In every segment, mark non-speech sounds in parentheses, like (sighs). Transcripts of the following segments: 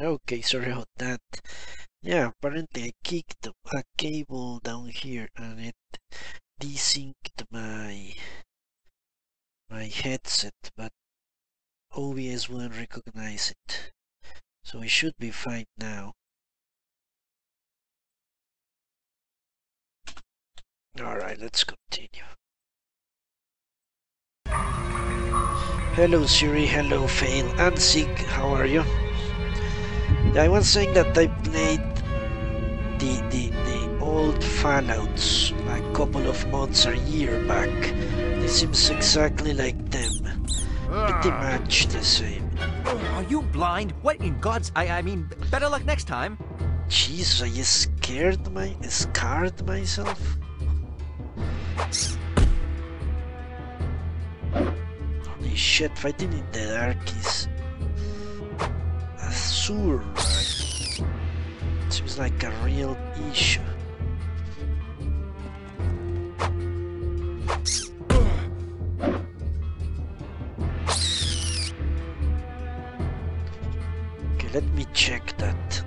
Okay, sorry about that. Yeah, apparently I kicked a cable down here and it desynced my my headset, but OBS wouldn't recognize it. So we should be fine now. Alright, let's continue. Hello Siri, hello Fail and Sig, how are you? I was saying that I played the, the, the old Fallouts a couple of months or a year back. This seems exactly like them. Pretty ah. much the same. Oh, are you blind? What in God's... I, I mean, better luck next time. Jeez, I scared my... scarred myself? Holy shit, fighting in the dark is... sewer Seems like a real issue. Okay, let me check that.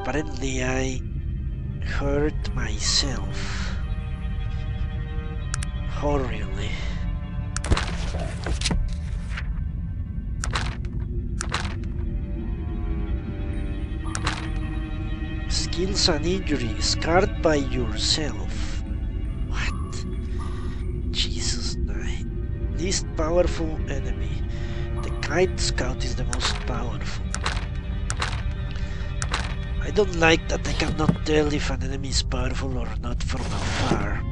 Apparently I hurt myself horribly. Skills and injury scarred by yourself. What? Jesus, nine. Least powerful enemy. The Kite Scout is the most powerful. I don't like that I cannot tell if an enemy is powerful or not from afar.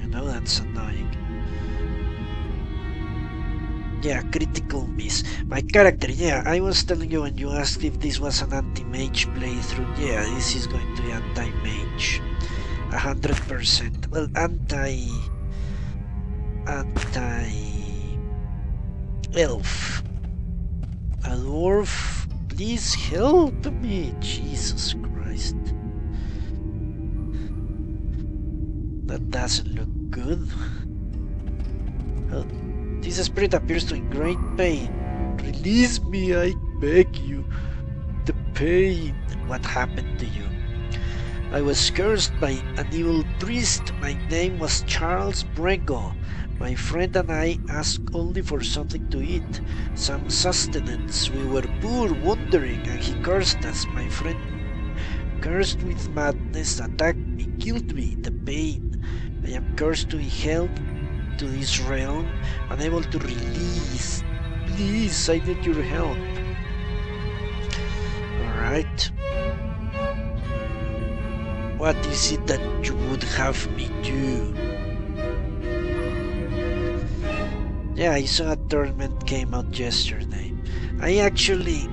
You know, that's annoying. Yeah, critical miss. My character, yeah, I was telling you when you asked if this was an anti-mage playthrough. Yeah, this is going to be anti-mage. A hundred percent. Well, anti... Anti-elf. A dwarf Please help me, Jesus Christ. That doesn't look good. This spirit appears to in great pain. Release me, I beg you. The pain. What happened to you? I was cursed by an evil priest. My name was Charles Brego. My friend and I asked only for something to eat, some sustenance. We were poor, wandering, and he cursed us. My friend, cursed with madness, attacked me, killed me. The pain. I am cursed to be held to this realm, unable to release. Please, I need your help. Alright. What is it that you would have me do? Yeah, I saw a Torment came out yesterday. I actually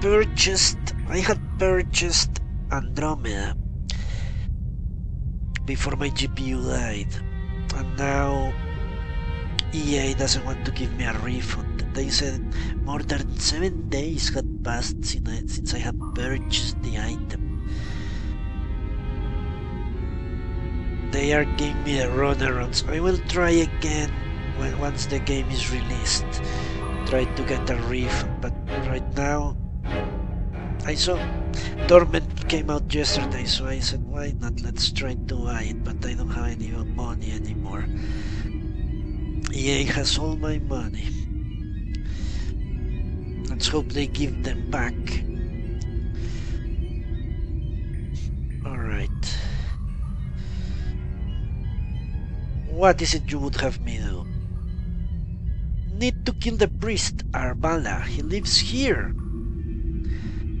purchased, I had purchased Andromeda before my GPU died. And now EA doesn't want to give me a refund. They said more than seven days had passed since I had purchased the item. they are giving me a runaround I will try again when once the game is released try to get a refund but right now I saw Torment came out yesterday so I said why not let's try to buy it but I don't have any money anymore EA has all my money let's hope they give them back alright What is it you would have me do? Need to kill the priest, Arbala. He lives here.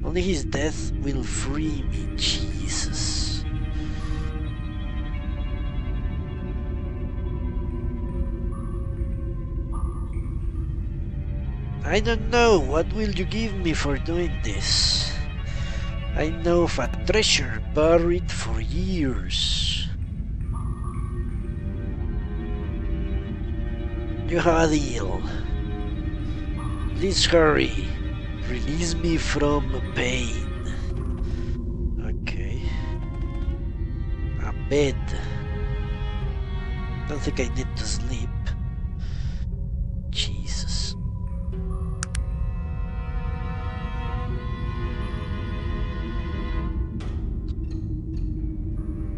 Only his death will free me, Jesus. I don't know, what will you give me for doing this? I know of a treasure buried for years. You have a deal. Please hurry. Release me from pain. Okay. A bed. Don't think I need to sleep. Jesus.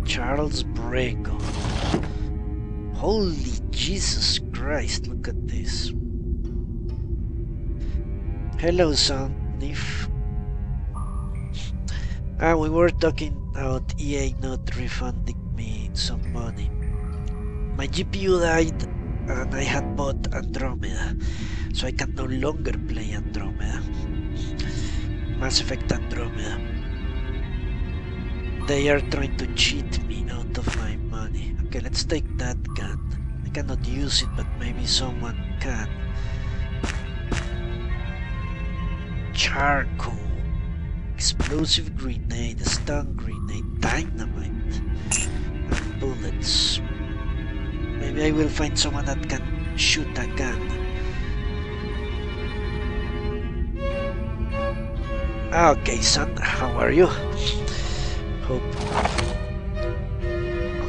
Charles Braco. Holy Jesus Christ, look at this. Hello, son. If ah, we were talking about EA not refunding me some money. My GPU died and I had bought Andromeda, so I can no longer play Andromeda. Mass Effect Andromeda. They are trying to cheat me out of my money. Okay, let's take that gun. I cannot use it, but maybe someone can. Charcoal. Explosive grenade, stun grenade, dynamite, and bullets. Maybe I will find someone that can shoot a gun. Okay, son, how are you? Hope.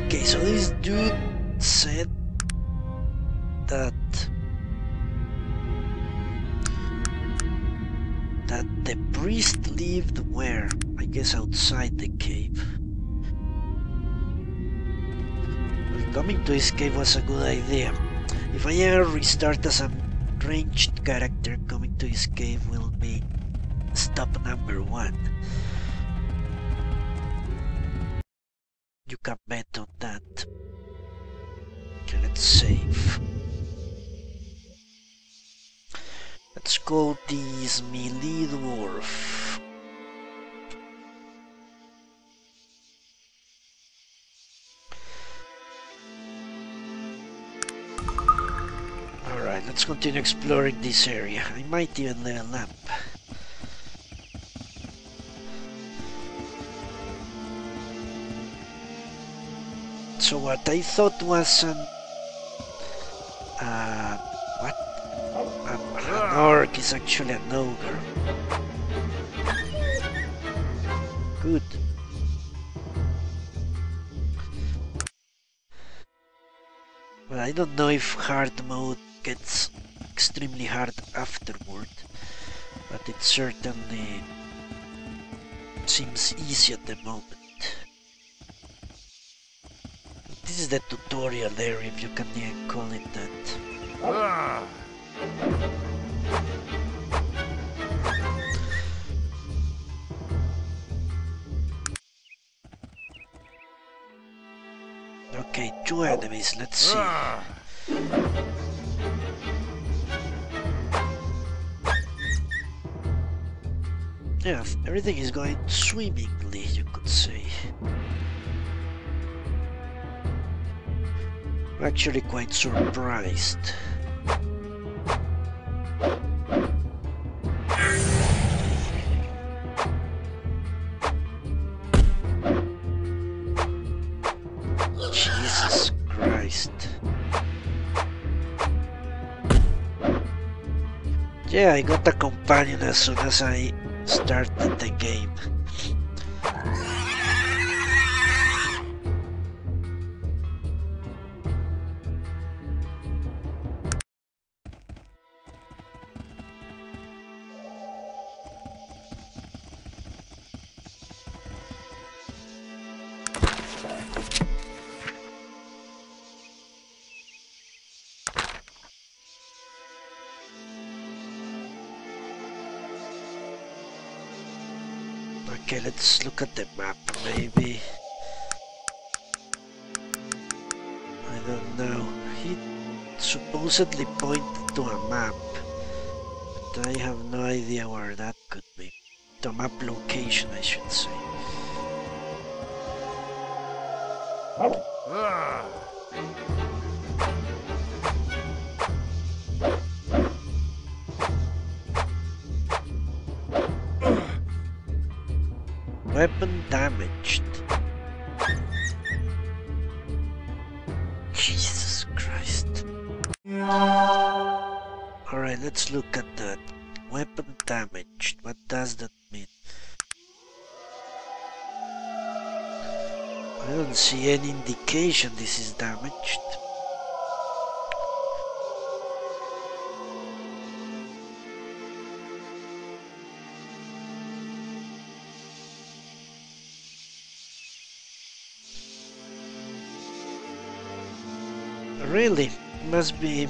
Okay, so this dude said priest lived where? I guess outside the cave. Coming to his cave was a good idea. If I ever restart as a ranged character, coming to his cave will be stop number one. You can bet on that. Okay, let's save. Let's call this melee dwarf. Alright, let's continue exploring this area. I might even level up. So what I thought was an... Uh, what? An, orc is actually an ogre. Good. Well, I don't know if hard mode gets extremely hard afterward, but it certainly seems easy at the moment. This is the tutorial there, if you can call it that. Ah! Okay, two enemies, let's see. Yeah, everything is going swimmingly, you could say. I'm actually quite surprised. Yeah, I got a companion as soon as I started the game. Let's look at the map, maybe. I don't know. He supposedly pointed to a map, but I have no idea where that could be. The map location, I should say. Ah. Weapon damaged. Jesus Christ. Alright, let's look at that. Weapon damaged. What does that mean? I don't see any indication this is damaged. Really? Must be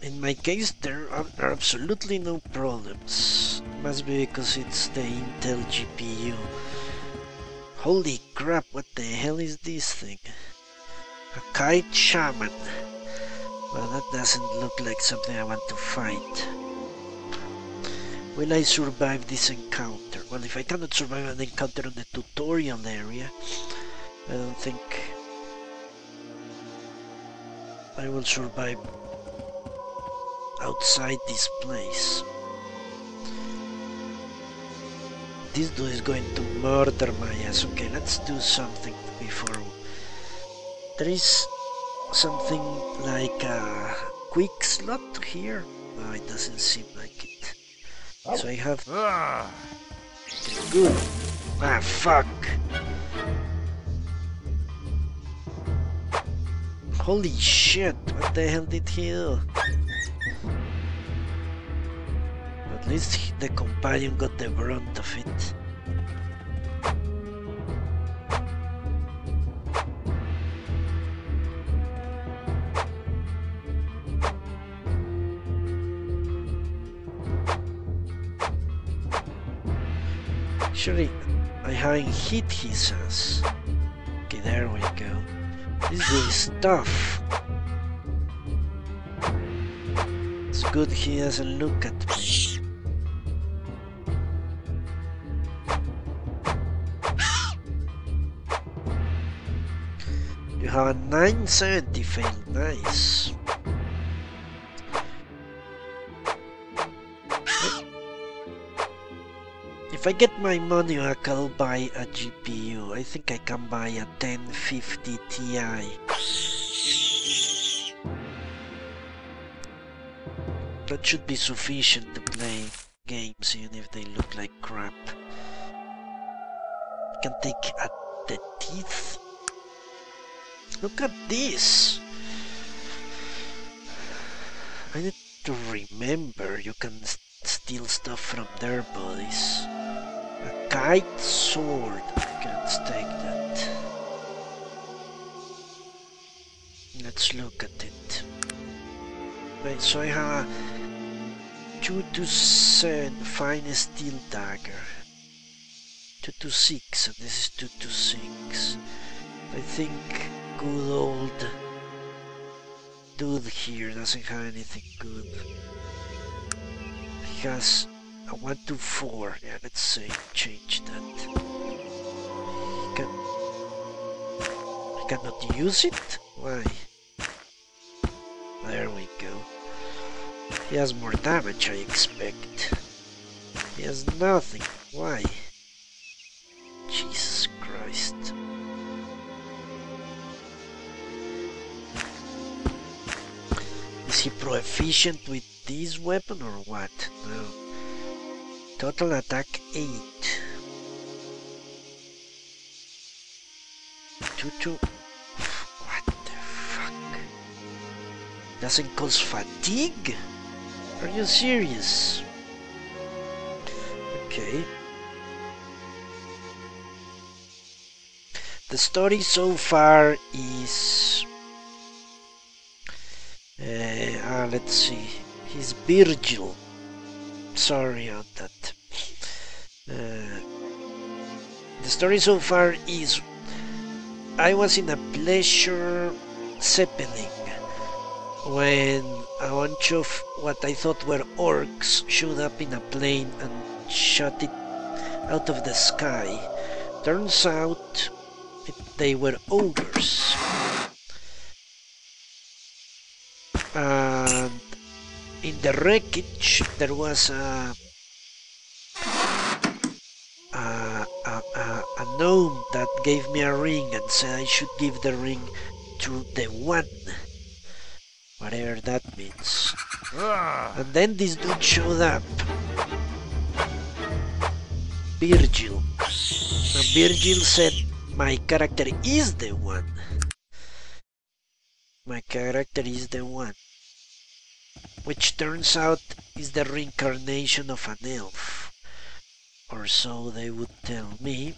in my case there are, absolutely no problems. Must be because it's the Intel GPU holy crap what the hell is this thing? A kite shaman. Well that doesn't look like something I want to fight. Will I survive this encounter? Well if I cannot survive an encounter on the tutorial area I don't think I will survive outside this place. This dude is going to murder my ass. Okay, let's do something before. There is something like a quick slot here. No, it doesn't seem like it. So I have... Ah. Good. Ah, fuck. Holy shit, what the hell did he do? At least the companion got the brunt of it. Actually, I haven't hit his ass. Okay, there we go. This is tough. It's good he doesn't look at me. You have a 970 fail, nice. I get my money I'll buy a GPU. I think I can buy a 1050 Ti. That should be sufficient to play games even if they look like crap. I can take at the teeth. Look at this! I need to remember you can steal stuff from their bodies. Kite sword. Can't take that. Let's look at it. Wait, so I have a 2 to 7 fine steel dagger. 2 to 6, and this is 2 to 6. I think good old dude here doesn't have anything good. He has a 1 to 4. Yeah, let's say change that. I, can. He cannot use it? Why? There we go. He has more damage, I expect. He has nothing. Why? Jesus Christ. Is he proficient with this weapon or what? No. Total attack 8. 2 to... What the fuck? Doesn't cause fatigue? Are you serious? Okay. The story so far is. Uh, ah, let's see. He's Virgil. Sorry on that. Uh, the story so far is. I was in a pleasure zeppelin when a bunch of what I thought were orcs showed up in a plane and shot it out of the sky. Turns out they were ogres. And in the wreckage there was a a, a, a, a gnome that gave me a ring and said I should give the ring to the one whatever that means. Ah. And then this dude showed up. Virgil. And Virgil said, My character is the one. My character is the one which turns out is the reincarnation of an elf. Or so they would tell me.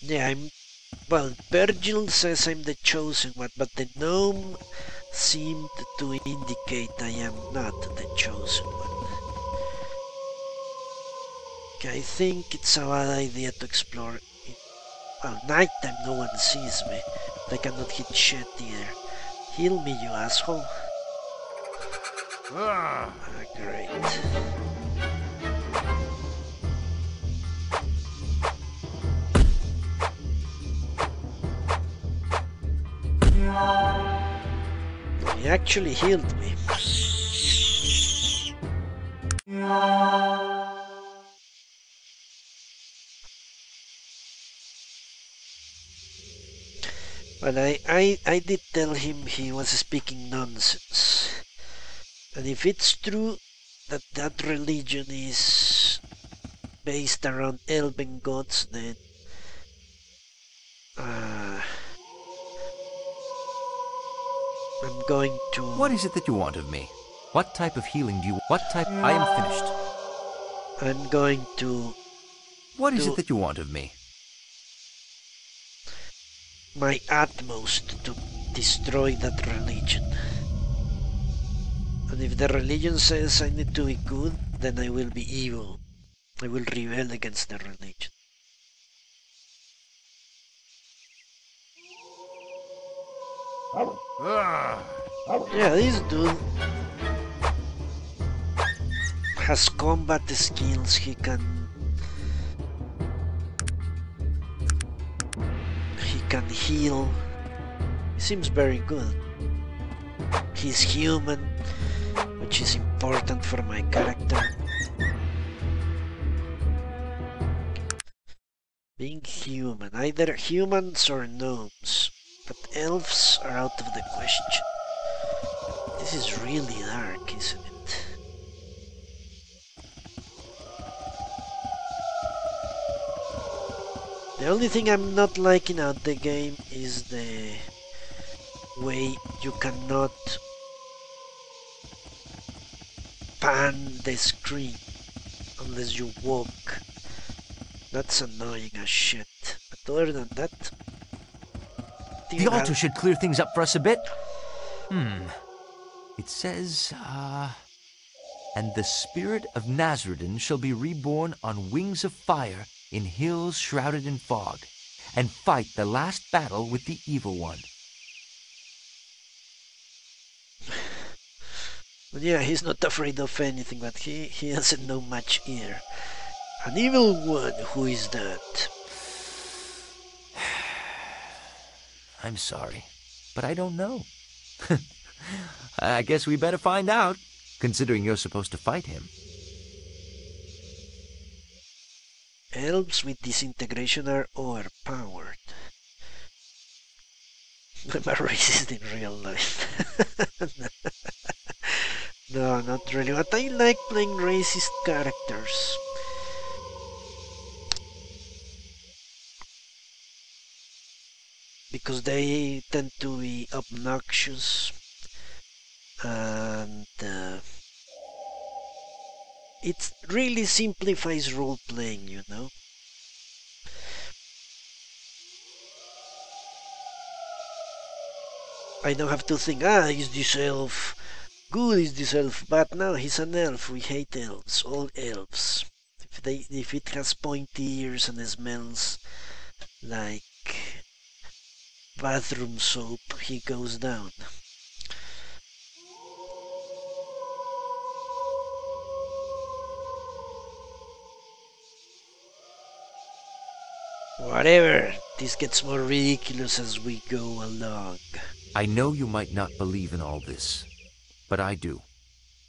Yeah, I'm... Well, Virgil says I'm the chosen one, but the gnome seemed to indicate I am not the chosen one. I think it's a bad idea to explore. It. Well, nighttime no one sees me. I cannot hit shit either. Heal me, you asshole. Ah, great. He actually healed me. I, I, I did tell him he was speaking nonsense. And if it's true that that religion is based around elven gods, then uh, I'm going to. What is it that you want of me? What type of healing do you... What type... I am finished. I'm going to What is it that you want of me? My utmost to destroy that religion. And if the religion says I need to be good, then I will be evil. I will rebel against the religion. Yeah, this dude has combat skills. He can can heal. He seems very good. He's human, which is important for my character. Being human, either humans or gnomes, but elves are out of the question. This is really dark, isn't it? The only thing I'm not liking out the game is the way you cannot pan the screen unless you walk. That's annoying as shit. But other than that, The altar should clear things up for us a bit. Hmm. It says, uh... And the spirit of Nasrudin shall be reborn on wings of fire in hills shrouded in fog, and fight the last battle with the evil one. But yeah, he's not afraid of anything, but he, he doesn't know much here. An evil one, who is that? (sighs) I'm sorry, but I don't know. (laughs) I guess we better find out, considering you're supposed to fight him. Elves with disintegration are overpowered. (laughs) I'm a racist in real life. (laughs) no, not really, but I like playing racist characters. Because they tend to be obnoxious and uh, it really simplifies role playing, you know. I don't have to think, ah, is this elf good? Is this elf bad? No, he's an elf. We hate elves, all elves. If they, if it has pointy ears and smells like bathroom soap, he goes down. Whatever, this gets more ridiculous as we go along. I know you might not believe in all this, but I do.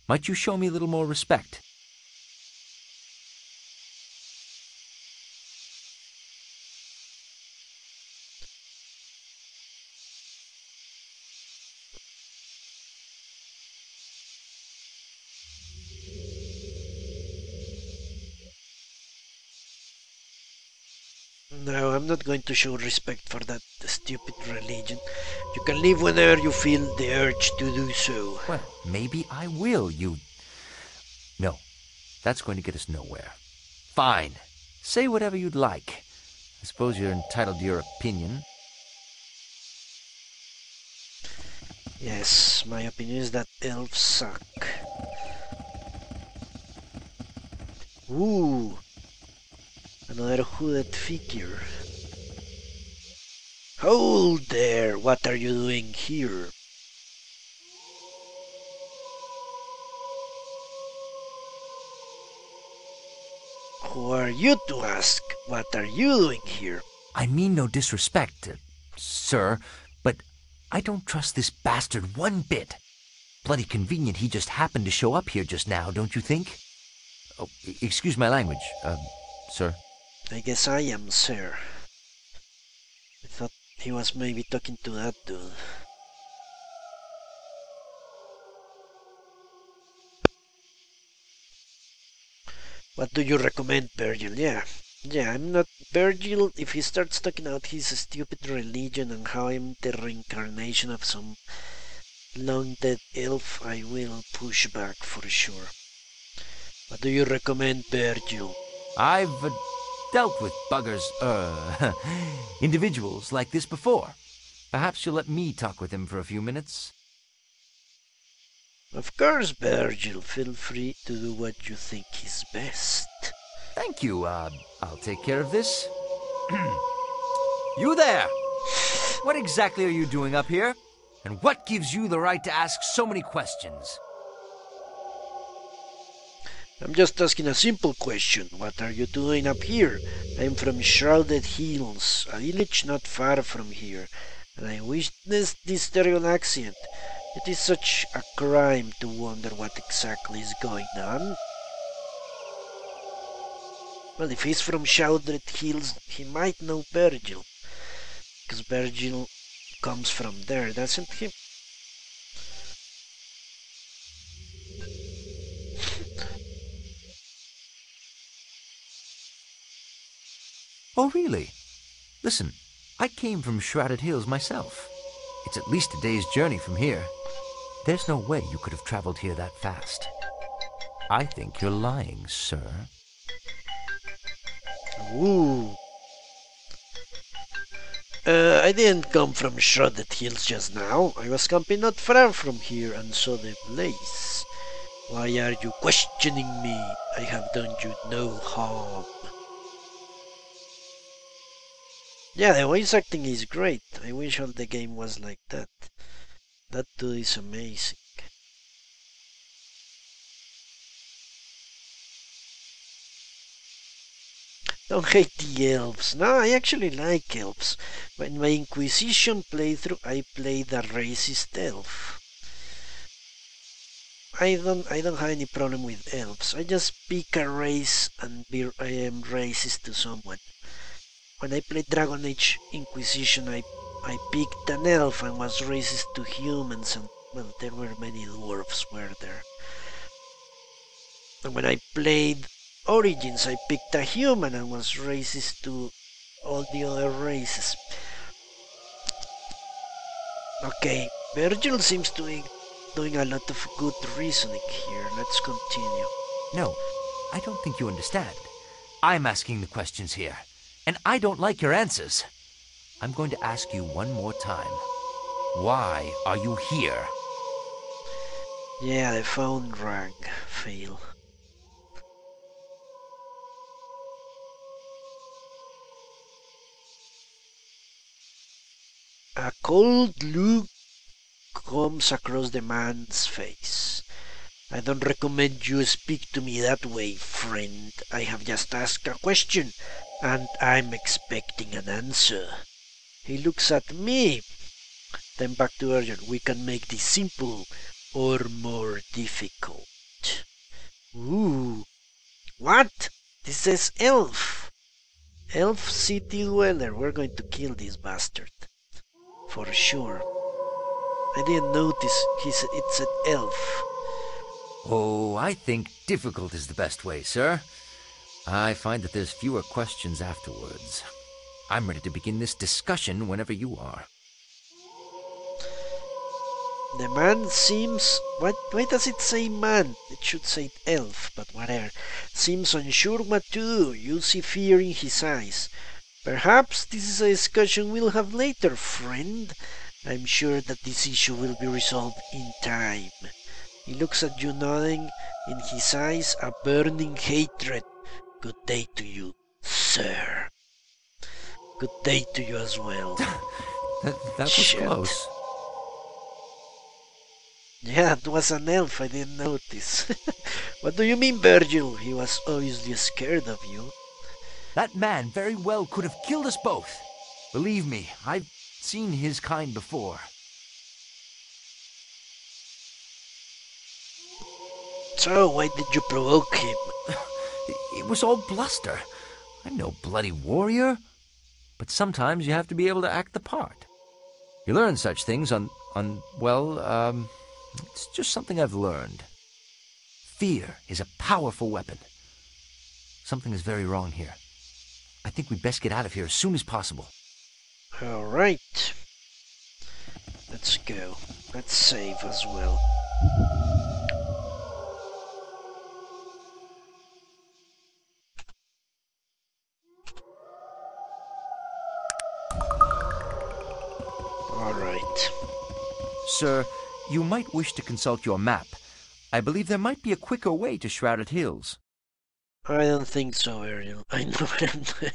Might you show me a little more respect? Not going to show respect for that stupid religion. You can leave whenever you feel the urge to do so. Well, maybe I will, you. No, that's going to get us nowhere. Fine. Say whatever you'd like. I suppose you're entitled to your opinion. Yes, my opinion is that elves suck. Ooh, another hooded figure. Hold there, what are you doing here? Who are you to ask? What are you doing here? I mean no disrespect, uh, sir, but I don't trust this bastard one bit. Bloody convenient he just happened to show up here just now, don't you think? Oh, excuse my language, uh, sir. I guess I am, sir. He was maybe talking to that dude. What do you recommend, Virgil? Yeah. Yeah, I'm not Virgil. If he starts talking about his stupid religion and how I'm the reincarnation of some long dead elf, I will push back for sure. What do you recommend, Virgil? I've dealt with buggers, er, (laughs) individuals like this before. Perhaps you'll let me talk with him for a few minutes. Of course, Virgil. Feel free to do what you think is best. Thank you. Uh, I'll take care of this. (clears throat) you there! What exactly are you doing up here? And what gives you the right to ask so many questions? I'm just asking a simple question. What are you doing up here? I'm from Shrouded Hills, a village not far from here, and I witnessed this terrible accident. It is such a crime to wonder what exactly is going on. Well, if he's from Shrouded Hills, he might know Virgil, because Virgil comes from there, doesn't he? Oh, really? Listen, I came from Shrouded Hills myself. It's at least a day's journey from here. There's no way you could have traveled here that fast. I think you're lying, sir. Ooh. Uh, I didn't come from Shrouded Hills just now. I was camping not far from here and saw the blaze. Why are you questioning me? I have done you no harm. Yeah, the voice acting is great. I wish all the game was like that. That dude is amazing. Don't hate the elves. No, I actually like elves. In my Inquisition playthrough, I played a racist elf. I don't, I don't have any problem with elves. I just pick a race and be, I am racist to someone. When I played Dragon Age Inquisition, I, I picked an elf and was racist to humans, and well, there were many dwarves, were there. And when I played Origins, I picked a human and was racist to all the other races. Okay, Virgil seems to be doing a lot of good reasoning here. Let's continue. No, I don't think you understand. I'm asking the questions here, and I don't like your answers. I'm going to ask you one more time. Why are you here? Yeah, the phone rang. Fail. A cold look comes across the man's face. I don't recommend you speak to me that way, friend. I have just asked a question, and I'm expecting an answer. He looks at me. Then back to Urgent. We can make this simple or more difficult. Ooh. What? This is Elf. Elf City Dweller. We're going to kill this bastard. For sure. I didn't notice he said it said elf. Oh, I think difficult is the best way, sir. I find that there's fewer questions afterwards. I'm ready to begin this discussion whenever you are. The man seems. What? Why does it say man? It should say elf, but whatever. Seems unsure what to do. You see fear in his eyes. Perhaps this is a discussion we'll have later, friend. I'm sure that this issue will be resolved in time. He looks at you nodding, in his eyes a burning hatred. Good day to you, sir. Good day to you as well. (laughs) That, that was Shit. close. Yeah, it was an elf, I didn't notice. (laughs) what do you mean, Virgil? He was obviously scared of you. That man very well could have killed us both. Believe me, I've seen his kind before. So, why did you provoke him? (laughs) It was all bluster. I'm no bloody warrior. But sometimes you have to be able to act the part. You learn such things on, on well, um, it's just something I've learned. Fear is a powerful weapon. Something is very wrong here. I think we'd best get out of here as soon as possible. Alright. Let's go. Let's save as well. Sir, you might wish to consult your map. I believe there might be a quicker way to Shrouded Hills. I don't think so, Ariel. I know what I'm doing.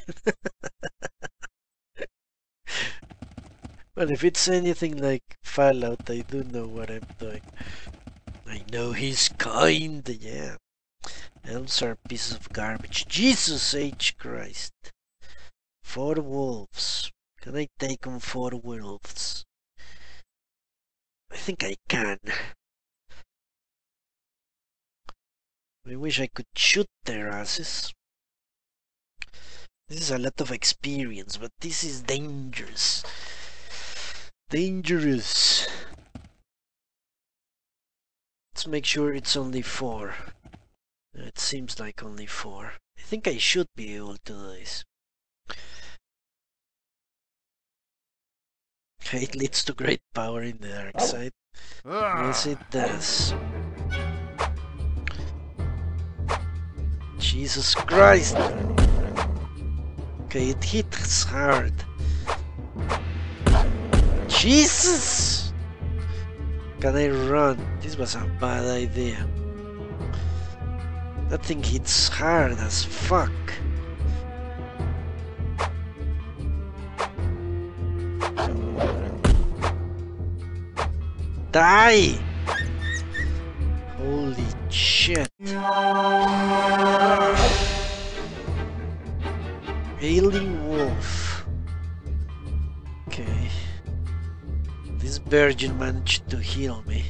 well, if it's anything like Fallout, I do know what I'm doing. I know he's kind, yeah. Elves are pieces of garbage. Jesus H. Christ. Four wolves. Can I take on four wolves? I think I can. I wish I could shoot their asses. This is a lot of experience, but this is dangerous. Dangerous. Let's make sure it's only four. It seems like only four. I think I should be able to do this. It leads to great power in the dark oh. side. Ah. Yes, it does. Jesus Christ! Okay, it hits hard. Jesus! Can I run? This was a bad idea. That thing hits hard as fuck. Die! Holy shit. Ailing wolf. Okay. This Virgil managed to heal me.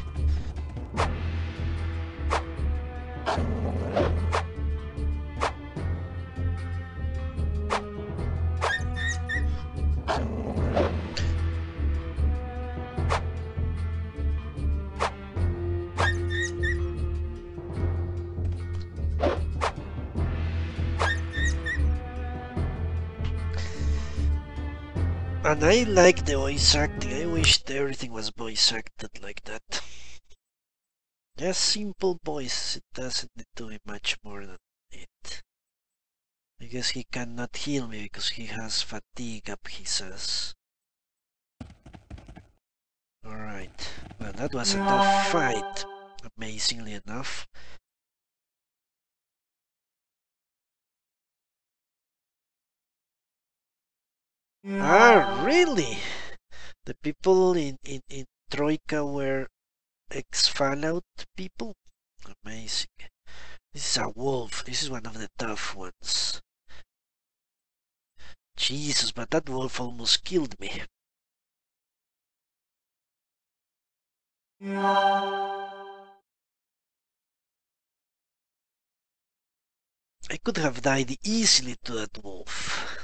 And I like the voice acting. I wish everything was voice acted like that. Just simple voice. It doesn't need to be much more than it. I guess he cannot heal me because he has fatigue up his ass. Alright. Well, that was a tough fight. Amazingly enough. Ah, really? The people in, in, in Troika were ex-Fallout people? Amazing. This is a wolf. This is one of the tough ones. Jesus, but that wolf almost killed me. I could have died easily to that wolf.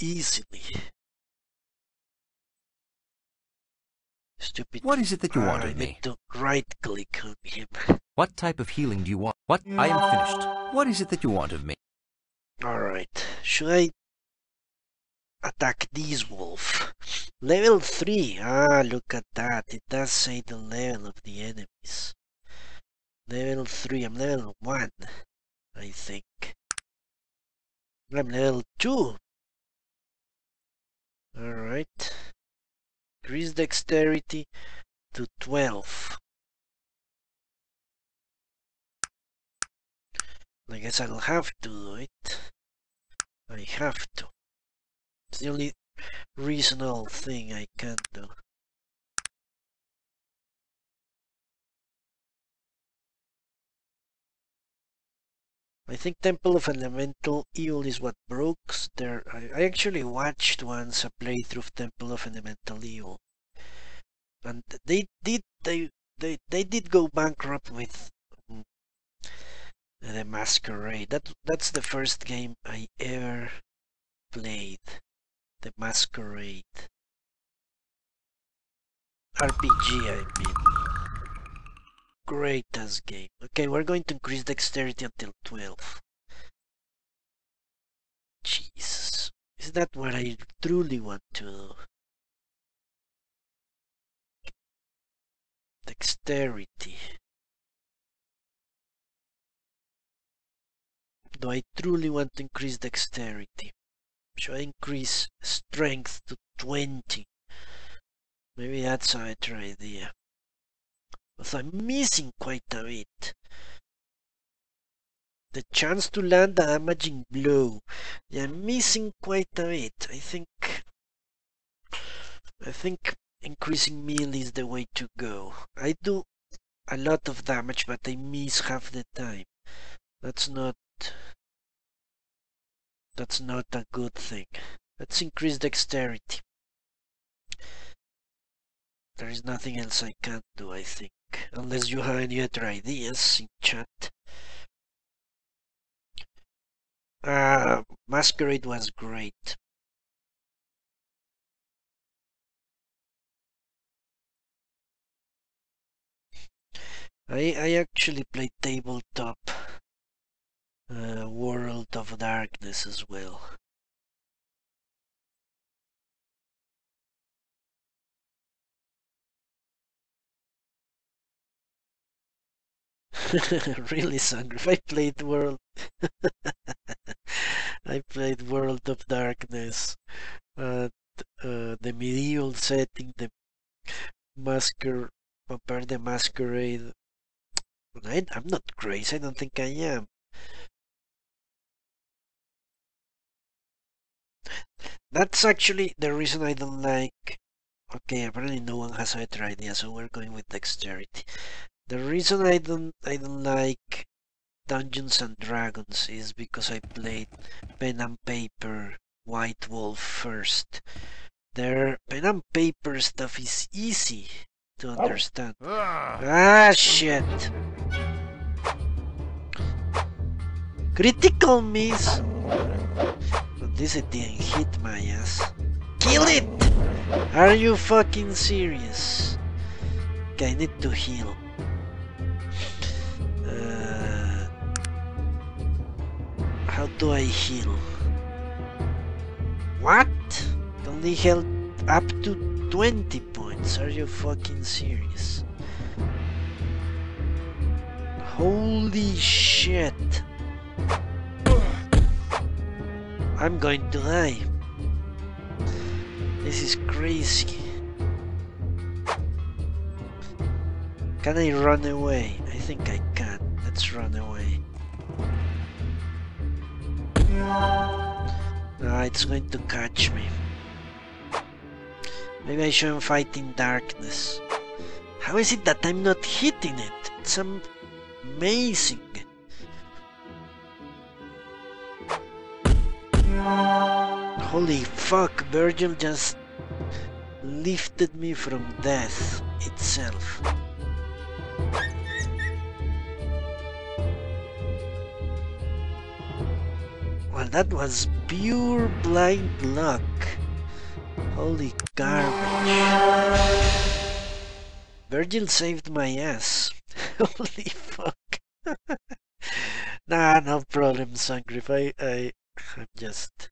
Easily. Stupid. What is it that you want of me? to right click on him. What type of healing do you want? What? I am finished. What is it that you want of me? Alright. Should I attack this wolf? Level 3. Ah, look at that. It does say the level of the enemies. Level 3. I'm level 1, I think. I'm level 2. Alright. Increase dexterity to 12. I guess I'll have to do it. I have to. It's the only reasonable thing I can do. I think Temple of Elemental Evil is what broke there. I, I actually watched once a playthrough of Temple of Elemental Evil. And they did they they they did go bankrupt with mm, the Masquerade. That that's the first game I ever played. The Masquerade. RPG I mean great as game. Okay, we're going to increase dexterity until 12. Jesus. Is that what I truly want to do? Dexterity. Do I truly want to increase dexterity? Should I increase strength to 20? Maybe that's a better idea. But I'm missing quite a bit. The chance to land a damaging blow. I'm missing quite a bit. I think I think increasing meal is the way to go. I do a lot of damage, but I miss half the time. That's not that's not a good thing. Let's increase dexterity. There is nothing else I can do, I think unless you have any other ideas in chat. Uh, Masquerade was great. I, I actually played tabletop uh, World of Darkness as well. (laughs) really Sangrif. I played World (laughs) I played World of Darkness uh, the medieval setting the masquer compare the masquerade I, I'm not crazy I don't think I am that's actually the reason I don't like okay apparently no one has a better idea so we're going with dexterity the reason I don't I don't like Dungeons and Dragons is because I played pen and paper White Wolf first. Their pen and paper stuff is easy to understand. Ah shit! Critical miss! But this it didn't hit my ass. Kill it! Are you fucking serious? Okay, I need to heal. Uh, how do I heal? What? It only held up to 20 points. Are you fucking serious? Holy shit. I'm going to die. This is crazy. Can I run away? I think I can. Let's run away. Ah, it's going to catch me. Maybe I shouldn't fight in darkness. How is it that I'm not hitting it? It's amazing. Holy fuck, Virgil just lifted me from death itself. Well, that was pure blind luck. Holy garbage. Virgil saved my ass. (laughs) Holy fuck. (laughs) nah, no problem, Sangrif. I, I, I'm just...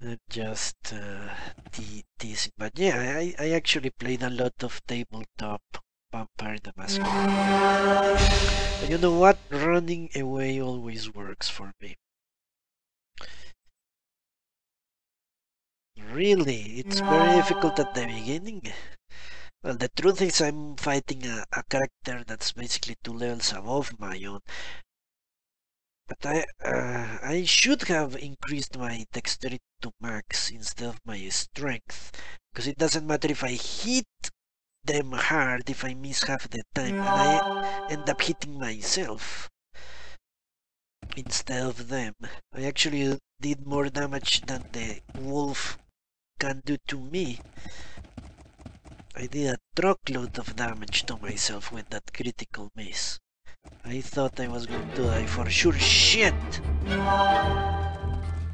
I'm just uh, te teasing, but yeah, I, I actually played a lot of tabletop Vampire the Masquerade. You know what? Running away always works for me. Really, it's very difficult at the beginning. Well, the truth is I'm fighting a, a character that's basically two levels above my own. But I, uh, I should have increased my dexterity to max instead of my strength. Because it doesn't matter if I hit them hard if I miss half the time and I end up hitting myself instead of them. I actually did more damage than the wolf can do to me. I did a truckload of damage to myself with that critical miss. I thought I was going to die for sure. Shit!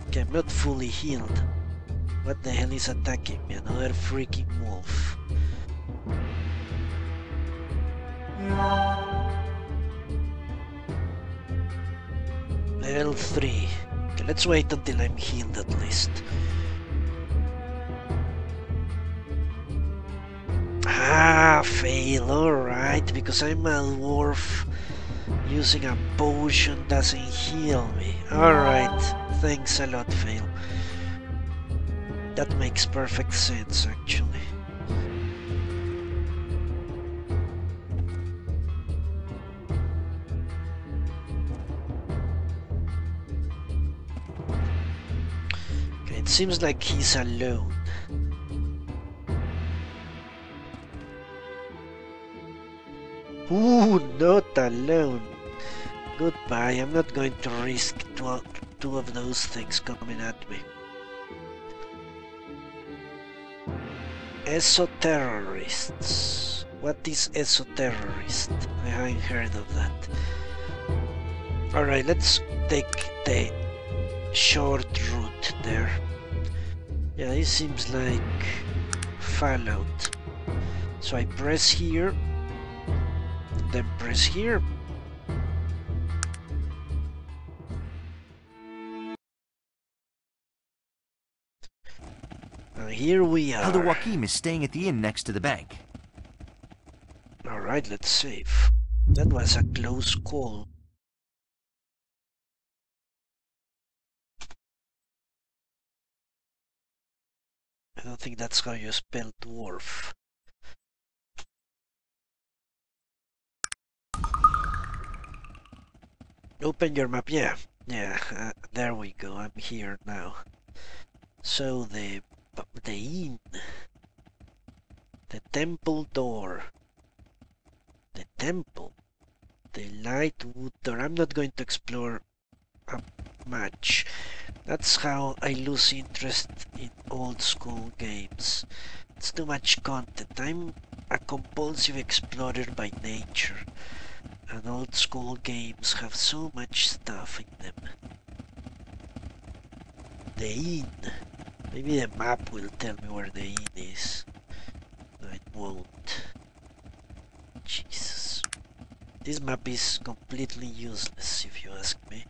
Okay, I'm not fully healed. What the hell is attacking me? Another freaking wolf. Level 3. Okay, let's wait until I'm healed at least. Ah, fail, alright, because I'm a dwarf. Using a potion doesn't heal me. Alright, thanks a lot, fail. That makes perfect sense, actually. Okay, it seems like he's alone. Ooh, not alone. Goodbye, I'm not going to risk two, two of those things coming at me. Esoterrorists. What is esoterrorist? I haven't heard of that. Alright, let's take the short route there. Yeah, it seems like Fallout. So I press here then press here. And here we are. Elder Joachim is staying at the inn next to the bank. Alright, let's save. That was a close call. I don't think that's how you spell dwarf. Open your map, yeah, yeah, uh, there we go, I'm here now. So the, the inn, the temple door, the temple, the light wood door, I'm not going to explore much. That's how I lose interest in old school games. It's too much content. I'm a compulsive explorer by nature and old school games have so much stuff in them. The inn. Maybe the map will tell me where the inn is. No, it won't. Jesus. This map is completely useless if you ask me.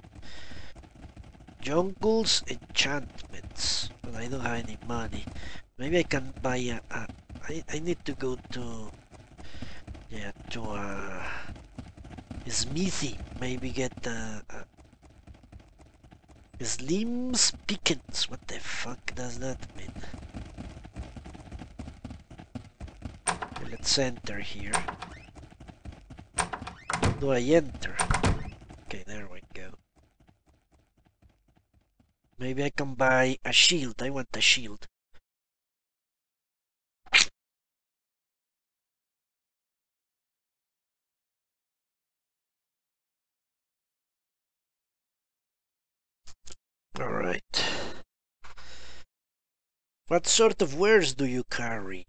Jungle's enchantments. But I don't have any money. Maybe I can buy a... a I, I need to go to... Yeah, to a smithy. Maybe get uh, uh, Slim's Pickens. What the fuck does that mean? Let's enter here. Do I enter? Okay, there we go. Maybe I can buy a shield. I want a shield. Alright. What sort of wares do you carry?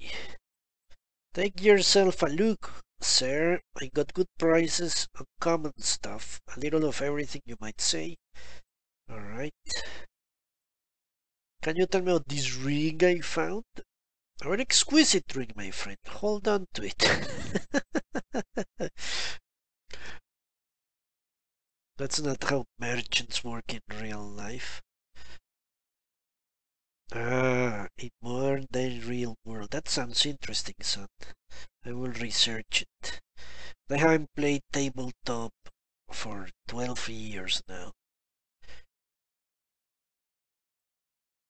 Take yourself a look, sir. I got good prices on common stuff. A little of everything you might say. Alright. Can you tell me about this ring I found? A very exquisite ring, my friend. Hold on to it. (laughs) That's not how merchants work in real life. Ah, in modern day real world. That sounds interesting, son. I will research it. I haven't played tabletop for 12 years now.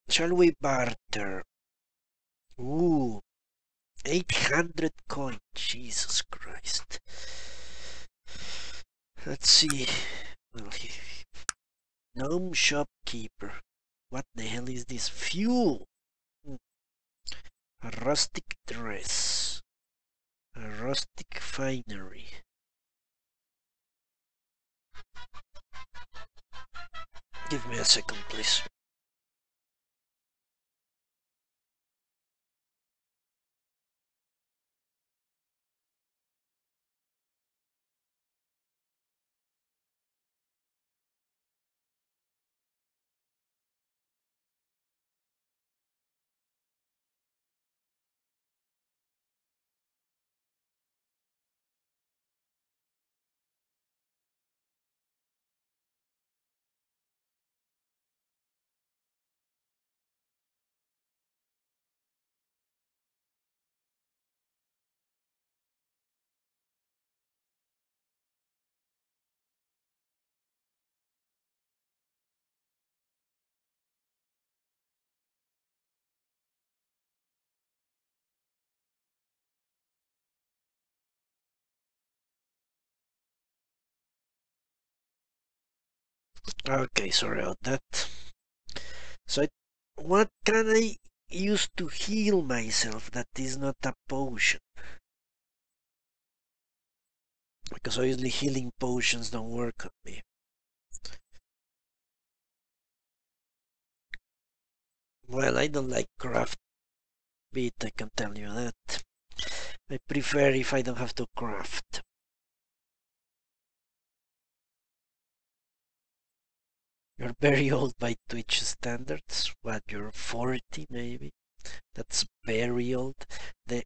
Shall we barter? Ooh, 800 coins. Jesus Christ. Let's see. (laughs) Gnome shopkeeper. What the hell is this? Fuel. Hmm. A rustic dress. A rustic finery. Give me a second, please. Okay, sorry about that. So, what can I use to heal myself that is not a potion? Because obviously healing potions don't work on me. Well, I don't like craft beat, I can tell you that. I prefer if I don't have to craft. You're very old by Twitch standards. What, you're 40 maybe? That's very old. The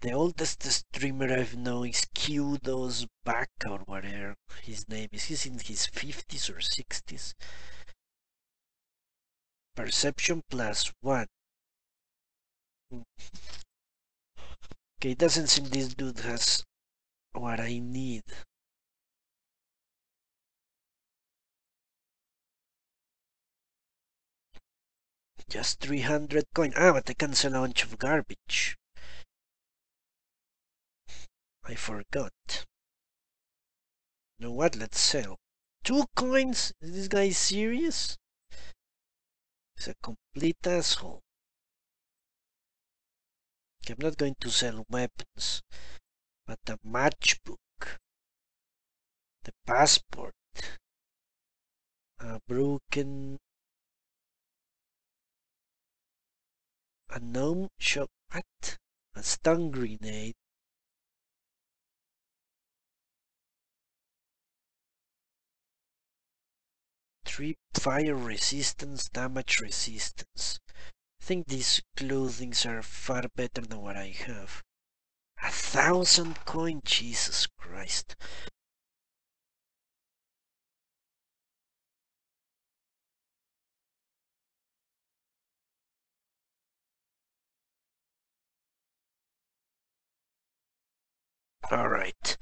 the oldest streamer I've known is Qdo's back or whatever his name is. He's in his 50s or 60s. Perception plus one. (laughs) Okay, it doesn't seem this dude has what I need. Just 300 coin. Ah, but I can sell a bunch of garbage. I forgot. You know what? Let's sell. Two coins? Is this guy serious? He's a complete asshole. I'm not going to sell weapons, but the matchbook, the passport, a broken a gnome shot what? A stun grenade. Three fire resistance, damage resistance. I think these clothings are far better than what I have. A thousand coin, Jesus Christ. Alright.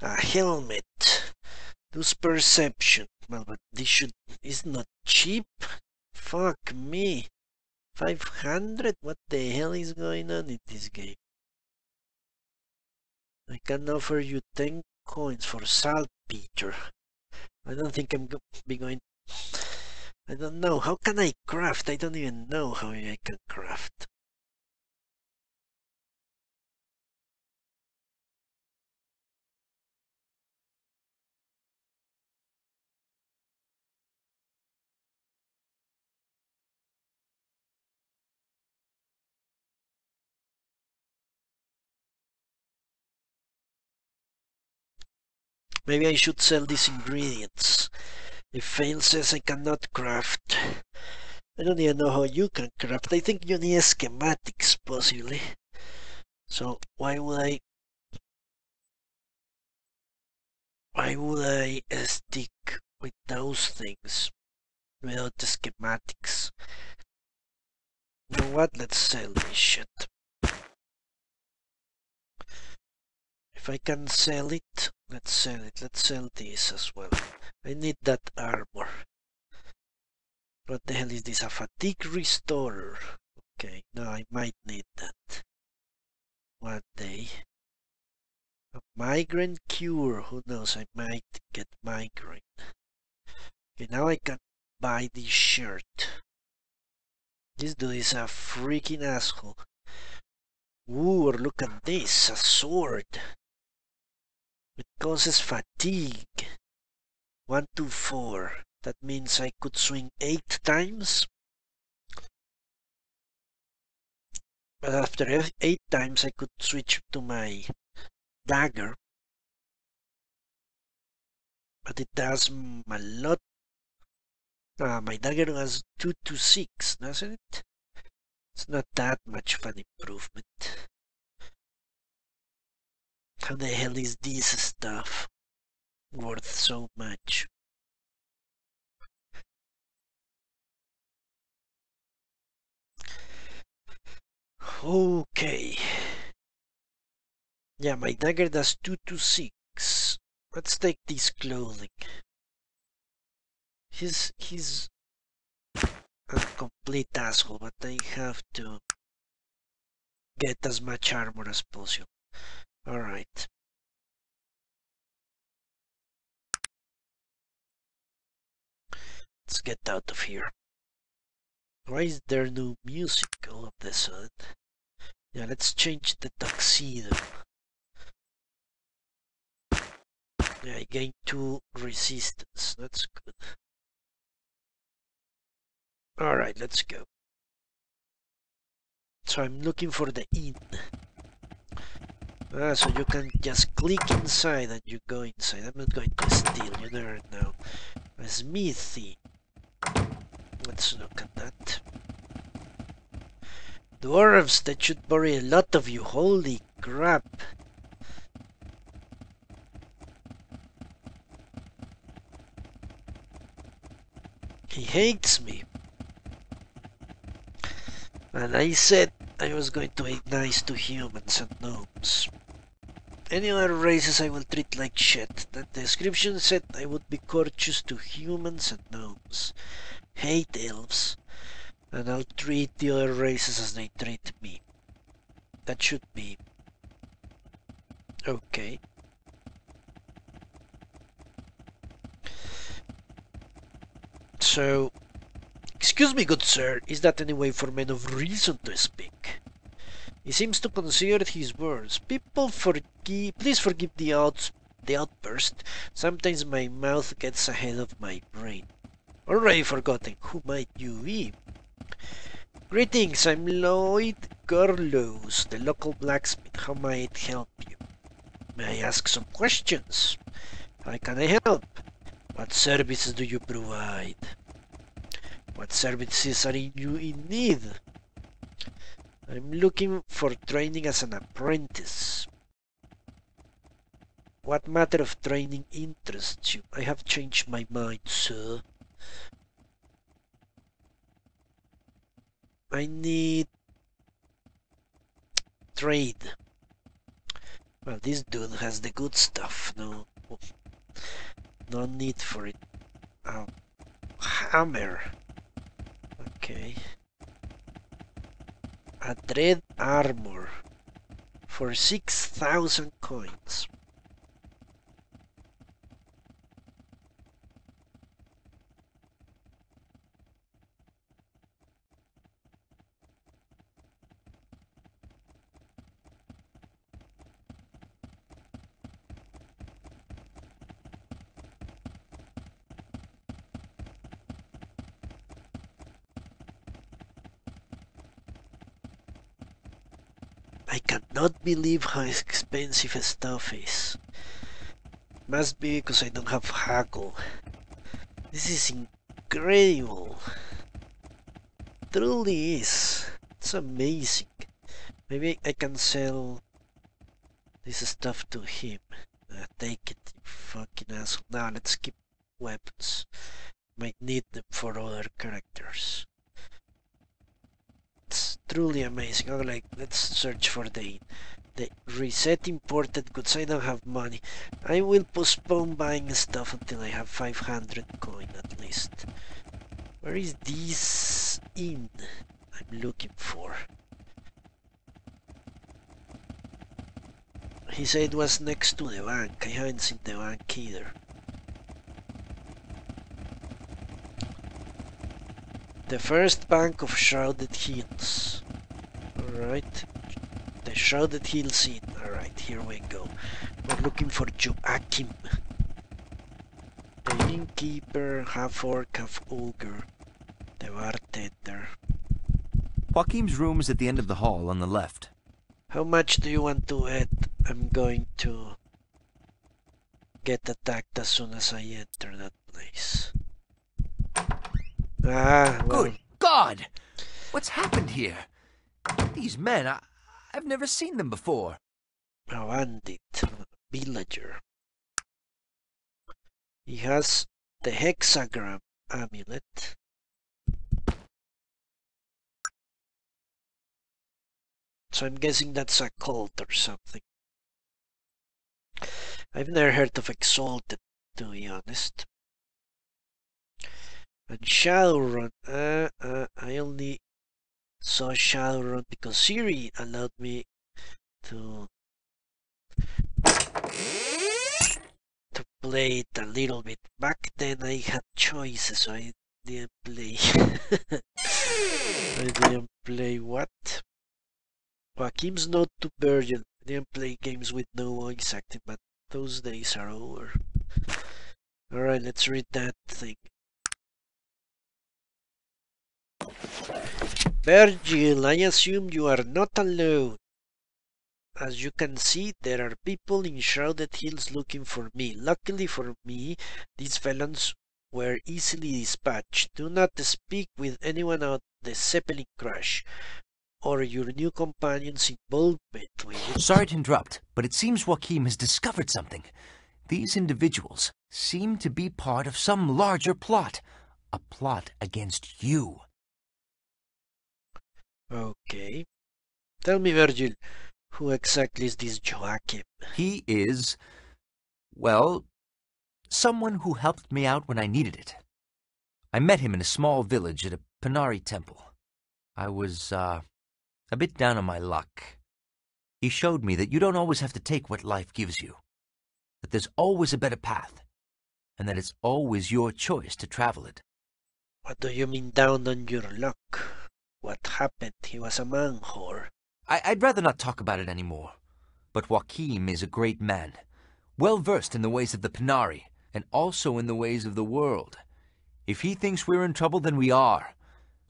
A helmet. Lose perception. Well, but this should is not cheap. Fuck me. 500? What the hell is going on in this game? I can offer you 10 coins for saltpeter. I don't think I'm go be going... I don't know. How can I craft? I don't even know how I can craft. Maybe I should sell these ingredients. If Fail says I cannot craft, I don't even know how you can craft. I think you need schematics, possibly. So why would I... Why would I stick with those things without the schematics? know what? Let's sell this shit. If I can sell it, let's sell it. Let's sell this as well. I need that armor. What the hell is this? A fatigue restorer. Okay, now I might need that. One day. A migraine cure. Who knows? I might get migraine. Okay, now I can buy this shirt. This dude is a freaking asshole. Ooh, look at this, a sword. It causes fatigue. One, two, four. That means I could swing eight times. But after eight times I could switch to my dagger. But it does a lot uh, my dagger was 2 to 6, doesn't it? It's not that much of an improvement. How the hell is this stuff worth so much? Okay. Yeah, my dagger does 2 to 6. Let's take this clothing. He's he's a complete asshole, but I have to get as much armor as possible. Alright. Let's get out of here. Why is there no music all of the sudden? Yeah, let's change the tuxedo. Yeah, I gained two resistance. That's good. Alright, let's go. So I'm looking for the inn. Ah, so you can just click inside and you go inside. I'm not going to steal, you never know. A smithy. Let's look at that. Dwarves, that should bury a lot of you. Holy crap. He hates me. And I said I was going to be nice to humans and gnomes. Any other races I will treat like shit. The description said I would be courteous to humans and gnomes. Hate elves. And I'll treat the other races as they treat me. That should be okay. So Excuse me, good sir, is that any way for men of reason to speak? He seems to consider his words. People forgive, please forgive the outs, the outburst. Sometimes my mouth gets ahead of my brain. Already forgotten, who might you be? Greetings, I'm Lloyd Carlos, the local blacksmith. How might I help you? May I ask some questions? How can I help? What services do you provide? What services are you in need? I'm looking for training as an apprentice. What matter of training interests you? I have changed my mind, sir. I need trade. Well, this dude has the good stuff. No, no need for it. Um, hammer. Okay. A dread armor for 6,000 coins. Cannot believe how expensive stuff is. Must be because I don't have haggle. This is incredible. Truly is. It's amazing. Maybe I can sell this stuff to him. Uh, take it, you fucking asshole. Now let's keep weapons. Might need them for other characters. Truly amazing. Oh, like, let's search for the the reset imported goods. I don't have money. I will postpone buying stuff until I have 500 coin at least. Where is this inn I'm looking for? He said it was next to the bank. I haven't seen the bank either. The first bank of Shrouded Hills. Alright. The Shrouded Hills Inn. Alright, here we go. We're looking for Joachim. The innkeeper, half orc, half ogre. The bartender. Joachim's room is at the end of the hall on the left. How much do you want to bet I'm going to get attacked as soon as I enter that place? Ah, well, Good God! What's happened here? These men, I, I've never seen them before. a bandit, villager. He has the hexagram amulet. So I'm guessing that's a cult or something. I've never heard of Exalted, to be honest. And Shadowrun, uh, uh, I only saw Shadowrun because Siri allowed me to to play it a little bit. Back then I had choices, so I didn't play. (laughs) I didn't play what? Joachim's not too Virgil. I didn't play games with no voice acting, but those days are over. Alright, let's read that thing. Virgil, I assume you are not alone. As you can see, there are people in Shrouded Hills looking for me. Luckily for me, these felons were easily dispatched. Do not speak with anyone about the Zeppelin crash or your new companion's involvement with it. Sorry to interrupt, but it seems Joachim has discovered something. These individuals seem to be part of some larger plot. A plot against you. Okay. Tell me, Virgil, who exactly is this Joachim? He is, well, someone who helped me out when I needed it. I met him in a small village at a Panarii temple. I was, uh, a bit down on my luck. He showed me that you don't always have to take what life gives you, that there's always a better path, and that it's always your choice to travel it. What do you mean down on your luck? What happened? He was a man whore. I- I'd rather not talk about it anymore. But Joachim is a great man, well versed in the ways of the Panarii, and also in the ways of the world. If he thinks we're in trouble, then we are.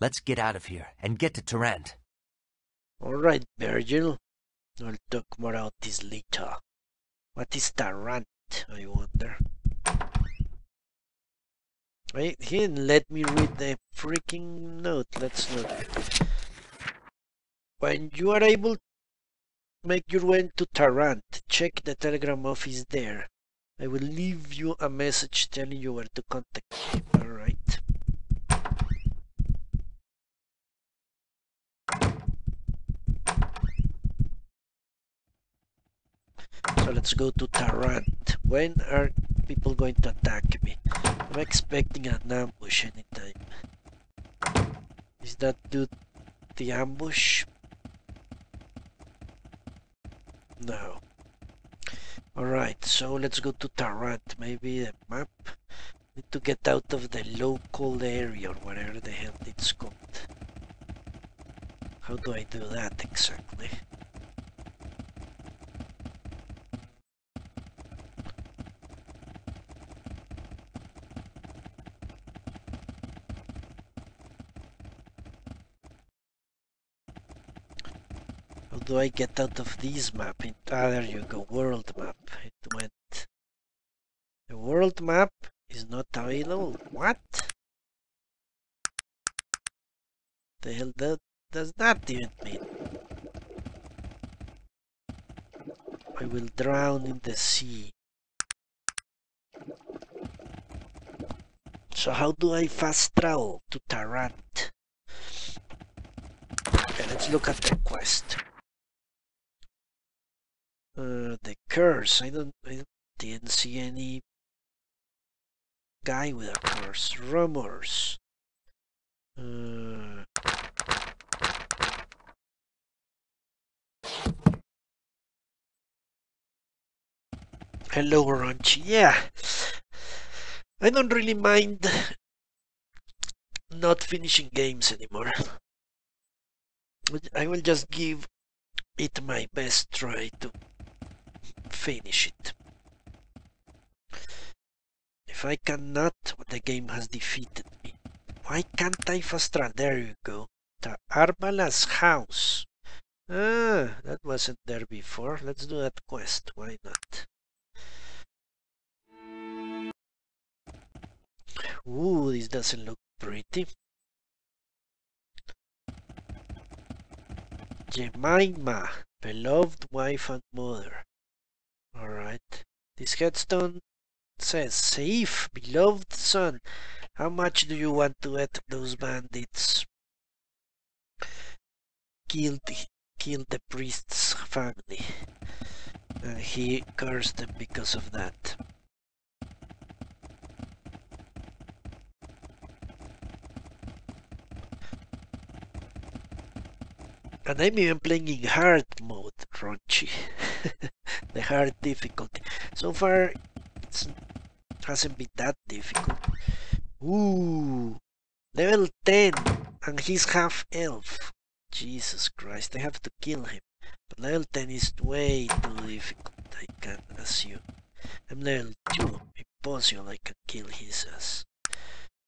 Let's get out of here and get to Tarant. Alright, Virgil. I'll talk more about this later. What is Tarant, I wonder? Wait, he didn't let me read the freaking note. Let's look. When you are able to make your way to Tarant, check the telegram office there. I will leave you a message telling you where to contact me. Alright. So let's go to Tarant. When are people going to attack me? I'm expecting an ambush anytime. Is that dude the ambush? No. Alright, so let's go to Tarant. Maybe a map? Need to get out of the local area or whatever the hell it's called. How do I do that exactly? Do I get out of this map? It, ah, there you go, world map. It went. The world map is not available. What? The hell that does that even mean? I will drown in the sea. So how do I fast travel to Tarant? Okay, let's look at the quest. Uh, the curse. I don't. I didn't see any guy with a curse. Rumors. Uh, hello, Ronchi. Yeah, I don't really mind not finishing games anymore. I will just give it my best try to finish it. If I cannot, the game has defeated me. Why can't I fast travel? There you go. The Arbala's house. Ah, that wasn't there before. Let's do that quest. Why not? Ooh, this doesn't look pretty. Jemima, beloved wife and mother. Alright. This headstone says, Safe, beloved son, how much do you want to let those bandits kill the, kill the priest's family? And he cursed them because of that. And I'm even playing in hard mode, Ronchi. (laughs) the hard difficulty. So far, it hasn't been that difficult. Ooh, level 10, and he's half elf. Jesus Christ, I have to kill him. But level 10 is way too difficult, I can assume. I'm level 2, impossible I can kill his ass.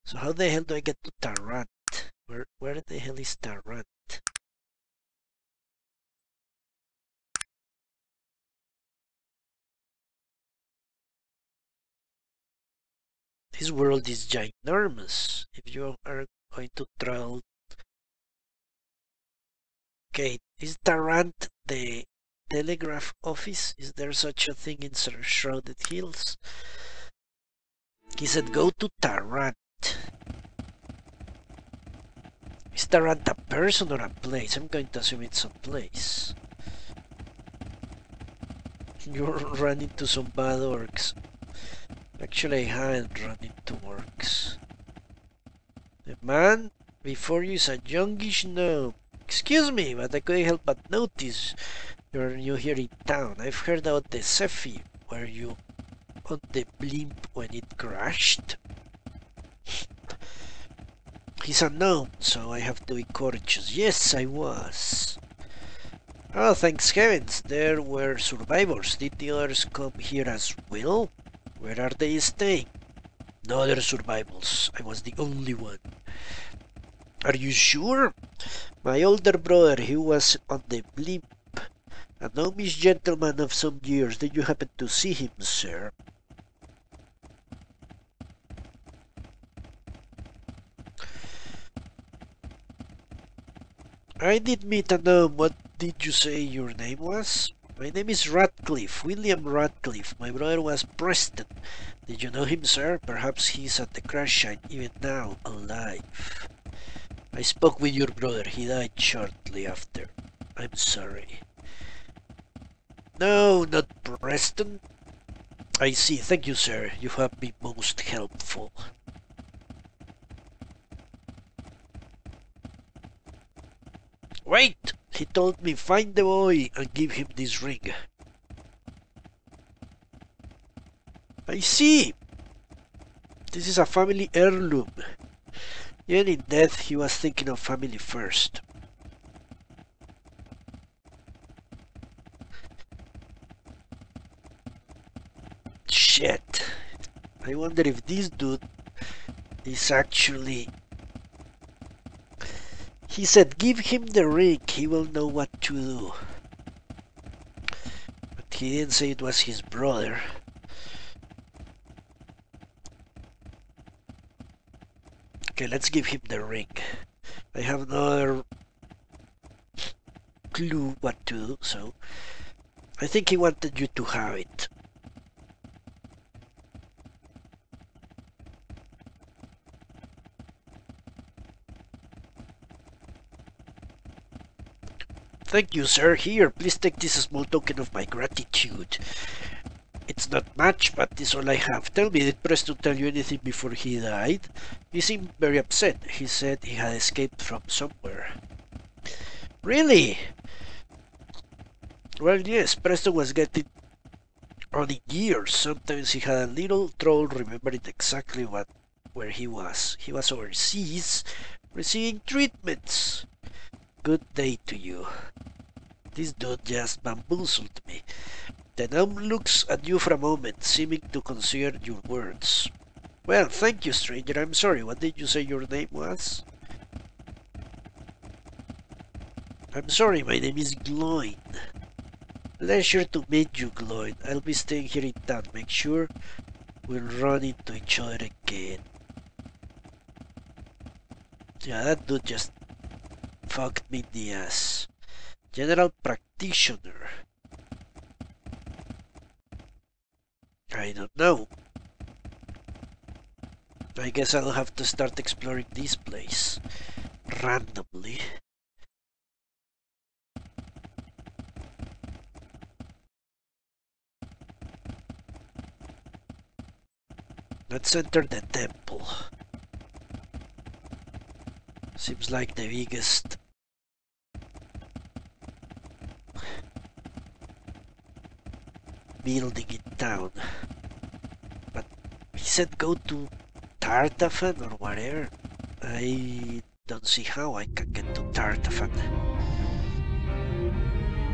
So how the hell do I get to Tarant? Where, where the hell is Tarant? This world is ginormous. If you are going to travel... Okay, is Tarant the telegraph office? Is there such a thing in Sir Shrouded Hills? He said go to Tarant. Is Tarant a person or a place? I'm going to assume it's a place. You're running to some bad orcs. Actually, I haven't run into orcs. The man before you is a youngish gnome. Excuse me, but I couldn't help but notice you're new here in town. I've heard about the Zephyr. Were you on the blimp when it crashed? (laughs) He's a gnome, so I have to be courteous. Yes, I was. Oh, thanks heavens, there were survivors. Did the others come here as well? Where are they staying? No other survivals. I was the only one. Are you sure? My older brother, he was on the blimp. A gnomish gentleman of some years. Did you happen to see him, sir? I did meet a gnome. What did you say your name was? My name is Radcliffe, William Radcliffe. My brother was Preston. Did you know him, sir? Perhaps he's at the crash site even now, alive. I spoke with your brother. He died shortly after. I'm sorry. No, not Preston. I see. Thank you, sir. You have been most helpful. Wait! He told me find the boy and give him this ring. I see! This is a family heirloom. Even in death, he was thinking of family first. Shit. I wonder if this dude is actually he said, give him the ring, he will know what to do. But he didn't say it was his brother. Okay, let's give him the ring. I have no clue what to do, so I think he wanted you to have it. Thank you, sir. Here, please take this small token of my gratitude. It's not much, but it's all I have. Tell me, did Preston tell you anything before he died? He seemed very upset. He said he had escaped from somewhere. Really? Well, yes, Preston was getting on in years. Sometimes he had a little trouble remembering exactly what where he was. He was overseas, receiving treatments. Good day to you. This dude just bamboozled me. The gnome looks at you for a moment, seeming to consider your words. Well, thank you, stranger. I'm sorry. What did you say your name was? I'm sorry, my name is Gloin. Pleasure to meet you, Gloin. I'll be staying here in town. Make sure we'll run into each other again. Yeah, that dude just fucked me in the ass. General Practitioner. I don't know. I guess I'll have to start exploring this place randomly. Let's enter the temple. Seems like the biggest building in town. But he said go to Tartafan or whatever. I don't see how I can get to Tartafan.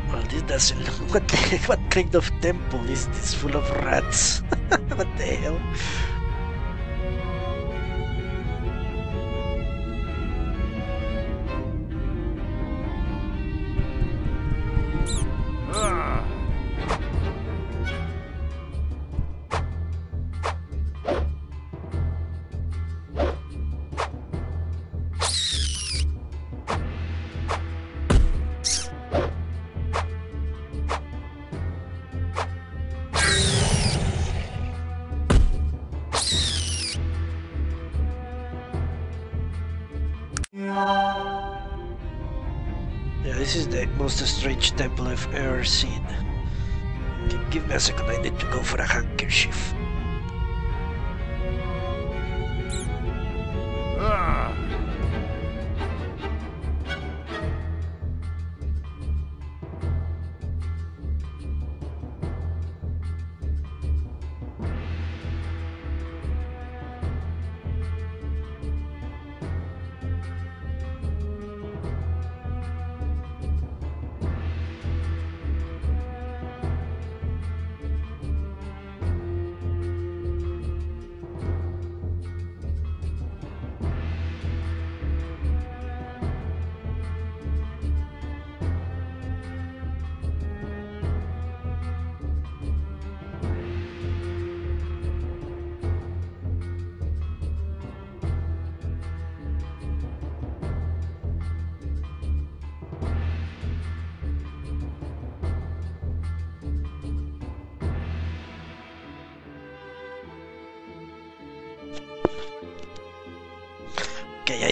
Well, this doesn't look... (laughs) What, the, what kind of temple is this full of rats? (laughs) what the hell? Temple I've ever seen. Give me a second, I need to go for a handkerchief.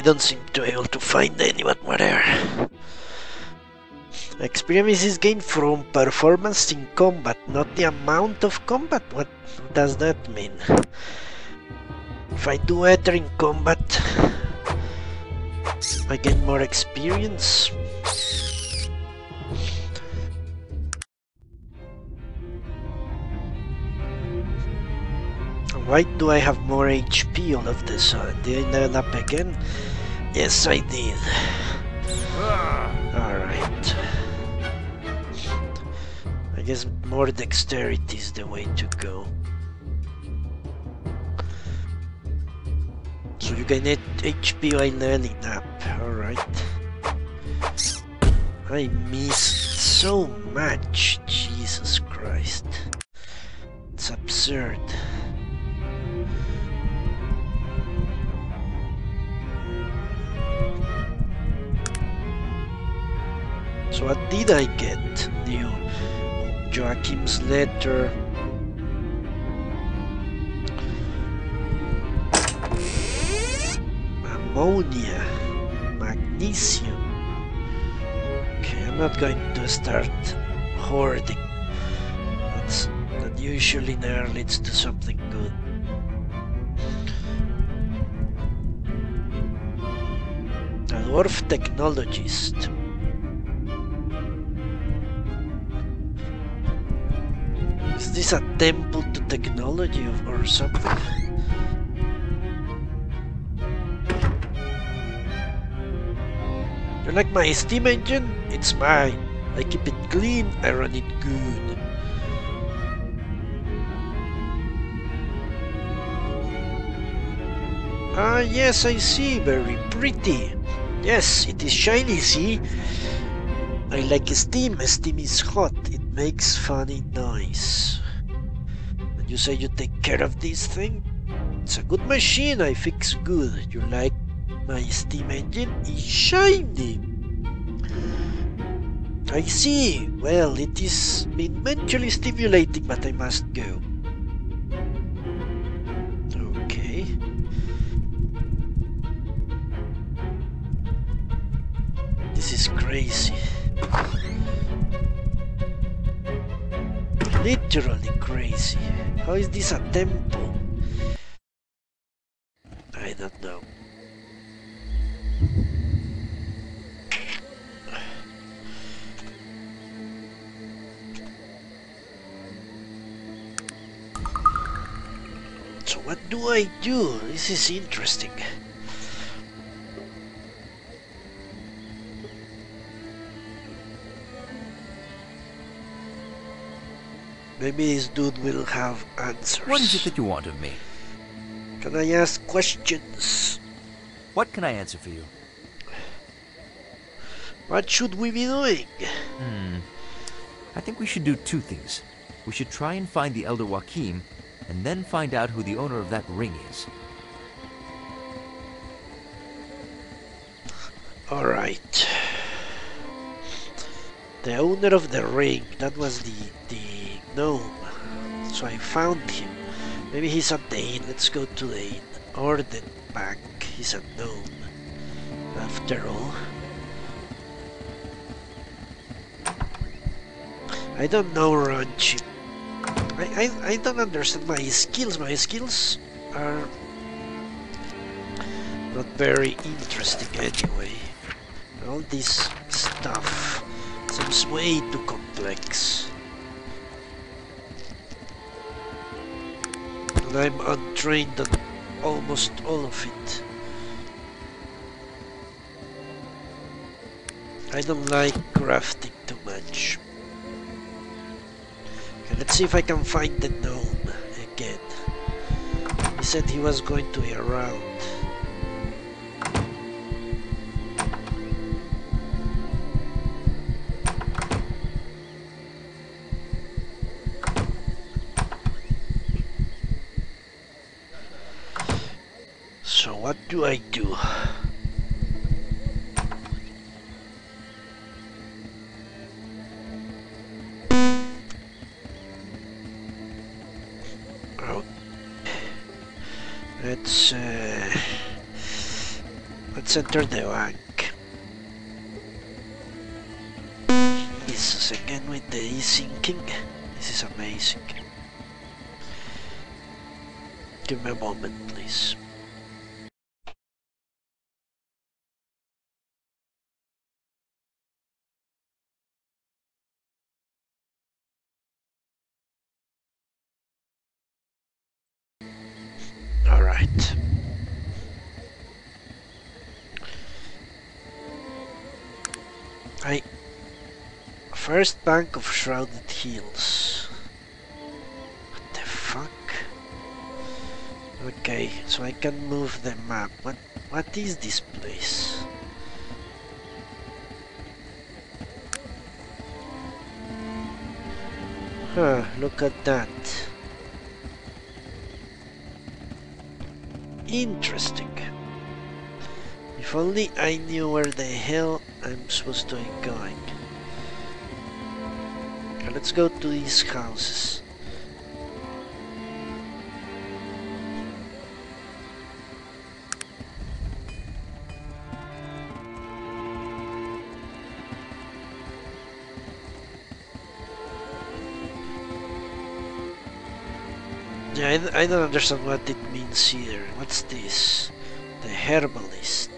Don't seem to be able to find anyone whatever. Experience is gained from performance in combat, not the amount of combat. What does that mean? If I do better in combat, I get more experience. Why do I have more HP all of this? Uh, did I level up again? Yes, I did. Alright. I guess more dexterity is the way to go. So you gain 8 HP while leveling up. Alright. I missed so much. Jesus Christ. It's absurd. What did I get? The Joachim's letter. Ammonia. Magnesium. Okay, I'm not going to start hoarding. That's, that usually never leads to something good. A dwarf technologist. Is this a temple to technology or something? You like my steam engine? It's mine. I keep it clean, I run it good. Ah, yes, I see. Very pretty. Yes, it is shiny, see? I like steam. Steam is hot. Makes funny noise. And you say you take care of this thing? It's a good machine. I fix good. You like my steam engine? It's shiny. I see. Well, it is been mentally stimulating, but I must go. Okay. This is crazy. Literally crazy. How is this a temple? I don't know. So what do I do? This is interesting. Maybe this dude will have answers. What is it that you want of me? Can I ask questions? What can I answer for you? What should we be doing? Hmm. I think we should do two things. We should try and find the Elder Joachim, and then find out who the owner of that ring is. Alright. The owner of the ring, that was the, the gnome. So I found him. Maybe he's a Dane, let's go to Dane. Or the back, he's a gnome. After all. I don't know Ranchi. I, I, I don't understand my skills. My skills are not very interesting anyway. All this stuff seems way too complex. And I'm untrained on almost all of it. I don't like crafting too much. Okay, let's see if I can find the gnome again. He said he was going to be around. So what do I do? Let's uh, let's enter the bank. Jesus again with the e-syncing. This is amazing. Give me a moment, please. First bank of shrouded hills. What the fuck? Okay, so I can move the map. What what is this place? Huh, look at that. Interesting. If only I knew where the hell I'm supposed to be going. Let's go to these houses. Yeah, I, I don't understand what it means either. What's this? The herbalist.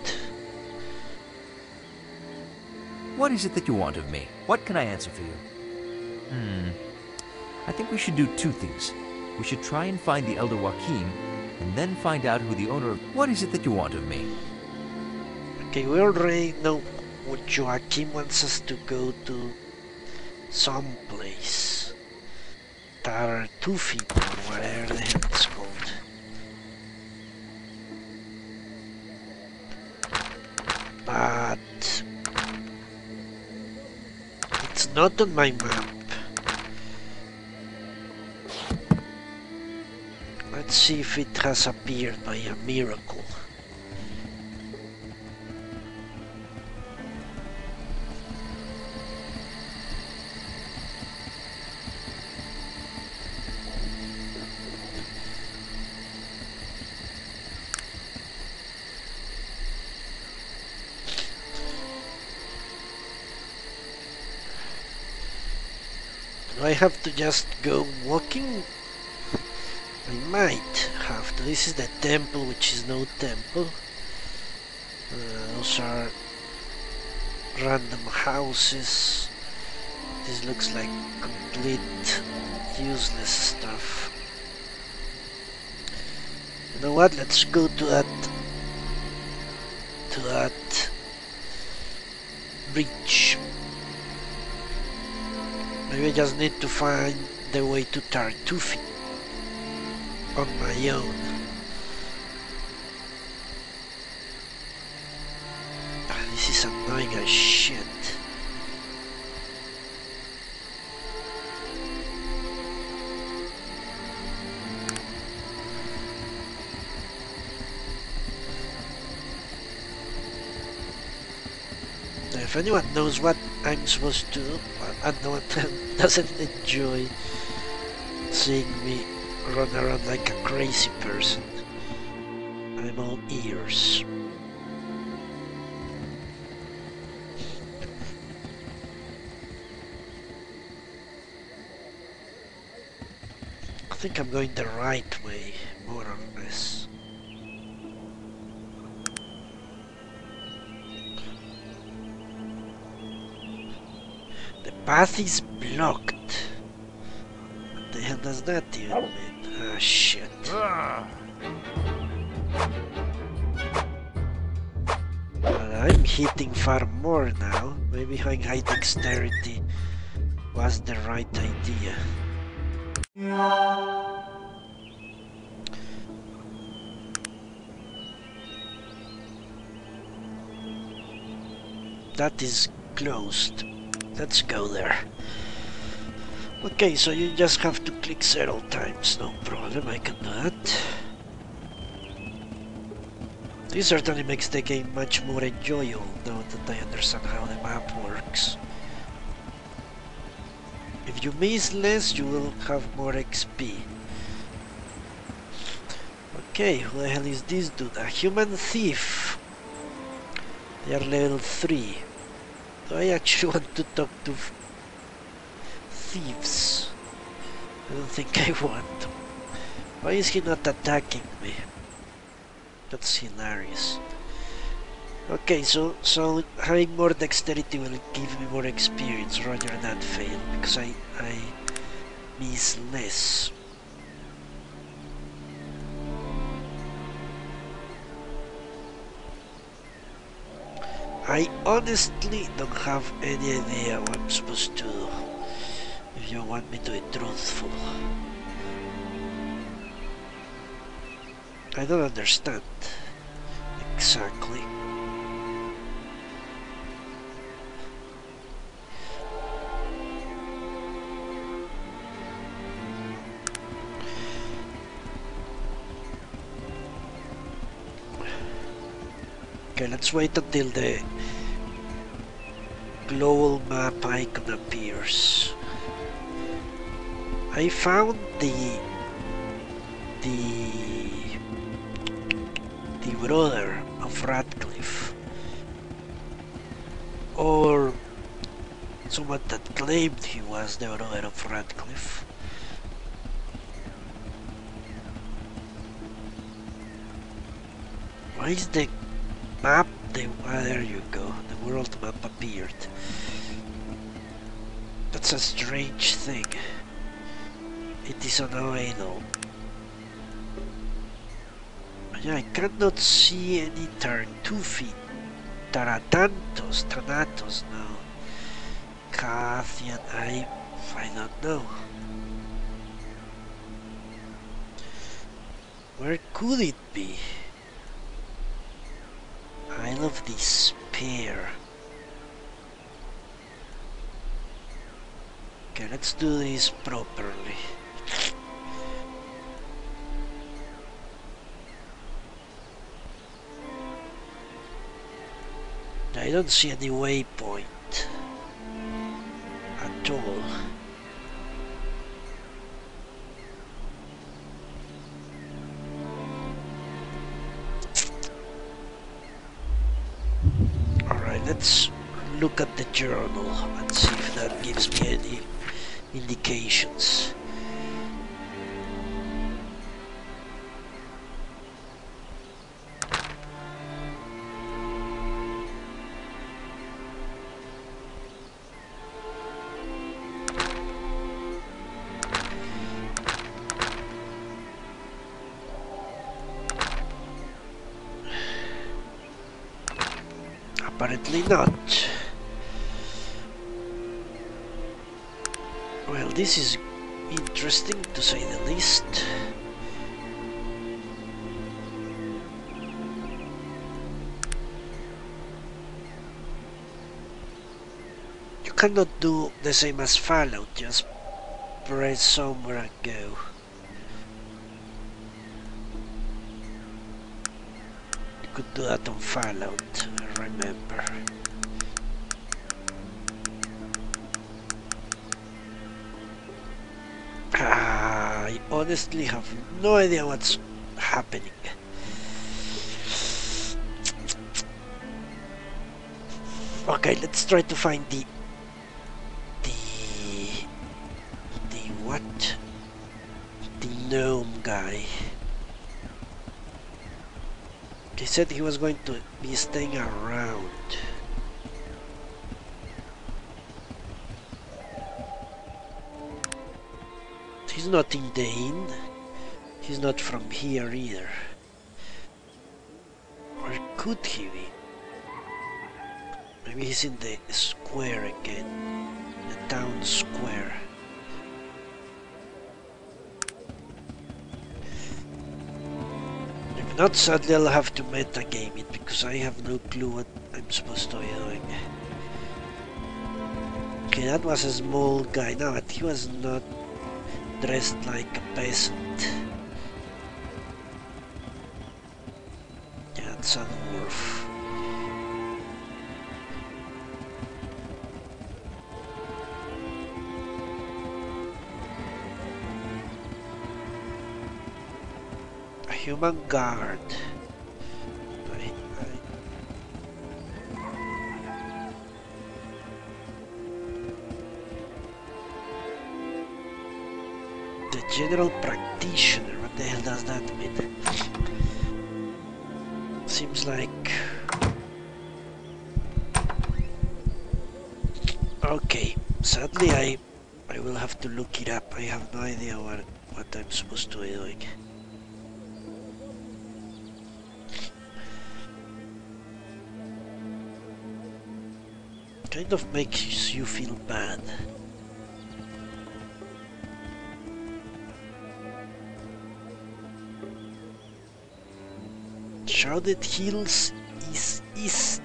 What is it that you want of me? What can I answer for you? Hmm. I think we should do two things. We should try and find the Elder Joachim, and then find out who the owner of... What is it that you want of me? Okay, we already know what Joachim wants us to go to some place. Tartuffi or whatever the hell it's called. But it's not on my map. Let's see if it has appeared by a miracle. Do I have to just go walking? Might have to. This is the temple, which is no temple. Uh, those are random houses. This looks like complete useless stuff. You know what? Let's go to that to that bridge. Maybe I just need to find the way to Tartuffi on my own. Ah, This is annoying as shit. If anyone knows what I'm supposed to do, and no one doesn't enjoy seeing me run around like a crazy person, I'm all ears. I think I'm going the right way, more or less. The path is blocked. What the hell does that even mean? Hitting far more now. Maybe having high dexterity was the right idea. That is closed. Let's go there. Okay, so you just have to click several times, no problem, I can do that. This certainly makes the game much more enjoyable now that I understand how the map works. If you miss less, you will have more XP. Okay, who the hell is this dude? A human thief. They are level 3. Do I actually (laughs) want to talk to thieves? I don't think I want. Why is he not attacking me? That's hilarious. Okay, so so having more dexterity will give me more experience. rather than fail because I I miss less. I honestly don't have any idea what I'm supposed to do. If you want me to be truthful. I don't understand exactly. Okay, let's wait until the global map icon appears. I found the the the brother of Radcliffe, or someone that claimed he was the brother of Radcliffe. Why is the map? The, ah, there you go. The world map appeared. That's a strange thing. It is unavoidable. I cannot see any Tartufi. Taratantos, Thanatos, no. Cathian, I, I don't know. Where could it be? Isle of Despair. Okay, let's do this properly. I don't see any waypoint at all. Alright, let's look at the journal and see if that gives me any indications. Not. Well, this is interesting to say the least. You cannot do the same as Fallout, just press somewhere and go. You could do that on Fallout, remember. I honestly have no idea what's happening. Okay, let's try to find the the the what? The gnome guy. He said he was going to be staying around. He's not in the inn. He's not from here either. Where could he be? Maybe he's in the square again. The town square. Not, sadly I'll have to metagame it because I have no clue what I'm supposed to be doing. Okay, that was a small guy. No, but he was not dressed like a peasant. Yeah, it's a dwarf. Human guard. The general practitioner. What the hell does that mean? Seems like. Okay, sadly I I will have to look it up. I have no idea what what I'm supposed to be doing. Kind of makes you feel bad. Shrouded Hills is east.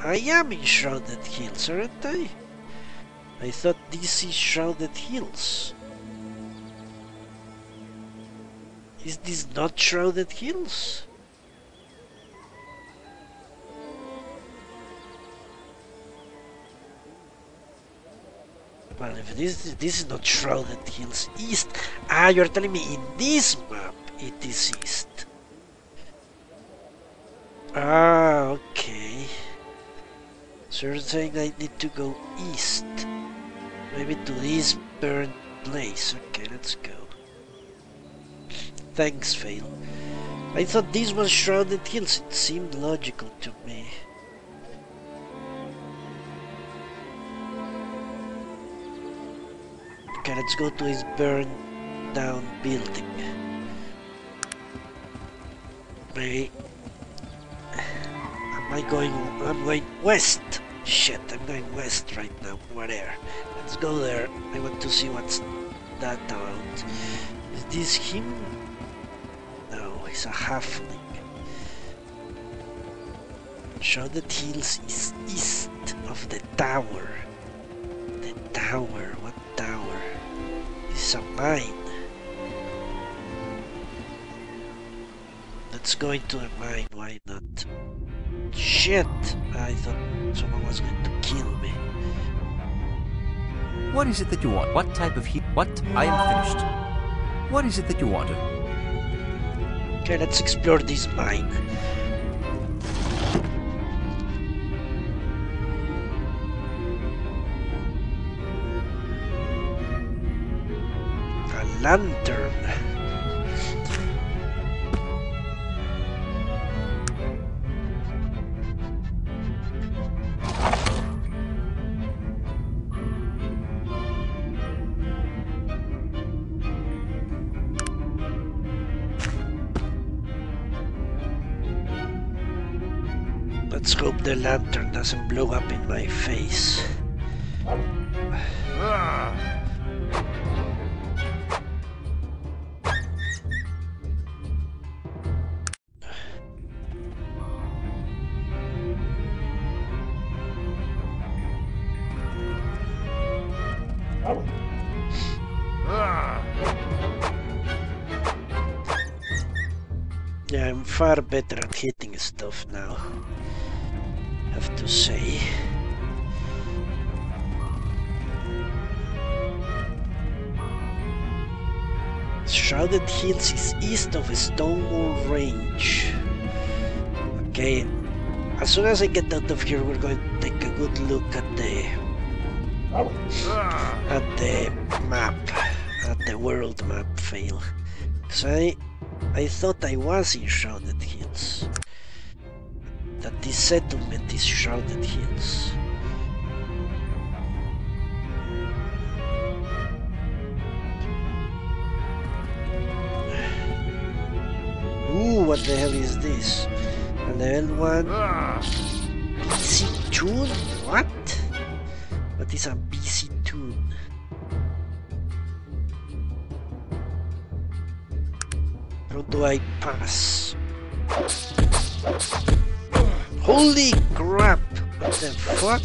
I am in Shrouded Hills, aren't I? I thought this is Shrouded Hills. Is this not Shrouded Hills? This this is not Shrouded Hills East, ah, you're telling me in this map it is East. Ah, okay. So you're saying I need to go east. Maybe to this burned place. Okay, let's go. Thanks, Fail. I thought this was Shrouded Hills. It seemed logical to me. Let's go to his burned down building. May am I going I'm going west. Shit, I'm going west right now. There. Let's go there. I want to see what's that about. Is this him? No, he's a halfling. Shrouded Hills is east of the tower. It's a mine. Let's go into a mine, why not? Shit! I thought someone was going to kill me. What is it that you want? What type of heat? What? I am finished. What is it that you want? Okay, let's explore this mine. Lantern. Let's hope the lantern doesn't blow up in my face. I'm better at hitting stuff now. Have to say. Shrouded Hills is east of Stonewall Range. Okay, as soon as I get out of here, we're going to take a good look at the at the map, at the world map fail. Cause I I thought I was in Shrouded Hills. That this settlement is Shrouded Hills. Ooh, what the hell is this? A level 1 ah. Bessie Toone? What? What is a Bessie How do I pass? Holy crap! What the fuck?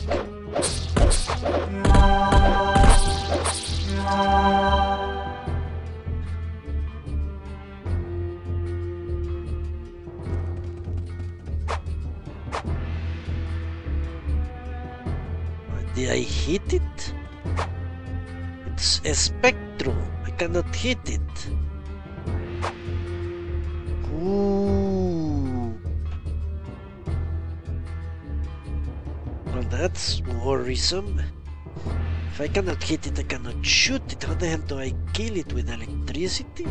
Did I hit it? It's a spectrum. I cannot hit it. Ooh. Well, that's worrisome. If I cannot hit it, I cannot shoot it. How the hell do I kill it with electricity?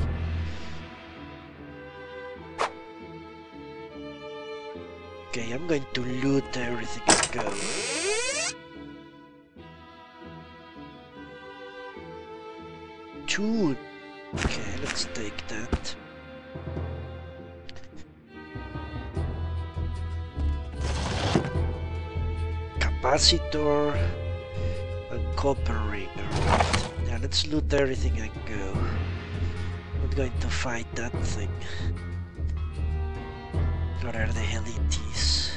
Okay, I'm going to loot everything and go. Two. Okay, let's take that. Capacitor and copper ring. Alright. Yeah, let's loot everything and go. Not going to fight that thing. Whatever the hell it is.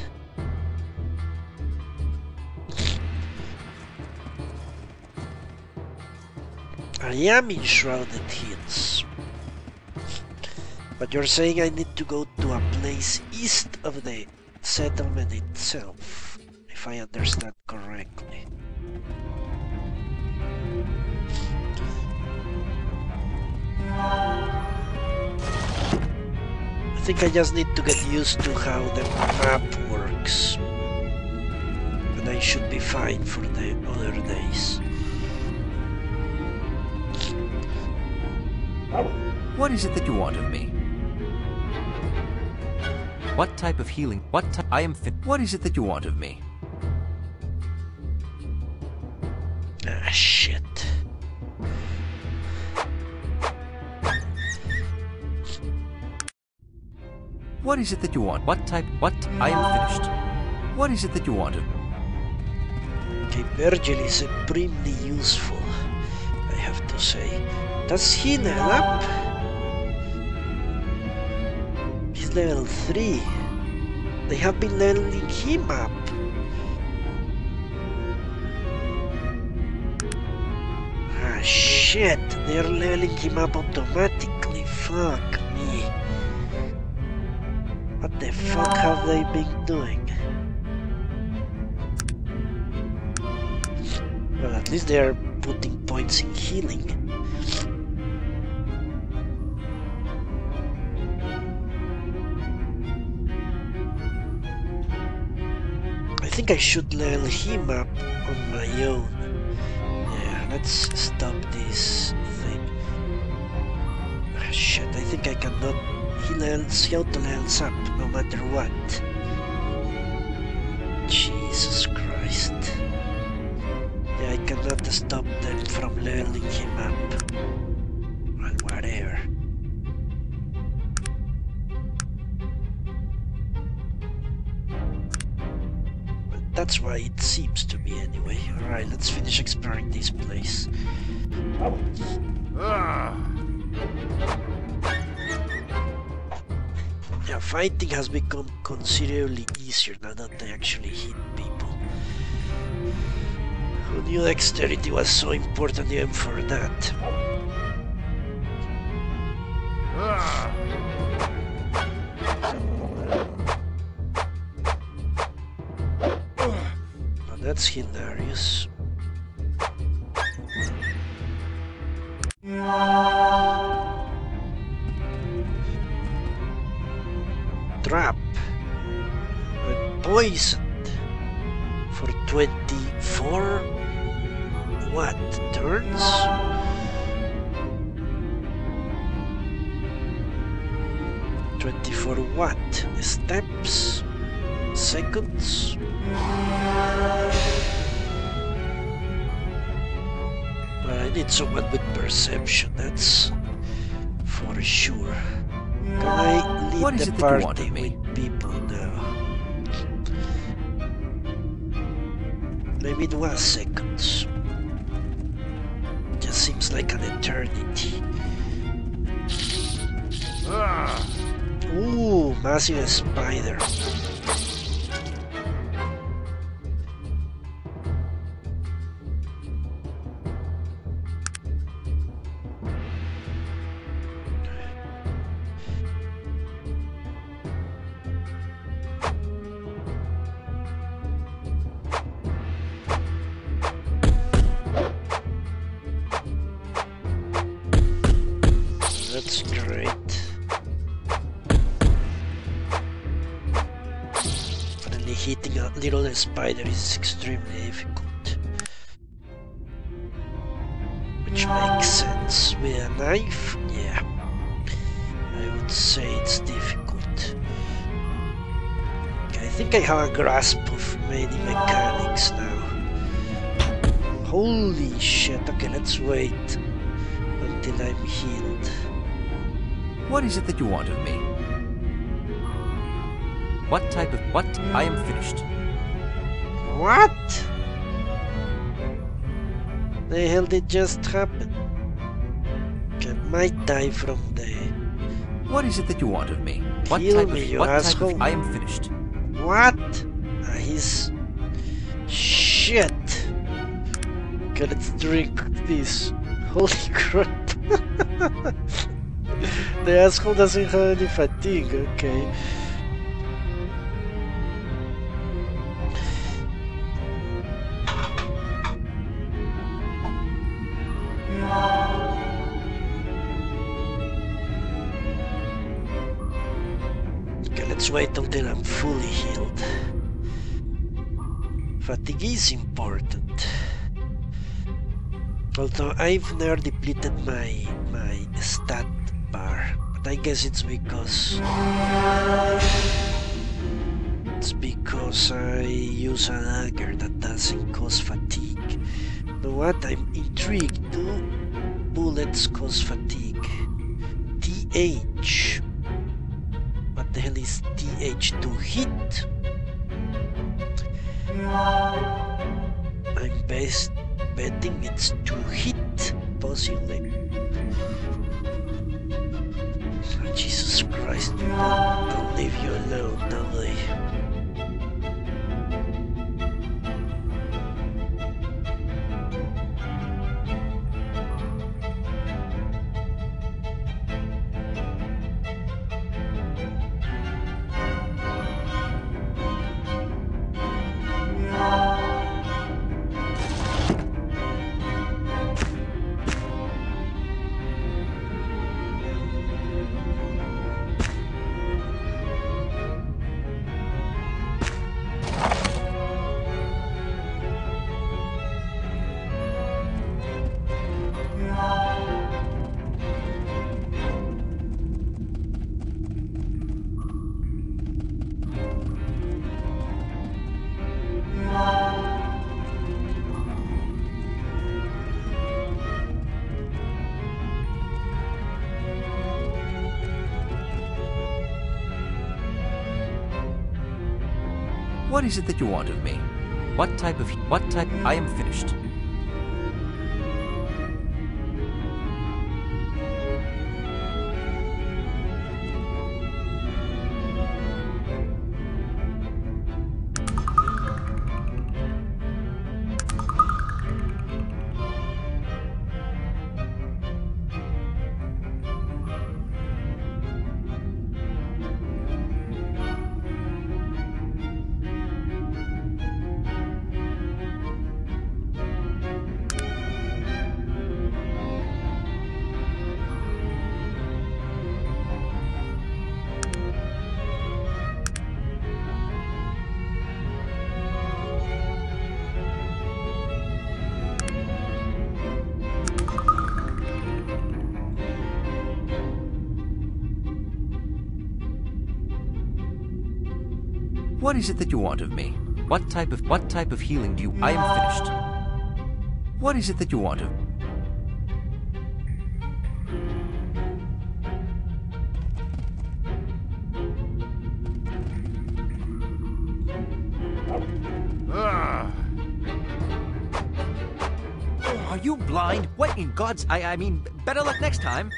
I am in Shrouded Hills. But you're saying I need to go to a place east of the settlement itself, if I understand correctly. I think I just need to get used to how the map works. And I should be fine for the other days. What is it that you want of me? What type of healing? What type? I am fit. What is it that you want of me? Ah, shit. What is it that you want? What type? What? I am finished. What is it that you wanted? Okay, Virgil is supremely useful, I have to say. Does he level up? He's level 3. They have been leveling him up. Shit. They're leveling him up automatically. Fuck me. What the fuck have they been doing? Well, at least they are putting points in healing. I think I should level him up on my own. Let's stop this thing. Ah, shit, I think I cannot. He levels, he auto levels up no matter what. Jesus Christ. Yeah, I cannot stop them from leveling him up. That's why it seems to be anyway. Alright, let's finish exploring this place. Yeah, fighting has become considerably easier now that I actually hit people. Who knew dexterity was so important even for that? That's hilarious. Trap. Poisoned. For 24 what turns? Twenty-four what? Steps? Seconds? Need someone with perception, that's for sure. Can I lead What is the it that you want party with people now? Maybe it was seconds. Just seems like an eternity. Ah. Ooh, massive spider. Spider is extremely difficult. Which makes sense. With a knife, yeah. I would say it's difficult. I think I have a grasp of many mechanics now. Holy shit, okay, let's wait until I'm healed. What is it that you want of me? What type of what? I am finished. What? The hell did just happen? I might die from the... What is it that you want of me? What Kill type me, of you what type of I am finished. What? Ah, he's... Shit! Okay, let's drink this. (laughs) Holy crap! (laughs) the asshole doesn't have any fatigue, okay. Let's wait until I'm fully healed. Fatigue is important. Although I've never depleted my my stat bar, but I guess it's because it's because I use an anchor that doesn't cause fatigue. But what I'm intrigued, do bullets cause fatigue? TH. The hell is TH? To hit? I'm best betting it's to hit, possibly. Oh, Jesus Christ, don't leave you alone, don't they? What is it that you want of me? What type of... What type... I am finished. What is it that you want of me? What type of... What type of healing do you... I am finished. What is it that you want of... Are you blind? What in God's... I, I mean, better luck next time.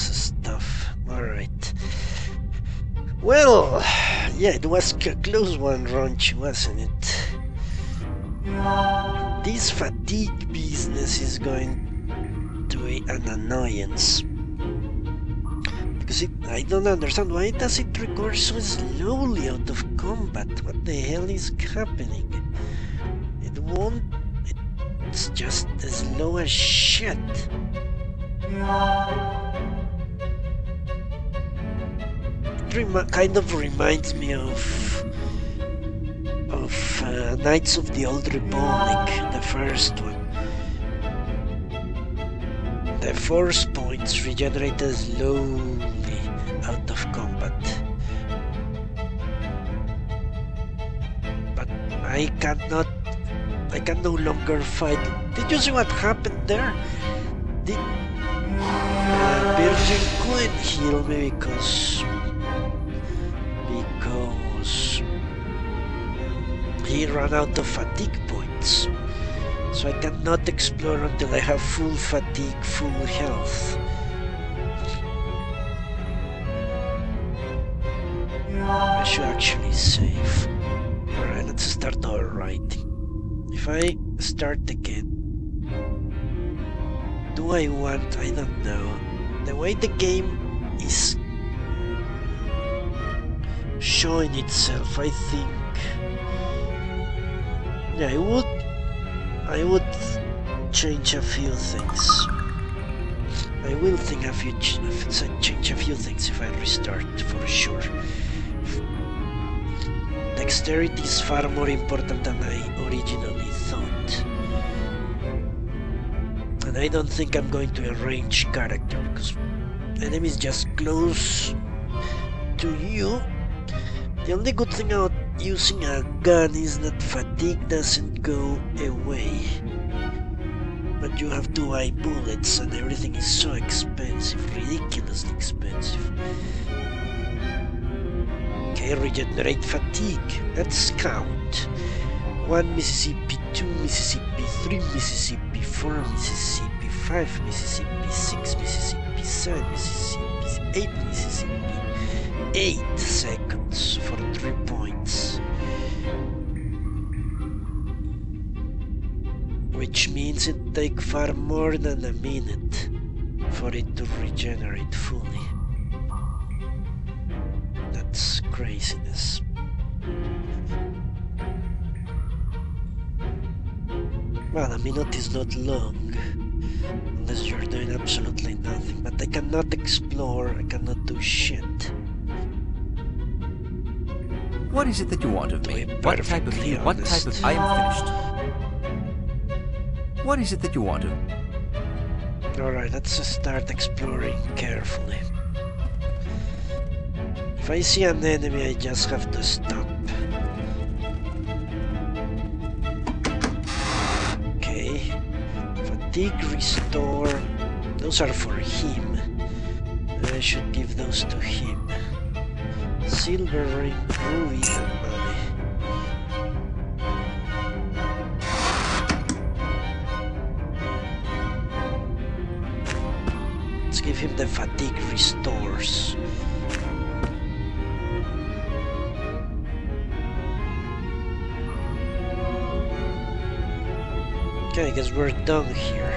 stuff. Alright. Well, yeah, it was a close one, Ronchi, wasn't it? This fatigue business is going to be an annoyance. Because it, I don't understand, why does it record so slowly out of combat? What the hell is happening? It won't... It's just as slow as shit. It kind of reminds me of of uh, Knights of the Old Republic, the first one. The force points regenerated slowly out of combat. But I cannot I can no longer fight. Did you see what happened there? Did uh, Virgil couldn't heal me because he ran out of fatigue points. So I cannot explore until I have full fatigue, full health. I should actually save. Alright, let's start our writing. If I start again, do I want, I don't know. The way the game is showing itself, I think I would I would change a few things. I will think a few change a few things if I restart for sure. Dexterity is far more important than I originally thought. And I don't think I'm going to arrange character because enemies just close to you. The only good thing using a gun is that fatigue doesn't go away. But you have to buy bullets and everything is so expensive, ridiculously expensive. Okay, regenerate fatigue. Let's count. 1 Mississippi, 2 Mississippi, 3 Mississippi, 4 Mississippi, 5 Mississippi, 6 Mississippi, 7 Mississippi, 8 Mississippi. 8 seconds for 3 points. Which means it takes far more than a minute for it to regenerate fully. That's craziness. Well, a minute is not long, unless you're doing absolutely nothing, but I cannot explore, I cannot do shit. What is it that you want of me? What type of perfectly what type of I am finished. What is it that you want of me? Alright, let's just start exploring carefully. If I see an enemy, I just have to stop. Okay. Fatigue restore. Those are for him. I should give those to him. Silver ring, and money. Let's give him the fatigue restores. Okay, I guess we're done here.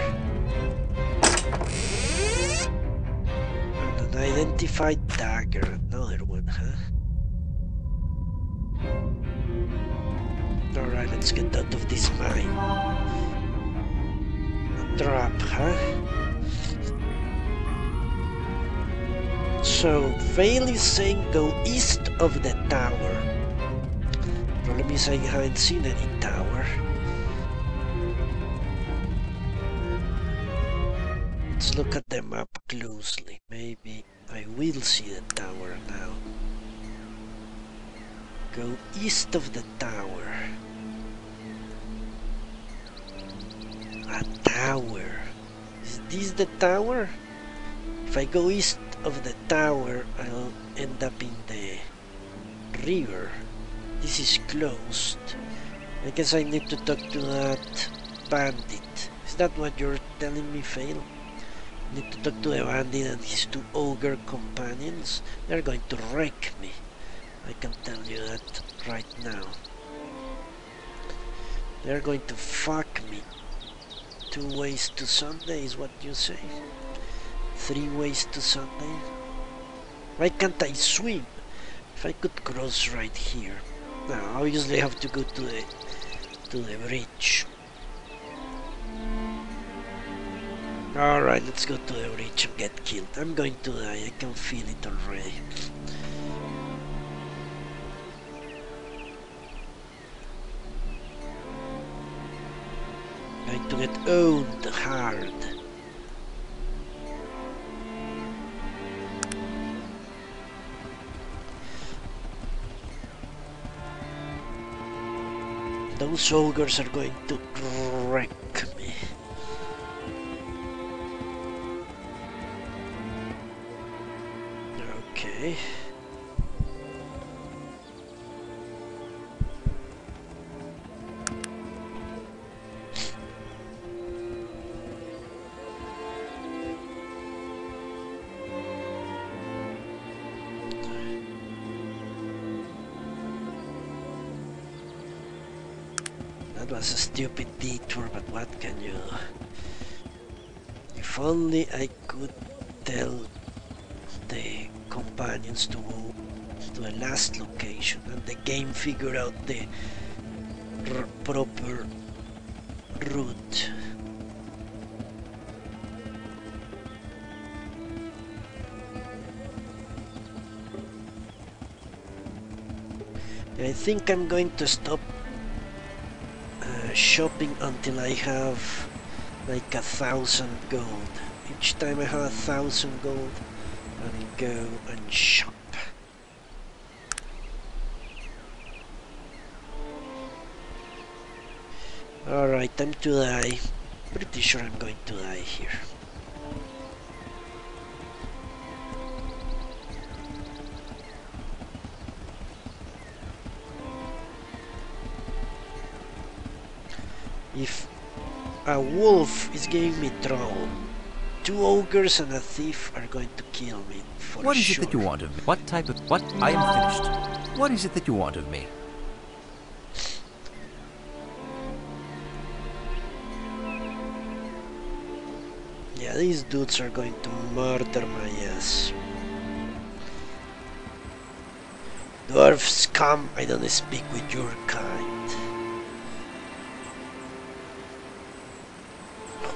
And an identified dagger, another one, huh? Let's get out of this mine. A trap, huh? So, Vale is saying go east of the tower. Problem is I haven't seen any tower. Let's look at the map closely. Maybe I will see the tower now. Go east of the tower. A tower. Is this the tower? If I go east of the tower, I'll end up in the river. This is closed. I guess I need to talk to that bandit. Is that what you're telling me, Fail? Need to talk to the bandit and his two ogre companions. They're going to wreck me. I can tell you that right now. They're going to fuck me. Two ways to Sunday is what you say. Three ways to Sunday. Why can't I swim? If I could cross right here. Now, obviously I have to go to the to the bridge. Alright, let's go to the bridge and get killed. I'm going to die, I can feel it already. Going old hard. Those ogres are going to wreck me. Okay. What can you? If only I could tell the companions to go to the last location and the game figure out the proper route. I think I'm going to stop shopping until I have like a thousand gold. Each time I have a thousand gold, I'll go and shop. Alright, time to die. Pretty sure I'm going to die here. Wolf is giving me trouble, two ogres and a thief are going to kill me for What is sure. it that you want of me? What type of... What? I am finished. What is it that you want of me? Yeah, these dudes are going to murder my ass. Dwarfs, come, I don't speak with your kind.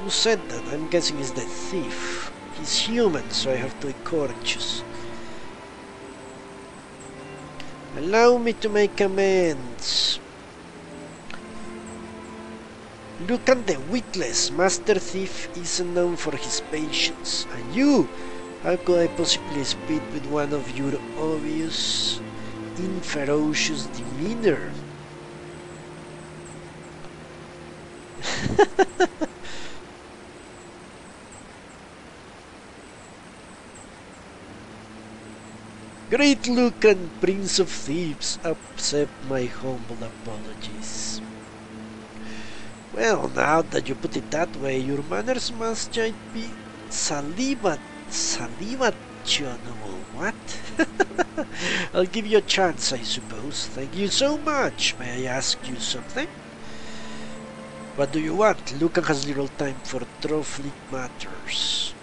Who said that? I'm guessing it's the thief. He's human, so I have to be courteous. Allow me to make amends. Look at the witless master thief isn't known for his patience. And you, how could I possibly speak with one of your obvious, inferocious demeanor? (laughs) (laughs) Great Lucan, Prince of Thieves, accept my humble apologies. Well, now that you put it that way, your manners must just be saliva, salivationable. What? (laughs) I'll give you a chance, I suppose. Thank you so much. May I ask you something? What do you want? Lucan has little time for trophy matters.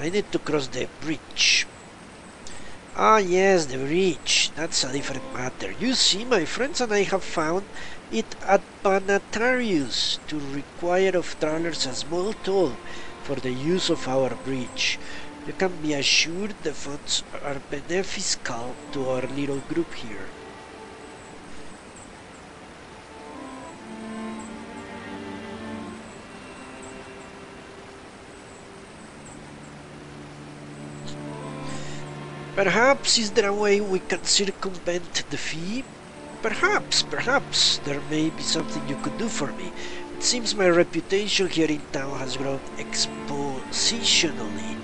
I need to cross the bridge. Ah yes, the bridge. That's a different matter. You see, my friends and I have found it at Planetarius to require of travelers a small toll for the use of our bridge. You can be assured the funds are beneficial to our little group here. Perhaps is there a way we can circumvent the fee? Perhaps, perhaps there may be something you could do for me. It seems my reputation here in town has grown expositionally.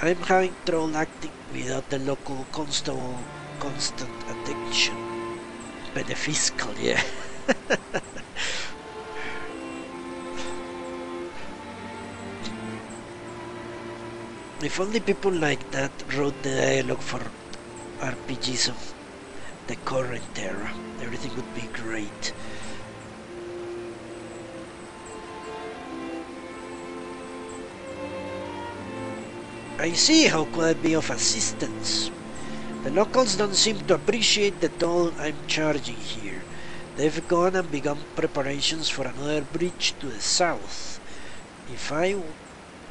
I'm having trouble acting without the local constable constant attention. Beneficial, yeah. (laughs) If only people like that wrote the dialogue for RPGs of the current era, everything would be great. I see how could I be of assistance. The locals don't seem to appreciate the toll I'm charging here. They've gone and begun preparations for another bridge to the south. If I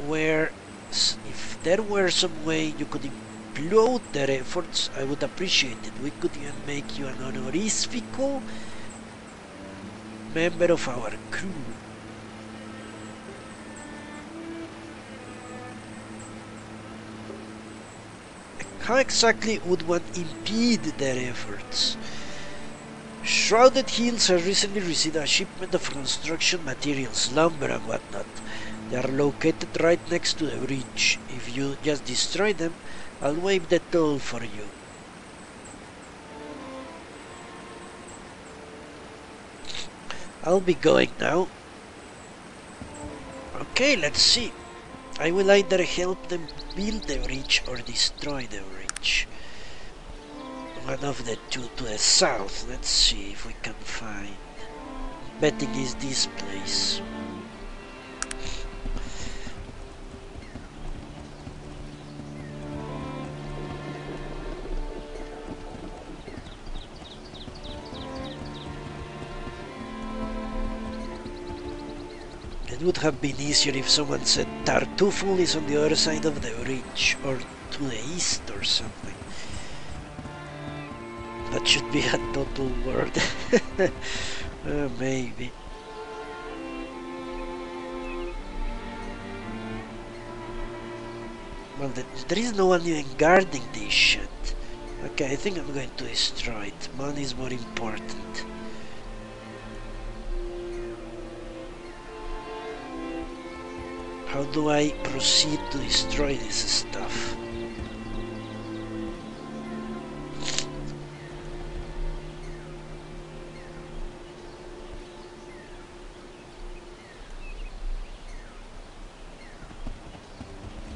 were, if there were some way you could implode their efforts, I would appreciate it. We could even make you an honorifico member of our crew. How exactly would one impede their efforts? Shrouded Hills has recently received a shipment of construction materials, lumber and whatnot. They are located right next to the bridge. If you just destroy them, I'll waive the toll for you. I'll be going now. Okay, let's see. I will either help them build the bridge or destroy the bridge. One of the two to the south. Let's see if we can find. Betting is this place. It would have been easier if someone said Tartuful is on the other side of the bridge or to the east or something. That should be a total word. uh, (laughs) maybe. Well, there is no one even guarding this shit. Okay, I think I'm going to destroy it. Money is more important. How do I proceed to destroy this stuff?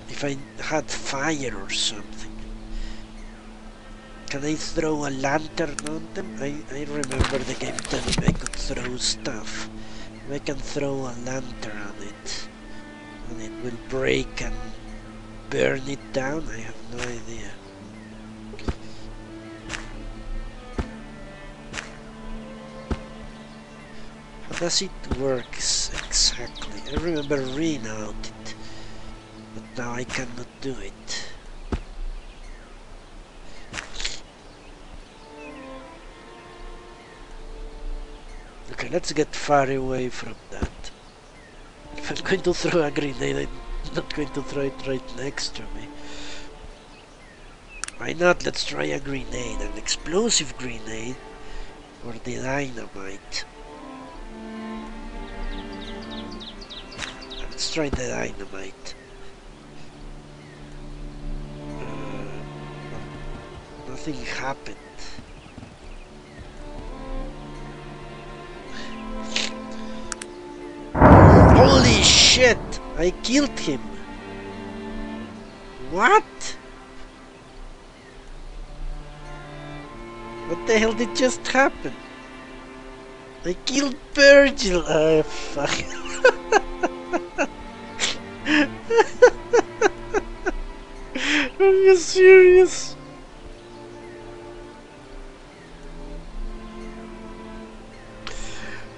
If I had fire or something. Can I throw a lantern on them? I, I remember the game telling me I could throw stuff. I can throw a lantern and it will break and burn it down? I have no idea. How does it work exactly? I remember reading out it, but now I cannot do it. Okay, let's get far away from that. I'm going to throw a grenade, I'm not going to throw it right next to me. Why not? Let's try a grenade, an explosive grenade, or the dynamite. Let's try the dynamite. Uh, nothing happened. Holy shit! I killed him! What? What the hell did just happen? I killed Virgil! Oh fuck. (laughs) Are you serious?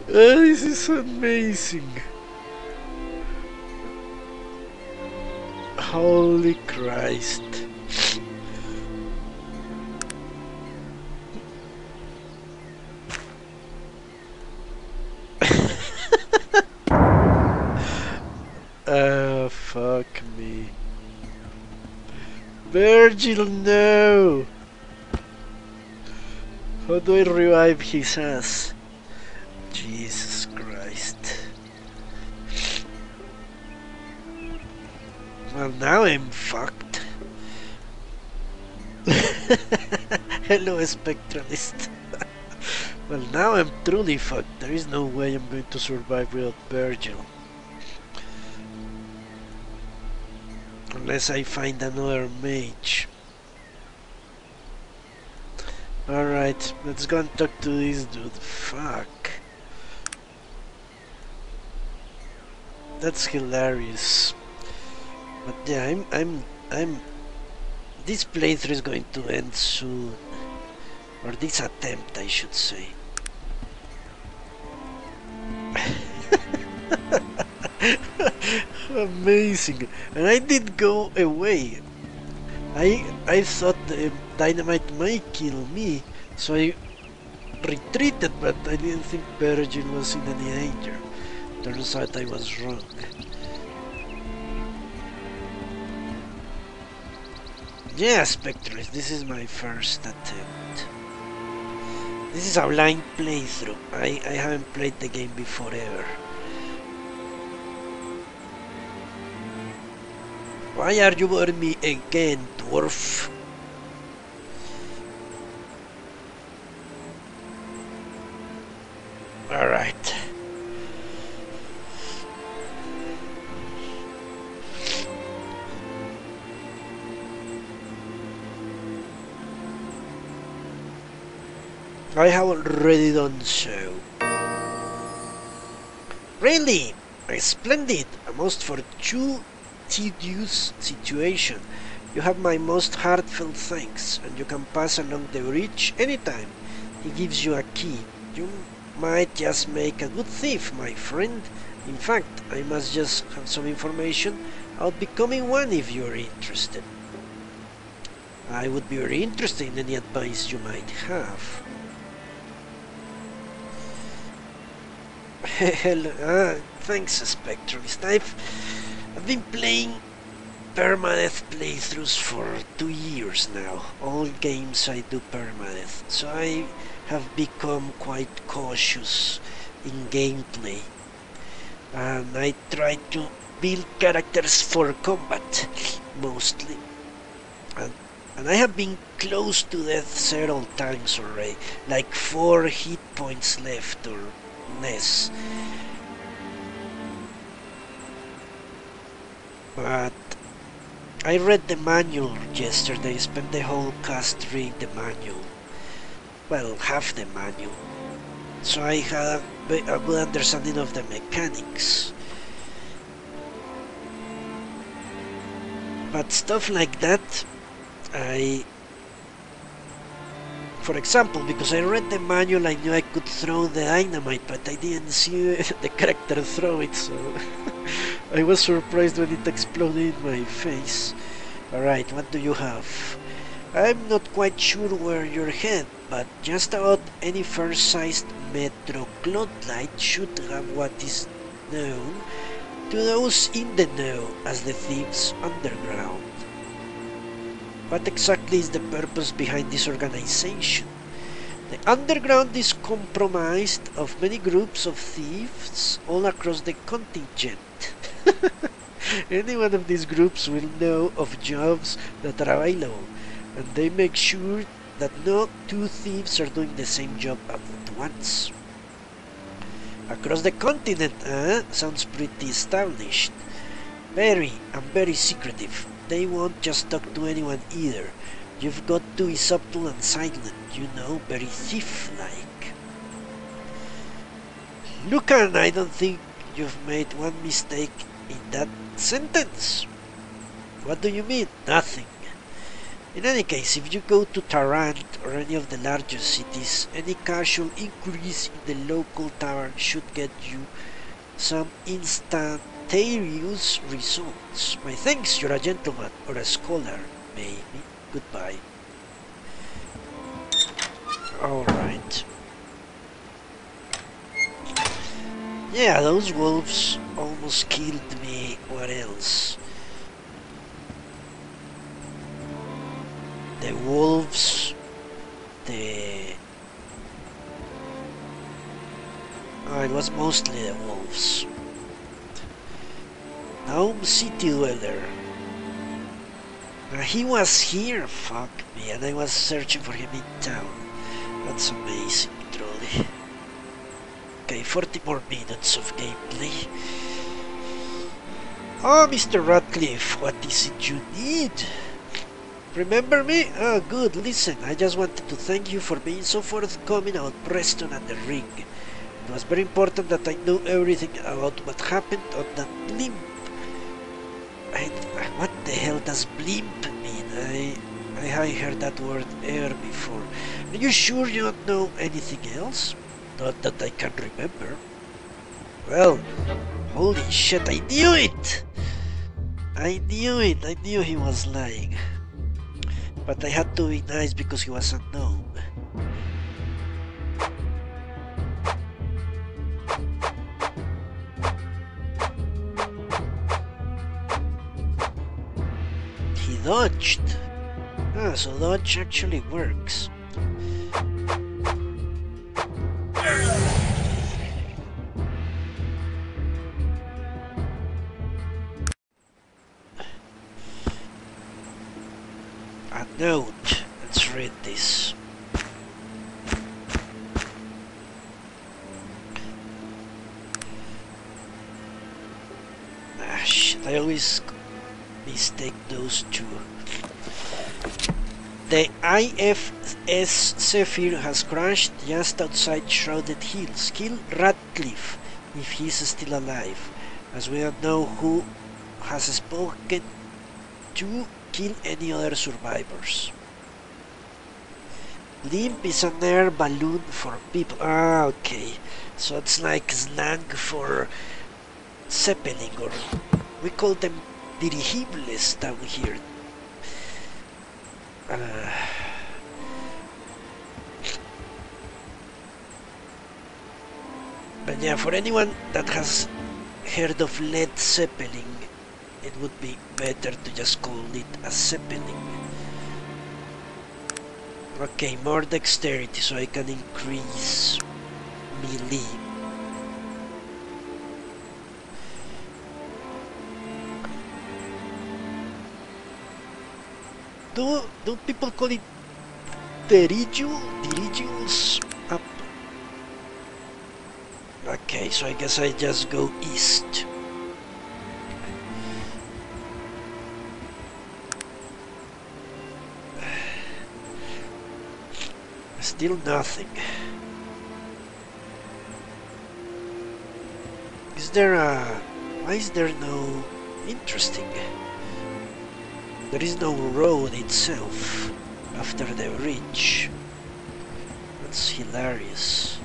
Oh, this is amazing. Holy Christ. (laughs) oh, fuck me. Virgil, no! How do I revive his ass? Jesus Well, now I'm fucked. (laughs) Hello, Spectralist. (laughs) well, now I'm truly fucked. There is no way I'm going to survive without Virgil. Unless I find another mage. Alright, let's go and talk to this dude. Fuck. That's hilarious. But yeah, I'm I'm I'm this playthrough is going to end soon. Or this attempt I should say. (laughs) Amazing. And I did go away. I I thought the dynamite might kill me, so I retreated, but I didn't think Virgil was in any danger. Turns out I was wrong. Yeah, Spectres, this is my first attempt. This is a blind playthrough. I, I haven't played the game before ever. Why are you bothering me again, dwarf? Already done so. Really? a Splendid! A most fortuitous situation. You have my most heartfelt thanks, and you can pass along the bridge anytime. He gives you a key. You might just make a good thief, my friend. In fact, I must just have some information about becoming one if you're interested. I would be very interested in any advice you might have. Hello, ah, thanks, Spectralist. I've, I've been playing permadeath playthroughs for two years now. All games I do permadeath, so I have become quite cautious in gameplay. And I try to build characters for combat, mostly. And, and I have been close to death several times already, like four hit points left or less. But I read the manual yesterday, spent the whole cast reading the manual. Well, half the manual. So I had a good understanding of the mechanics. But stuff like that, I for example, because I read the manual, I knew I could throw the dynamite, but I didn't see (laughs) the character throw it, so (laughs) I was surprised when it exploded in my face. Alright, what do you have? I'm not quite sure where you're headed, but just about any first-sized metro light should have what is known to those in the know as the Thieves Underground. What exactly is the purpose behind this organization? The underground is comprised of many groups of thieves all across the contingent. (laughs) Any one of these groups will know of jobs that are available, and they make sure that no two thieves are doing the same job at once. Across the continent, eh? Sounds pretty established. Very and very secretive they won't just talk to anyone either. You've got to be subtle and silent, you know, very thief-like. Lucan, I don't think you've made one mistake in that sentence. What do you mean? Nothing. In any case, if you go to Tarant or any of the larger cities, any casual increase in the local tavern should get you some instant nefarious results. My thanks, you're a gentleman or a scholar, maybe. Goodbye. Alright. Yeah, those wolves almost killed me. What else? The wolves, the... Oh, it was mostly the wolves. Home City Dweller. Now he was here, fuck me, and I was searching for him in town. That's amazing, truly. Okay, 40 more minutes of gameplay. Oh, Mr. Ratcliffe, what is it you need? Remember me? Oh, good. Listen, I just wanted to thank you for being so forthcoming about Preston and the ring. It was very important that I knew everything about what happened on that blimp. I, what the hell does blimp mean? I, I I heard that word ever before. Are you sure you don't know anything else? Not that I can remember. Well, holy shit, I knew it! I knew it, I knew he was lying. But I had to be nice because he was unknown. He dodged. Ah, so dodge actually works. A note. IFS Zephyr has crashed just outside Shrouded Hills. Kill Radcliffe if he's still alive, as we don't know who has spoken to kill any other survivors. Limp is an air balloon for people. Ah, okay. So it's like slang for Zeppelin, or we call them dirigibles down here. Uh, but yeah, for anyone that has heard of Led Zeppelin, it would be better to just call it a Zeppelin. Okay, more dexterity so I can increase melee. Do, do people call it up? Okay, so I guess I just go east. Still nothing. Is there a... Why is there no... Interesting. There is no road itself after the bridge. That's hilarious.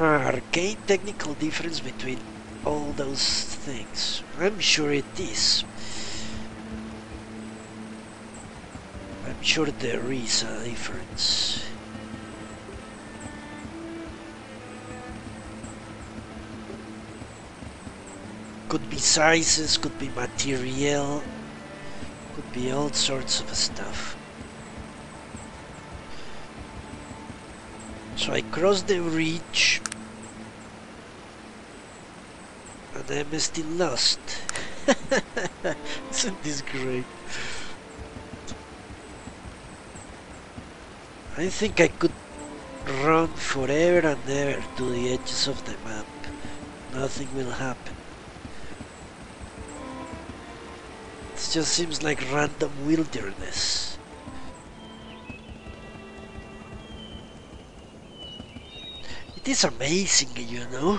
Arcane technical difference between all those things. I'm sure it is. I'm sure there is a difference. Could be sizes, could be material, could be all sorts of stuff. So I cross the ridge and I'm still lost. (laughs) Isn't this great? I think I could run forever and ever to the edges of the map. Nothing will happen. It just seems like random wilderness. It is amazing, you know.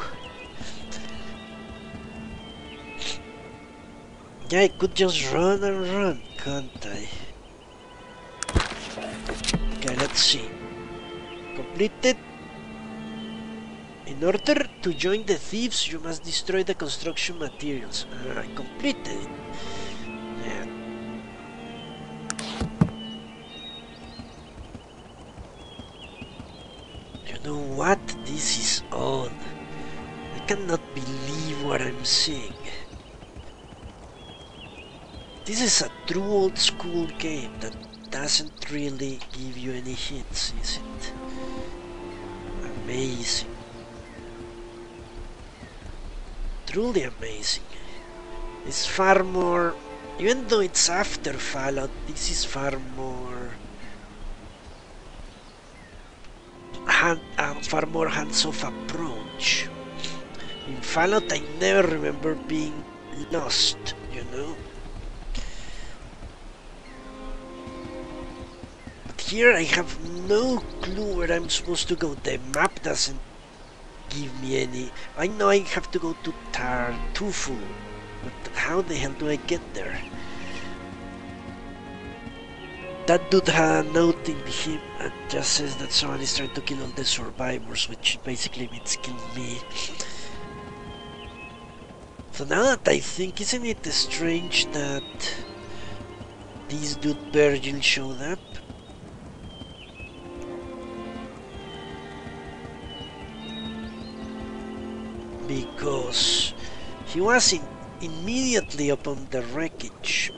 Yeah, I could just run and run, can't I? Okay, let's see. Completed. In order to join the thieves, you must destroy the construction materials. Ah, I completed it. Yeah. Know what? This is odd. I cannot believe what I'm seeing. This is a true old school game that doesn't really give you any hints, is it? Amazing. Truly amazing. It's far more, even though it's after Fallout, this is far more hand, a far more hands-off approach. In Fallout, I never remember being lost, you know. But here I have no clue where I'm supposed to go. The map doesn't give me any. I know I have to go to Tartufu, but how the hell do I get there? That dude had a note in him and just says that someone is trying to kill all the survivors, which basically means kill me. So now that I think, isn't it strange that this dude Virgil showed up? Because he was in, immediately upon the wreckage.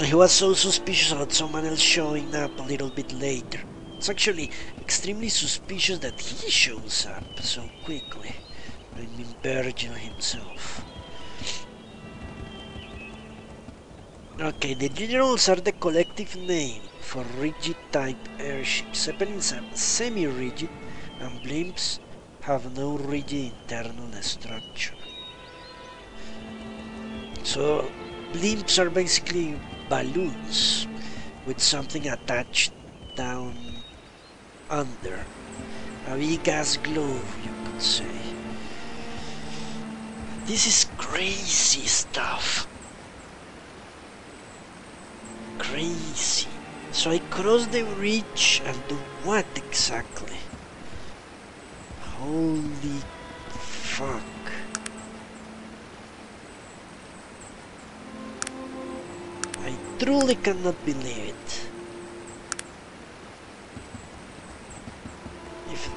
He was so suspicious about someone else showing up a little bit later. It's actually extremely suspicious that he shows up so quickly. I mean Virgil himself. Okay, dirigibles are the collective name for rigid type airships. Zeppelins are semi-rigid and blimps have no rigid internal structure. So blimps are basically balloons with something attached down under. A big gas globe, you could say. This is crazy stuff. Crazy. So I cross the bridge and do what exactly? Holy fuck. Truly cannot believe it. If,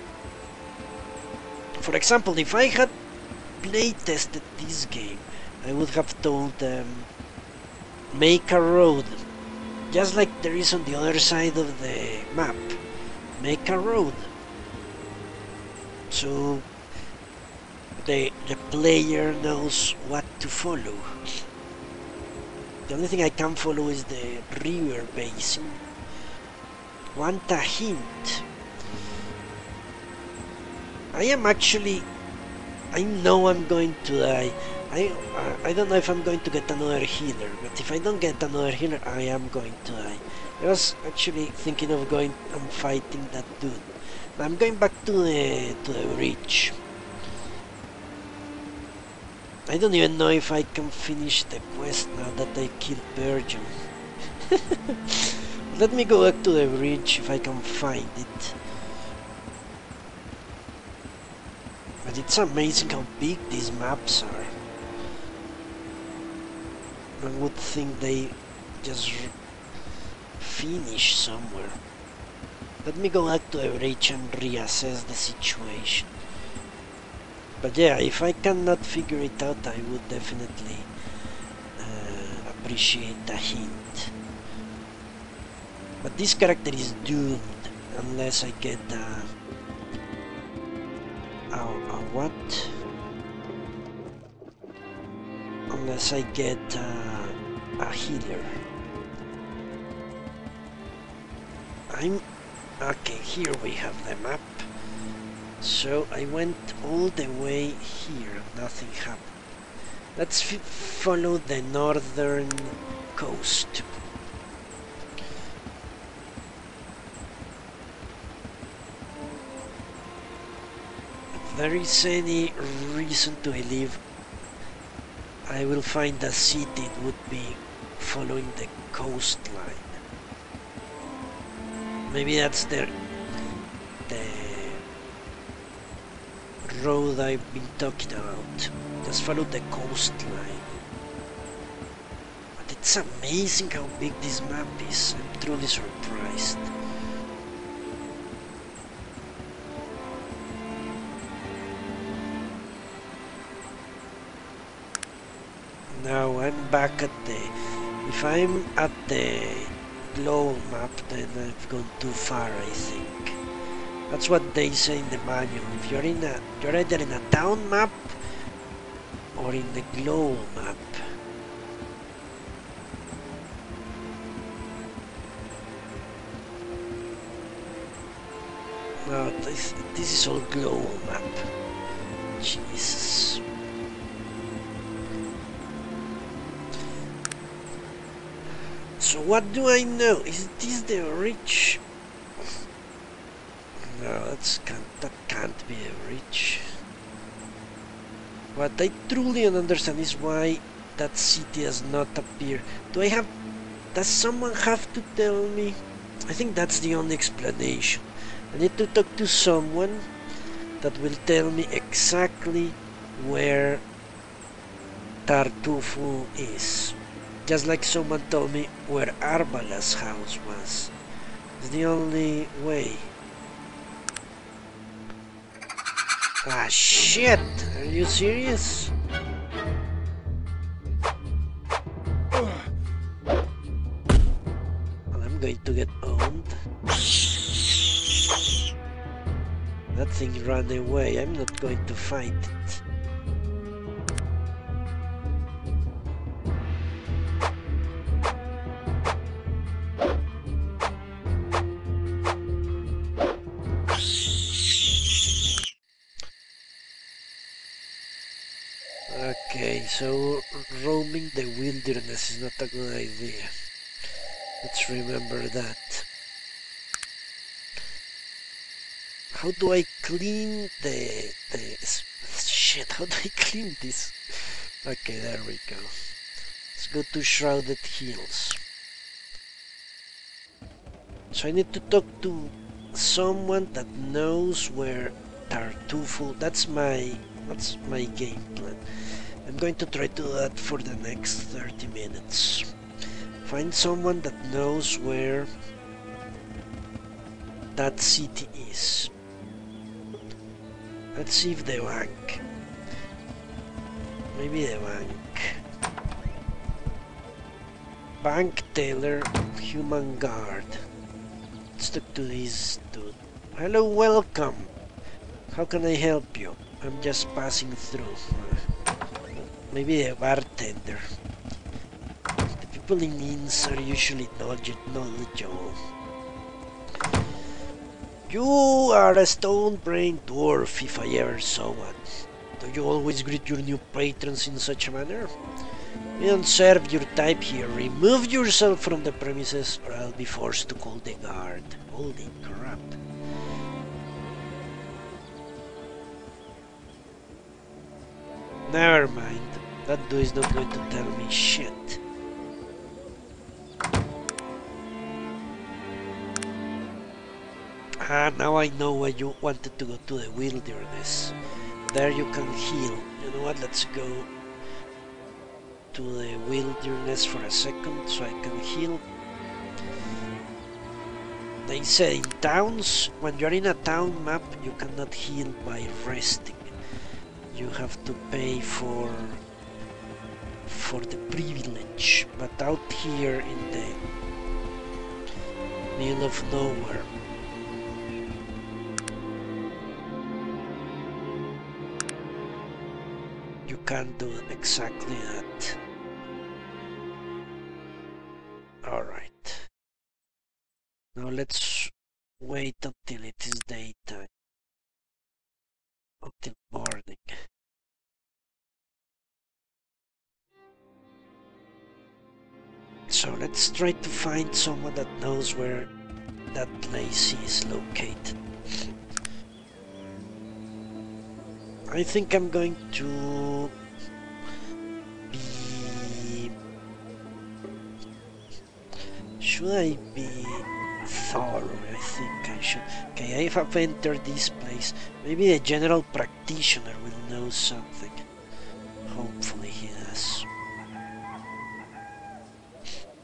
for example, if I had play tested this game, I would have told them make a road, just like there is on the other side of the map. Make a road. So the the player knows what to follow. The only thing I can follow is the river basin. Want a hint? I am actually I know I'm going to die. I I don't know if I'm going to get another healer, but if I don't get another healer, I am going to die. I was actually thinking of going and fighting that dude. I'm going back to the to the bridge. I don't even know if I can finish the quest now that I killed Virgil. (laughs) Let me go back to the bridge if I can find it. But it's amazing how big these maps are. One would think they just finish somewhere. Let me go back to the bridge and reassess the situation. But yeah, if I cannot figure it out, I would definitely uh, appreciate a hint. But this character is doomed unless I get a, a, a what? Unless I get a, a healer. I'm okay. Here we have the map. So I went all the way here, nothing happened. Let's follow the northern coast. If there is any reason to believe I will find a city, it would be following the coastline. Maybe that's the the road I've been talking about. Just follow the coastline. But it's amazing how big this map is. I'm truly surprised. Now I'm back at the... If I'm at the glow map then I've gone too far I think. That's what they say in the manual. If you're in a, you're either in a town map or in the glow map. No, this, this is all glow map. Jesus. So what do I know? Is this the rich? No, that's can't, that can't be a rich. What I truly don't understand is why that city has not appeared. Do I have... Does someone have to tell me? I think that's the only explanation. I need to talk to someone that will tell me exactly where Tartufo is. Just like someone told me where Arbala's house was. It's the only way. Ah shit! Are you serious? Well, I'm going to get owned. That thing ran away. I'm not going to fight wilderness is not a good idea. Let's remember that. How do I clean the the shit? How do I clean this? Okay, there we go. Let's go to Shrouded Hills. So I need to talk to someone that knows where Tartufo. That's my that's my game plan. I'm going to try to do that for the next 30 minutes. Find someone that knows where that city is. Let's see if the bank. Maybe the bank. Bank teller, human guard. Let's talk to this dude. Hello, welcome. How can I help you? I'm just passing through. (laughs) Maybe a bartender. The people in inns are usually knowledgeable. You are a stone-brained dwarf if I ever saw one. Do you always greet your new patrons in such a manner? We don't serve your type here. Remove yourself from the premises or I'll be forced to call the guard. Holy crap. Never mind. That dude is not going to tell me shit. Ah, now I know why you wanted to go to the wilderness. There you can heal. You know what, let's go to the wilderness for a second so I can heal. They say in towns, when you're in a town map, you cannot heal by resting. You have to pay for for the privilege, but out here in the middle of nowhere, you can't do exactly that. Alright. Now let's wait until it is daytime. Until morning. So let's try to find someone that knows where that place is located. I think I'm going to be... Should I be thorough? I think I should. Okay, I have entered this place. Maybe the general practitioner will know something. Hopefully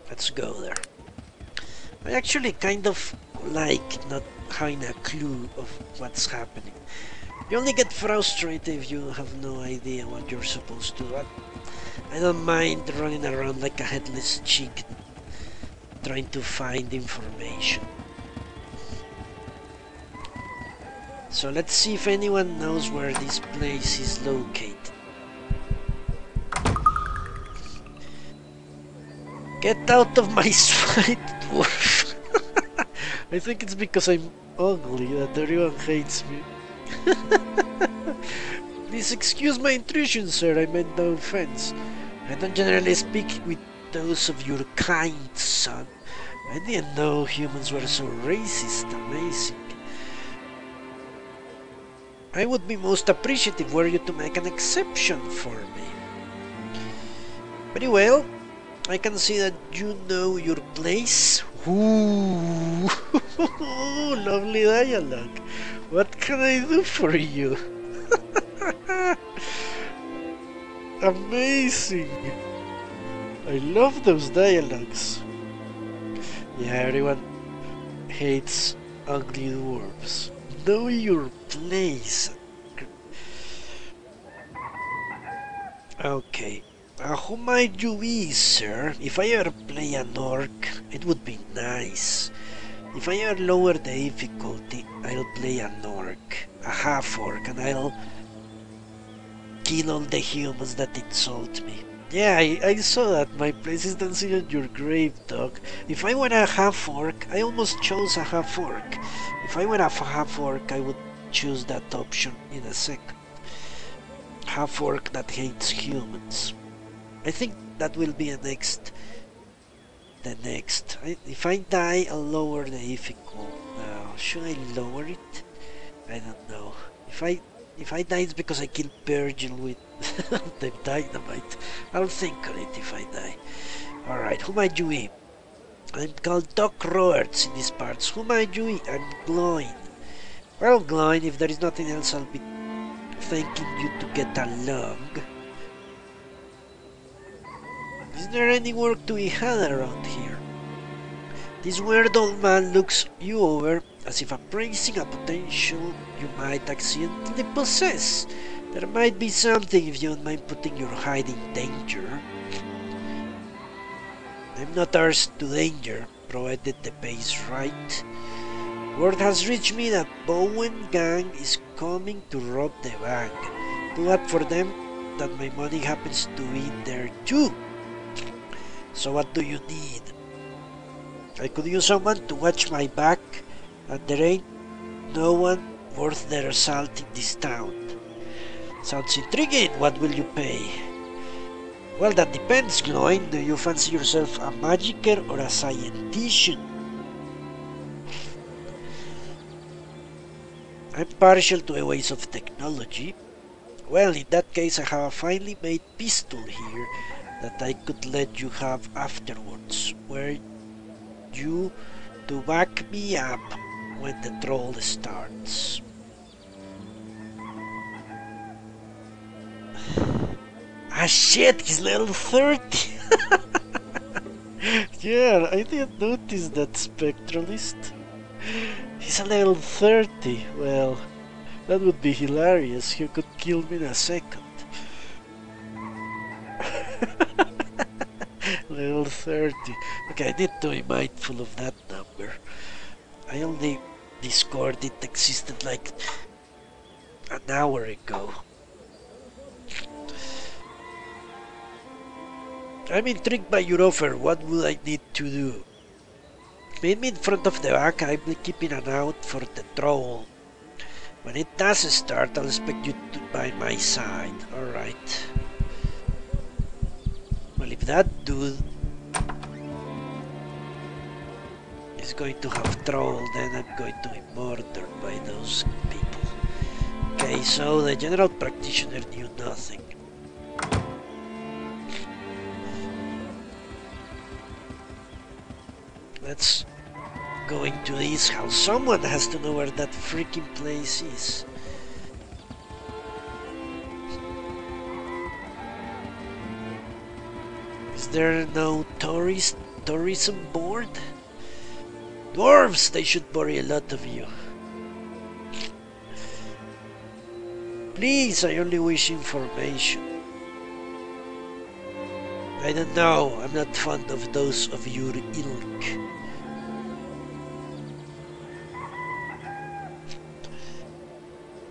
Let's go there. I actually kind of like not having a clue of what's happening. You only get frustrated if you have no idea what you're supposed to do. I don't mind running around like a headless chicken, trying to find information. So let's see if anyone knows where this place is located. Get out of my (laughs) sight, dwarf! (laughs) I think it's because I'm ugly that everyone hates me. (laughs) Please excuse my intrusion, sir. I meant no offense. I don't generally speak with those of your kind, son. I didn't know humans were so racist. Amazing. I would be most appreciative were you to make an exception for me. Very well. I can see that you know your place. Ooh, (laughs) lovely dialogue. What can I do for you? (laughs) Amazing. I love those dialogues. Yeah, everyone hates ugly dwarves. Know your place. Okay. Uh, who might you be, sir? If I ever play an orc, it would be nice. If I ever lower the difficulty, I'll play an orc, a half orc, and I'll kill all the humans that insult me. Yeah, I, I saw that. My place is dancing on your grave, dog. If I were a half orc, I almost chose a half orc. If I were a half orc, I would choose that option in a second. Half orc that hates humans. I think that will be the next. The next. I, if I die, I'll lower the difficult. Uh, should I lower it? I don't know. If I if I die, it's because I killed Virgil with (laughs) the dynamite. I'll think on it if I die. Alright, who might you be? I'm called Doc Roberts in these parts. Who might you be? I'm Gloin. Well, Gloin, if there is nothing else, I'll be thanking you to get along. Is there any work to be had around here? This weird old man looks you over as if appraising a potential you might accidentally possess. There might be something if you don't mind putting your hide in danger. I'm not averse to danger, provided the pay is right. Word has reached me that Bowen gang is coming to rob the bank. Too bad for them that my money happens to be there too. So what do you need? I could use someone to watch my back, and there ain't no one worth their salt in this town. Sounds intriguing. What will you pay? Well, that depends, Gloin. Do you fancy yourself a magicer or a scientician? I'm partial to a ways of technology. Well, in that case, I have a finely made pistol here that I could let you have afterwards, were you to back me up when the troll starts. (sighs) ah shit, he's level 30! (laughs) yeah, I didn't notice that Spectralist. He's a level 30, well, that would be hilarious, he could kill me in a second. (laughs) level 30. Okay, I need to be mindful of that number. I only discovered it existed like an hour ago. I'm intrigued by your offer. What would I need to do? Meet me in front of the back. I'll be keeping an eye out for the troll. When it does start, I'll expect you to by my side. Alright. Well, if that dude is going to have trouble, then I'm going to be murdered by those people. Okay, so the general practitioner knew nothing. Let's go into this house. Someone has to know where that freaking place is. Is there no tourist tourism board? Dwarves, they should worry a lot of you. Please, I only wish information. I don't know, I'm not fond of those of your ilk.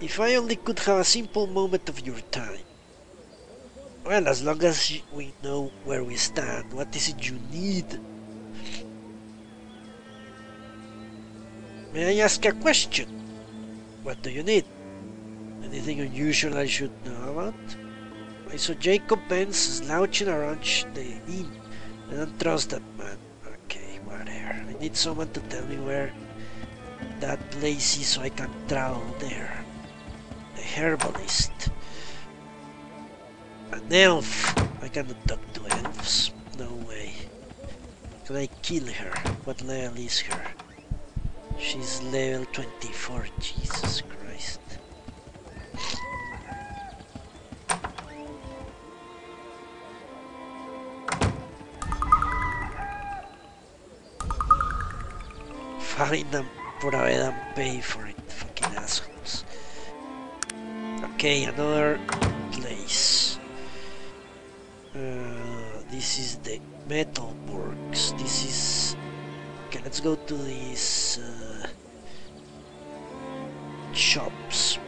If I only could have a simple moment of your time. Well, as long as we know where we stand, what is it you need? May I ask a question? What do you need? Anything unusual I should know about? I saw Jacob Benz slouching around the inn. I don't trust that man. Okay, whatever. I need someone to tell me where that place is so I can travel there. The herbalist. An elf. I cannot talk to elves. No way. Can I kill her? What level is her? She's level 24. Jesus Christ. Find them, provide them, pay for it, fucking assholes. Okay, another place. Uh, this is the metal works. This is okay. Let's go to these uh, shops,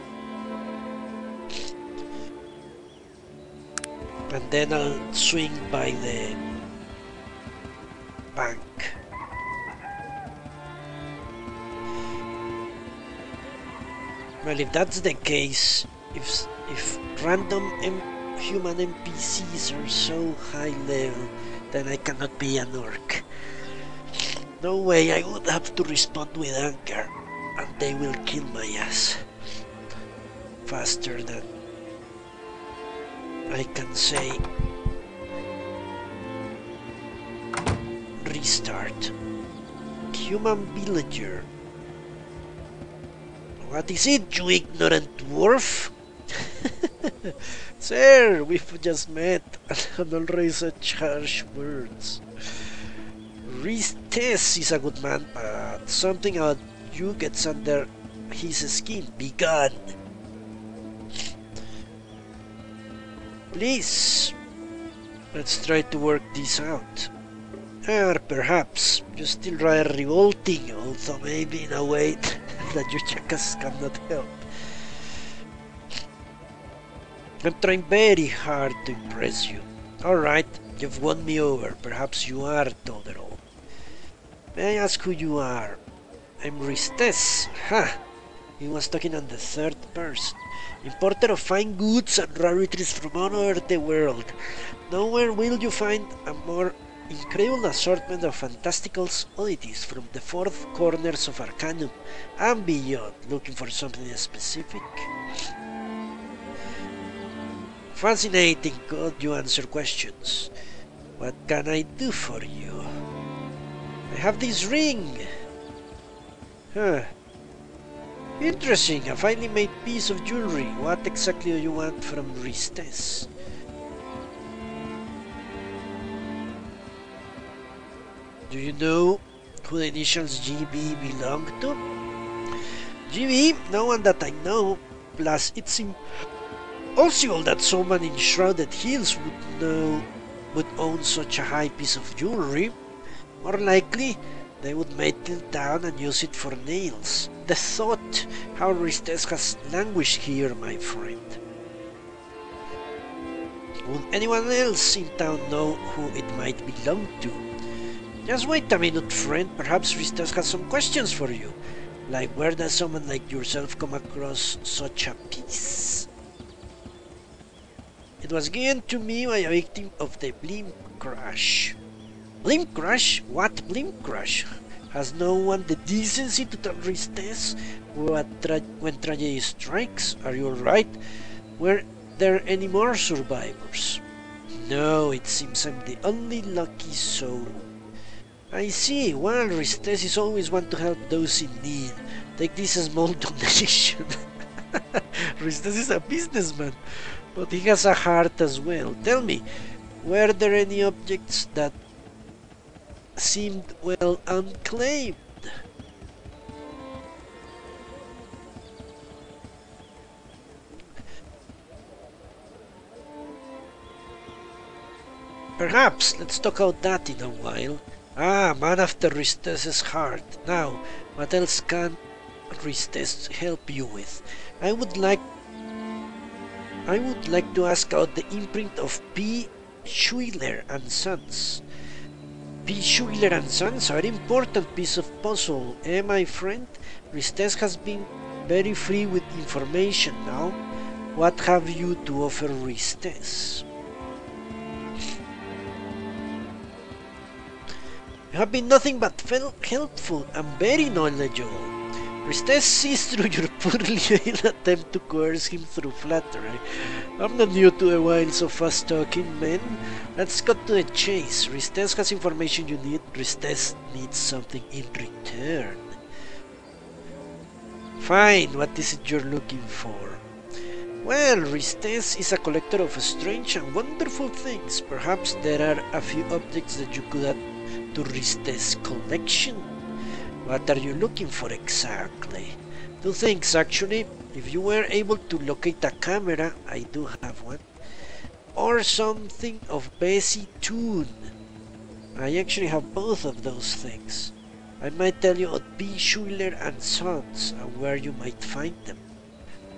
and then I'll swing by the bank. Well, if that's the case, if if random human NPCs are so high level, that I cannot be an orc. No way, I would have to respond with anger, and they will kill my ass faster than I can say restart. Human villager. What is it, you ignorant dwarf? (laughs) Sir, we've just met and already such harsh words. Ristes is a good man, but something about you gets under his skin. Be gone. Please, let's try to work this out. Or perhaps you're still rather revolting, although maybe in a way (laughs) that your jackass cannot help. I'm trying very hard to impress you. Alright, you've won me over. Perhaps you are Totoro. May I ask who you are? I'm Ristes. Ha! He was talking on the third person. Importer of fine goods and rarities from all over the world. Nowhere will you find a more incredible assortment of fantastical oddities from the four corners of Arcanum and beyond. Looking for something specific? Fascinating, God, you answer questions. What can I do for you? I have this ring. Huh. Interesting, a finely made piece of jewelry. What exactly do you want from Ristes? Do you know who the initials GB belong to? GB, no one that I know. Plus, it's impossible that someone in Shrouded Hills would know would own such a high piece of jewelry. More likely, they would melt it down and use it for nails. The thought how Ristes has languished here, my friend. Would anyone else in town know who it might belong to? Just wait a minute, friend. Perhaps Ristes has some questions for you. Like, where does someone like yourself come across such a piece? It was given to me by a victim of the blimp crash. Blimp crash? What blimp crash? Has no one the decency to tell Ristes tra when tragedy strikes? Are you alright? Were there any more survivors? No, it seems I'm the only lucky soul. I see. Well, Ristes is always one to help those in need. Take this small donation. (laughs) Ristes is a businessman, but he has a heart as well. Tell me, were there any objects that seemed well unclaimed? Perhaps. Let's talk about that in a while. Ah, man after Ristes' heart. Now, what else can Ristes help you with? I would like I would like to ask out the imprint of P. Schuyler and Sons. P. Schuyler and Sons are an important piece of puzzle, eh, my friend? Ristes has been very free with information now. What have you to offer Ristes? You have been nothing but helpful and very knowledgeable. Ristes sees through (laughs) your poorly veiled attempt to coerce him through flattery. I'm not new to the wiles of fast-talking men. Let's cut to the chase. Ristes has information you need. Ristes needs something in return. Fine, what is it you're looking for? Well, Ristes is a collector of strange and wonderful things. Perhaps there are a few objects that you could add to Ristes' collection. What are you looking for exactly? Two things actually. If you were able to locate a camera, I do have one, or something of Bessie Toone. I actually have both of those things. I might tell you at B. Schuyler and Sons and where you might find them.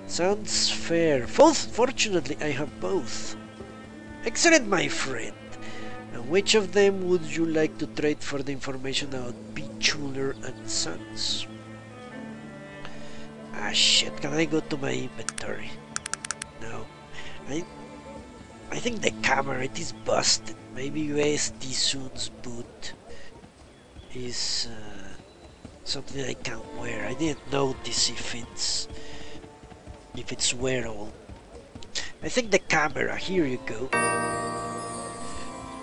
Sounds fair. Both, fortunately, I have both. Excellent, my friend. Which of them would you like to trade for the information about. Schuyler and Sons? Ah shit, can I go to my inventory? No. I I think the camera it is busted. Maybe Bessie Toone's boot is uh, something I can't wear. I didn't notice if it's if it's wearable. I think the camera, here you go.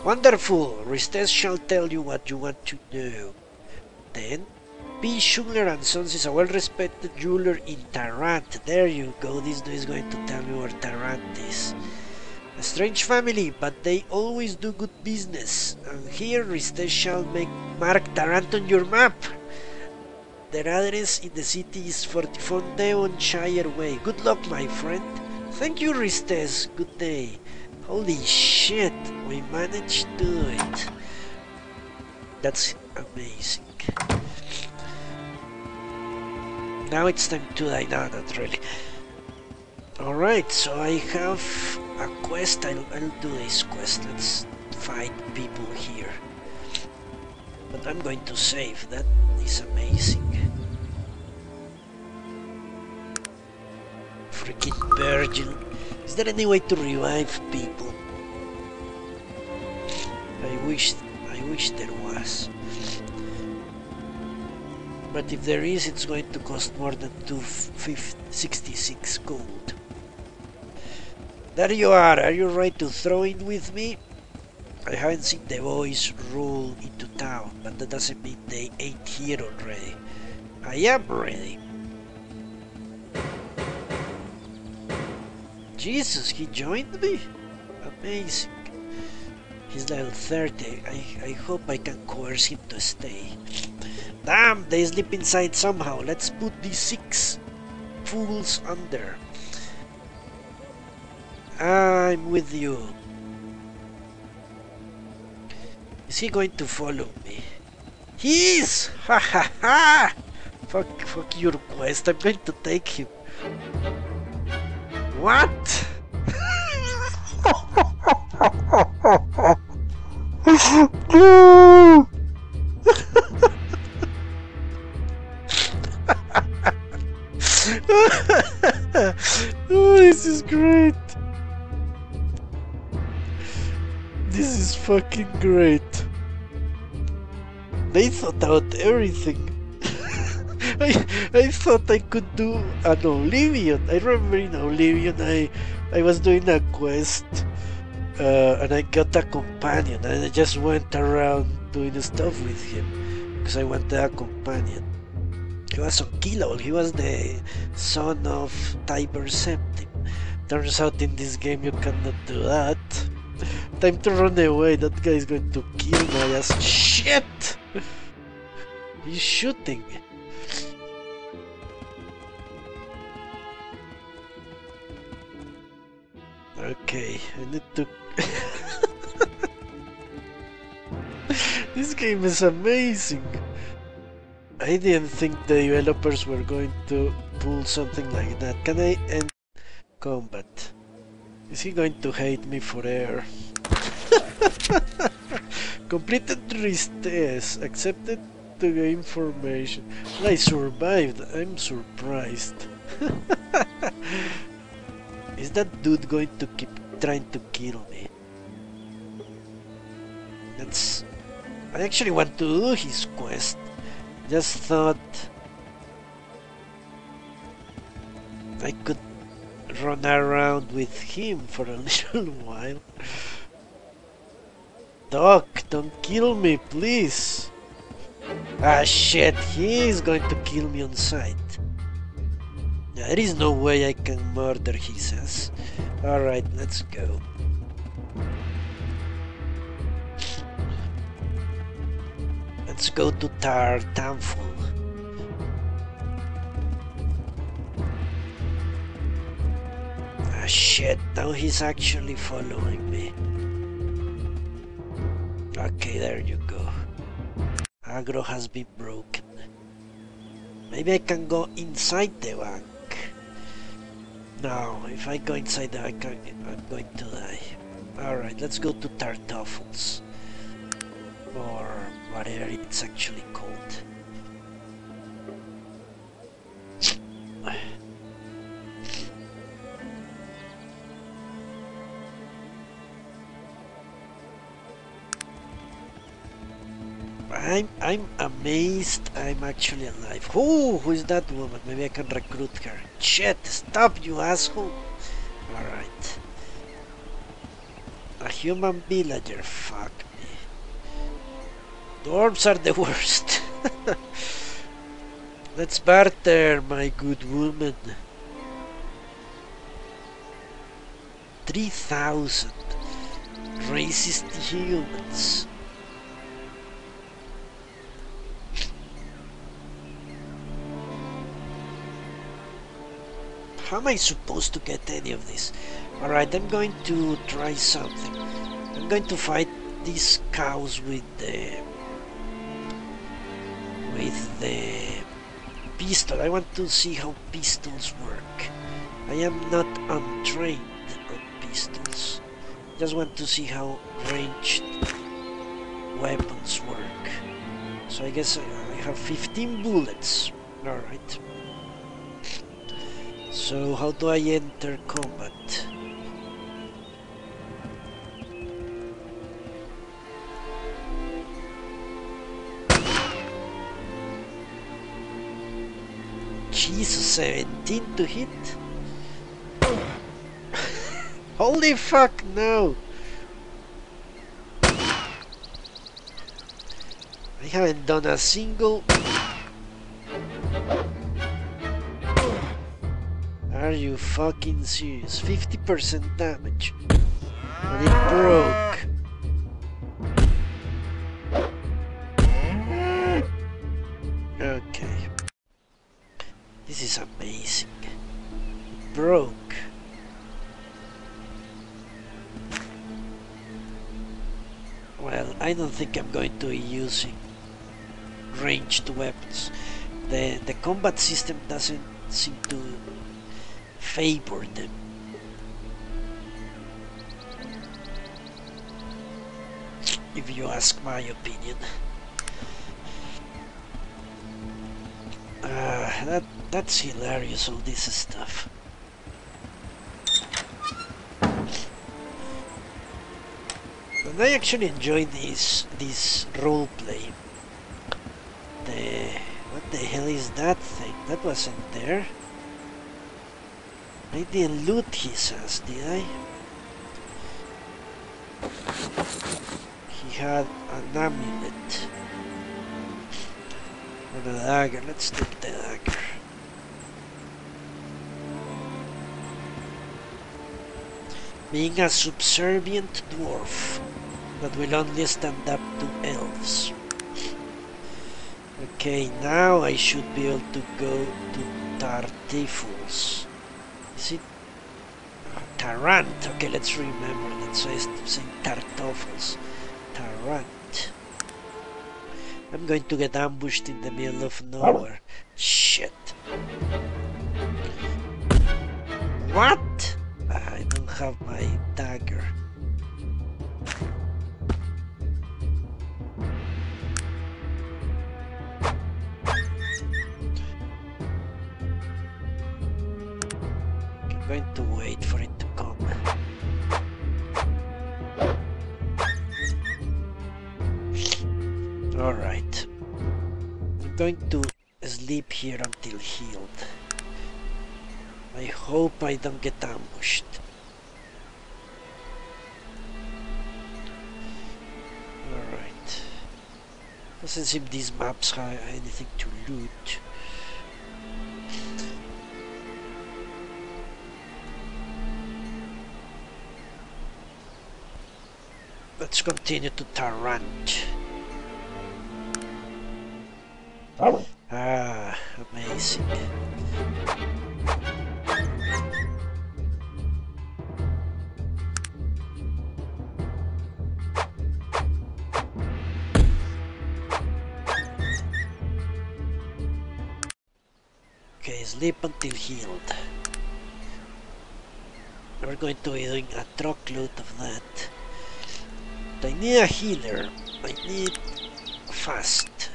Wonderful! Ristes shall tell you what you want to know. Then, P. Schuyler and Sons is a well-respected jeweler in Tarant. There you go, this dude is going to tell me where Tarant is. A strange family, but they always do good business. And here Ristes shall make mark Tarant on your map. Their address in the city is 44 Devonshire Way. Good luck, my friend. Thank you, Ristes. Good day. Holy shit, we managed to do it. That's amazing. Now it's time to die. No, not really. Alright, so I have a quest. I'll, I'll do this quest. Let's fight people here. But I'm going to save. That is amazing. Freaking Virgil. Is there any way to revive people? I wish I wish there was. But if there is, it's going to cost more than 266 gold. There you are, are you ready to throw in with me? I haven't seen the boys roll into town, but that doesn't mean they ain't here already. I am ready. Jesus, he joined me? Amazing. He's level 30. I, I hope I can coerce him to stay. Damn, they sleep inside somehow. Let's put these six fools under. I'm with you. Is he going to follow me? He is! Ha ha ha! Fuck, fuck your quest, I'm going to take him. What? no! (laughs) oh, this is great. This is fucking great. They thought out everything. (laughs) I, I thought I could do an Oblivion. I remember in Oblivion I, I was doing a quest uh, and I got a companion and I just went around doing stuff with him because I wanted a companion. He was unkillable. He was the son of Tiber Septim. Turns out in this game you cannot do that. (laughs) Time to run away. That guy is going to kill my ass. Shit! (laughs) He's shooting. Okay, I need to... this game is amazing! I didn't think the developers were going to pull something like that. Can I end combat? Is he going to hate me forever? (laughs) Completed test. Accepted the information. I survived. I'm surprised. (laughs) Is that dude going to keep trying to kill me? That's... I actually want to do his quest. Just thought... I could run around with him for a (laughs) little while. Doc, don't kill me, please. Ah shit, he is going to kill me on sight. There is no way I can murder, he says. Alright, let's go. Let's go to Tar Tamful. Ah shit, now he's actually following me. Okay, there you go. Agro has been broken. Maybe I can go inside the bank. No, if I go inside the bank, I'm going to die. Alright, let's go to Tartoffles. Or whatever it's actually called. I'm I'm amazed I'm actually alive. Who who is that woman? Maybe I can recruit her. Shit, stop you asshole. Alright. A human villager, fuck me. Dwarves are the (laughs) worst. Let's barter, my good woman. 3000 racist humans. How am I supposed to get any of this? Alright, I'm going to try something. I'm going to fight these cows with the... with the pistol. I want to see how pistols work. I am not untrained on pistols. Just want to see how ranged weapons work. So I guess I have 15 bullets. Alright. So how do I enter combat? Jesus, 17 to hit? (laughs) Holy fuck, no! I haven't done a single Are you fucking serious? 50% damage. And it broke. Okay. This is amazing. It broke. Well, I don't think I'm going to be using ranged weapons. The, the combat system doesn't seem to favor them. If you ask my opinion. Uh, that that's hilarious all this stuff. I actually enjoy this this role play. The what the hell is that thing? That wasn't there. I didn't loot his ass, did I? He had an amulet. And a dagger. Let's take the dagger. Being a subservient dwarf that will only stand up to elves. Okay, now I should be able to go to Tartifus. Is it Tarant? Okay, let's remember that. So it's saying Tartoffles. Tarant. I'm going to get ambushed in the middle of nowhere. Shit. What? I don't have my dagger. Going to wait for it to come. Alright. I'm going to sleep here until healed. I hope I don't get ambushed. Alright. Doesn't seem these maps have anything to loot. Let's continue to Tarant. Ah, amazing. Okay, sleep until healed. We're going to be doing a truckload of that. I need a healer. I need fast.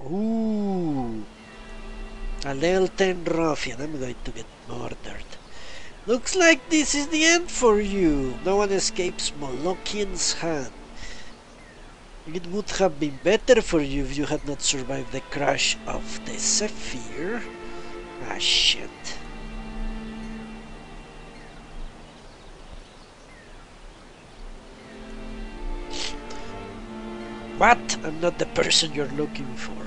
Ooh. A level 10 ruffian. I'm going to get murdered. Looks like this is the end for you. No one escapes Molokian's hand. It would have been better for you if you had not survived the crash of the Zephyr. Ah, shit. What? I'm not the person you're looking for.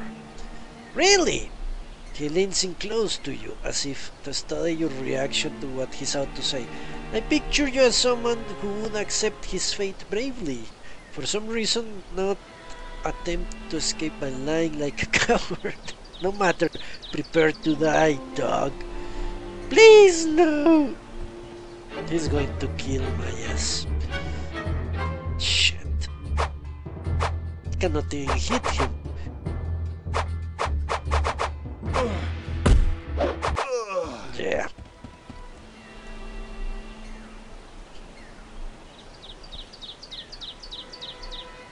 Really? He leans in close to you, as if to study your reaction to what he's out to say. I picture you as someone who would accept his fate bravely. For some reason, not attempt to escape by lying like a (laughs) coward. no matter, prepare to die, dog. Please, no! He's going to kill my ass. Shit. Cannot hit him. Yeah.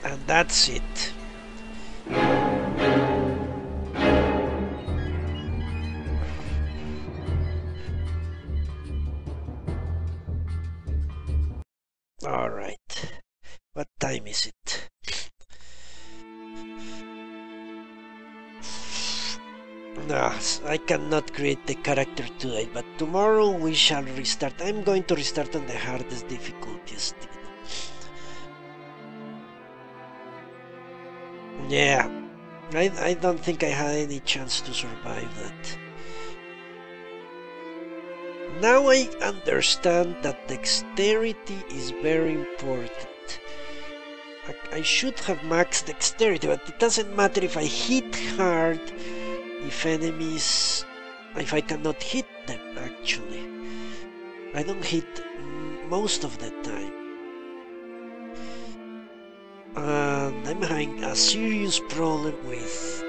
And that's it. All right. What time is it? No, I cannot create the character today, but tomorrow we shall restart. I'm going to restart on the hardest difficulties. Yeah, I, I don't think I had any chance to survive that. Now I understand that dexterity is very important. I, I should have max dexterity, but it doesn't matter if I hit hard if enemies if I cannot hit them actually. I don't hit most of the time. And I'm having a serious problem with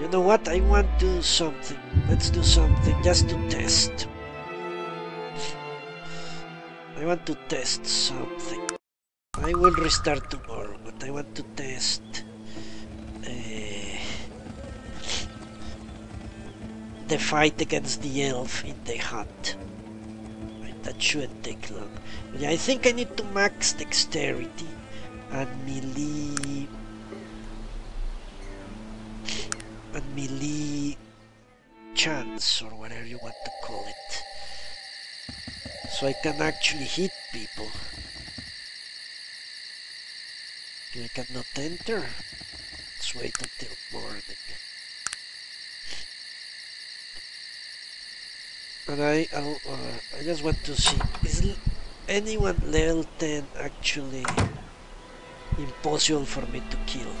you know what? I want to do something. Let's do something just to test. I want to test something. I will restart tomorrow but I want to test uh, the fight against the elf in the hut. That shouldn't take long. But I think I need to max dexterity and melee and melee chance or whatever you want to call it. So I can actually hit people. I cannot enter. Let's wait until morning. And I uh, I just want to see is anyone level 10 actually impossible for me to kill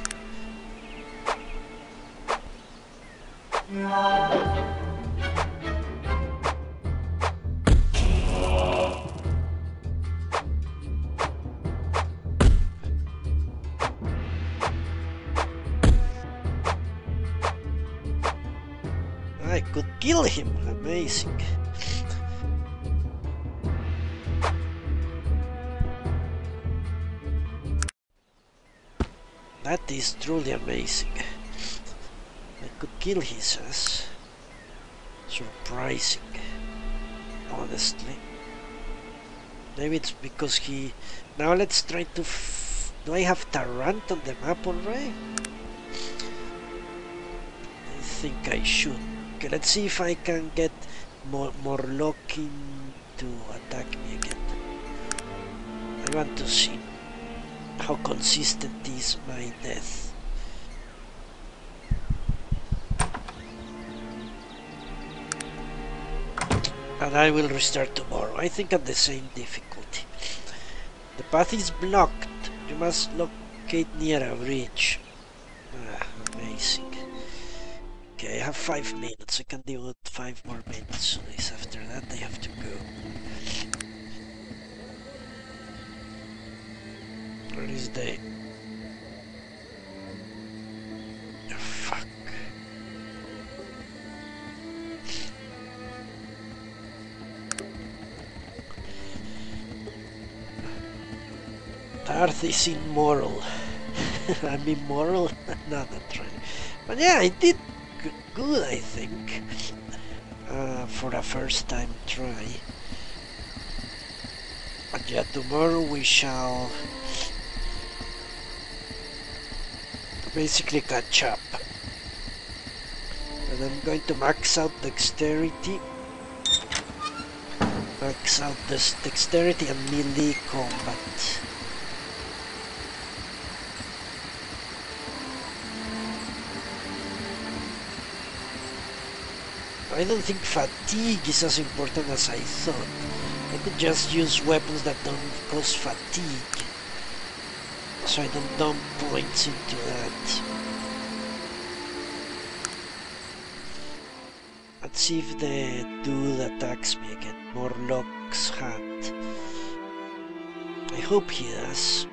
kill him amazing That is truly amazing. I could kill, he says. Surprising, honestly. Maybe it's because he... Now let's try to... Do I have Tarant on the map already? I think I should. Okay, let's see if I can get more Morlocking to attack me again. I want to see how consistent is my death. And I will restart tomorrow. I think at the same difficulty. The path is blocked. You must locate near a bridge. Ah, amazing. Okay, I have five minutes. I can deal with five more minutes. After that, I have to go. Where is the... Oh, fuck. Darth is immoral. (laughs) I'm immoral? no, (laughs) not really. But yeah, I did good, I think, uh, for a first time try. But yeah, tomorrow we shall basically catch up. And I'm going to max out dexterity. Max out this dexterity and melee combat. I don't think fatigue is as important as I thought. I could just use weapons that don't cause fatigue. So I don't dump points into that. Let's see if the dude attacks me again. Morlock's hat. I hope he does.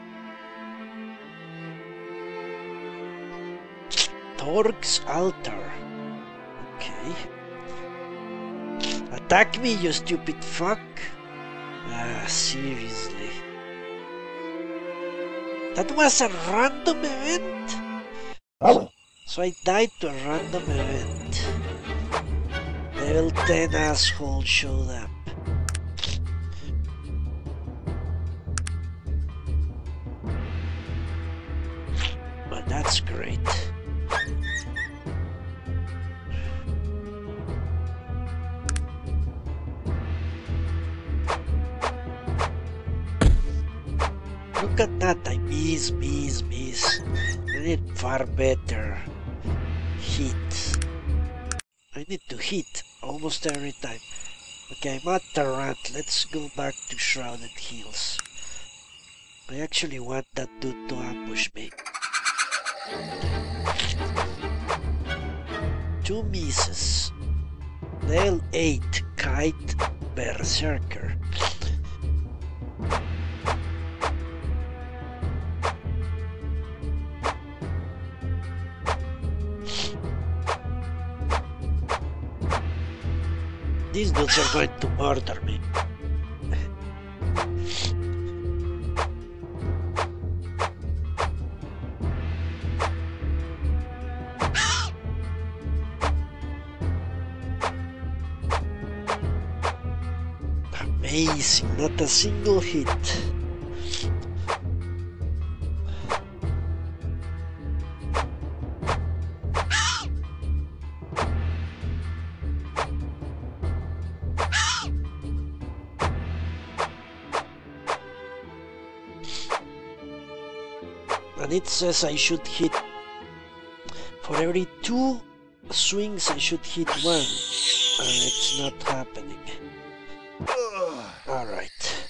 Torg's altar. Okay. Attack me, you stupid fuck! Ah, seriously. That was a random event? So I died to a random event. Level 10 asshole showed up. Far better hit. I need to hit almost every time. Okay, I'm at. Let's go back to Shrouded Hills. I actually want that dude to ambush me. Two misses. Level 8 Kite Berserker. These dudes are going to murder me. Amazing, not a single hit. Says I should hit. For every two swings I should hit one. And it's not happening. Alright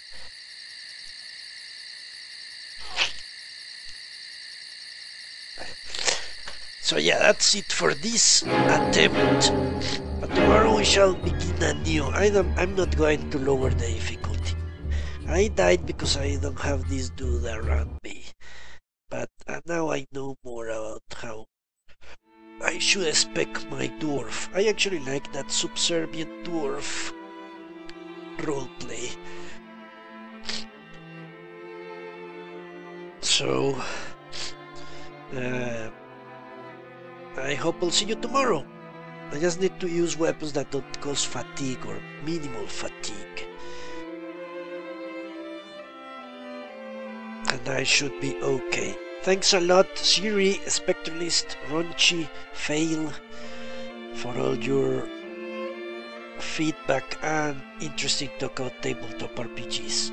so yeah that's it for this attempt. But tomorrow we shall begin anew I don't, I'm not going to lower the difficulty. I died because I don't have this dude around me but uh, now I know more about how I should expect my dwarf. I actually like that subservient dwarf roleplay. So, uh, I hope I'll see you tomorrow. I just need to use weapons that don't cause fatigue or minimal fatigue. And I should be okay. Thanks a lot, Siri, Spectralist, Ronchi, Fail, for all your feedback and interesting talk about tabletop RPGs.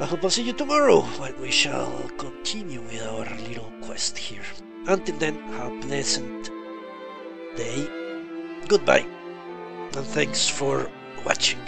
I hope I'll see you tomorrow when we shall continue with our little quest here. Until then, have a pleasant day. Goodbye. And thanks for watching.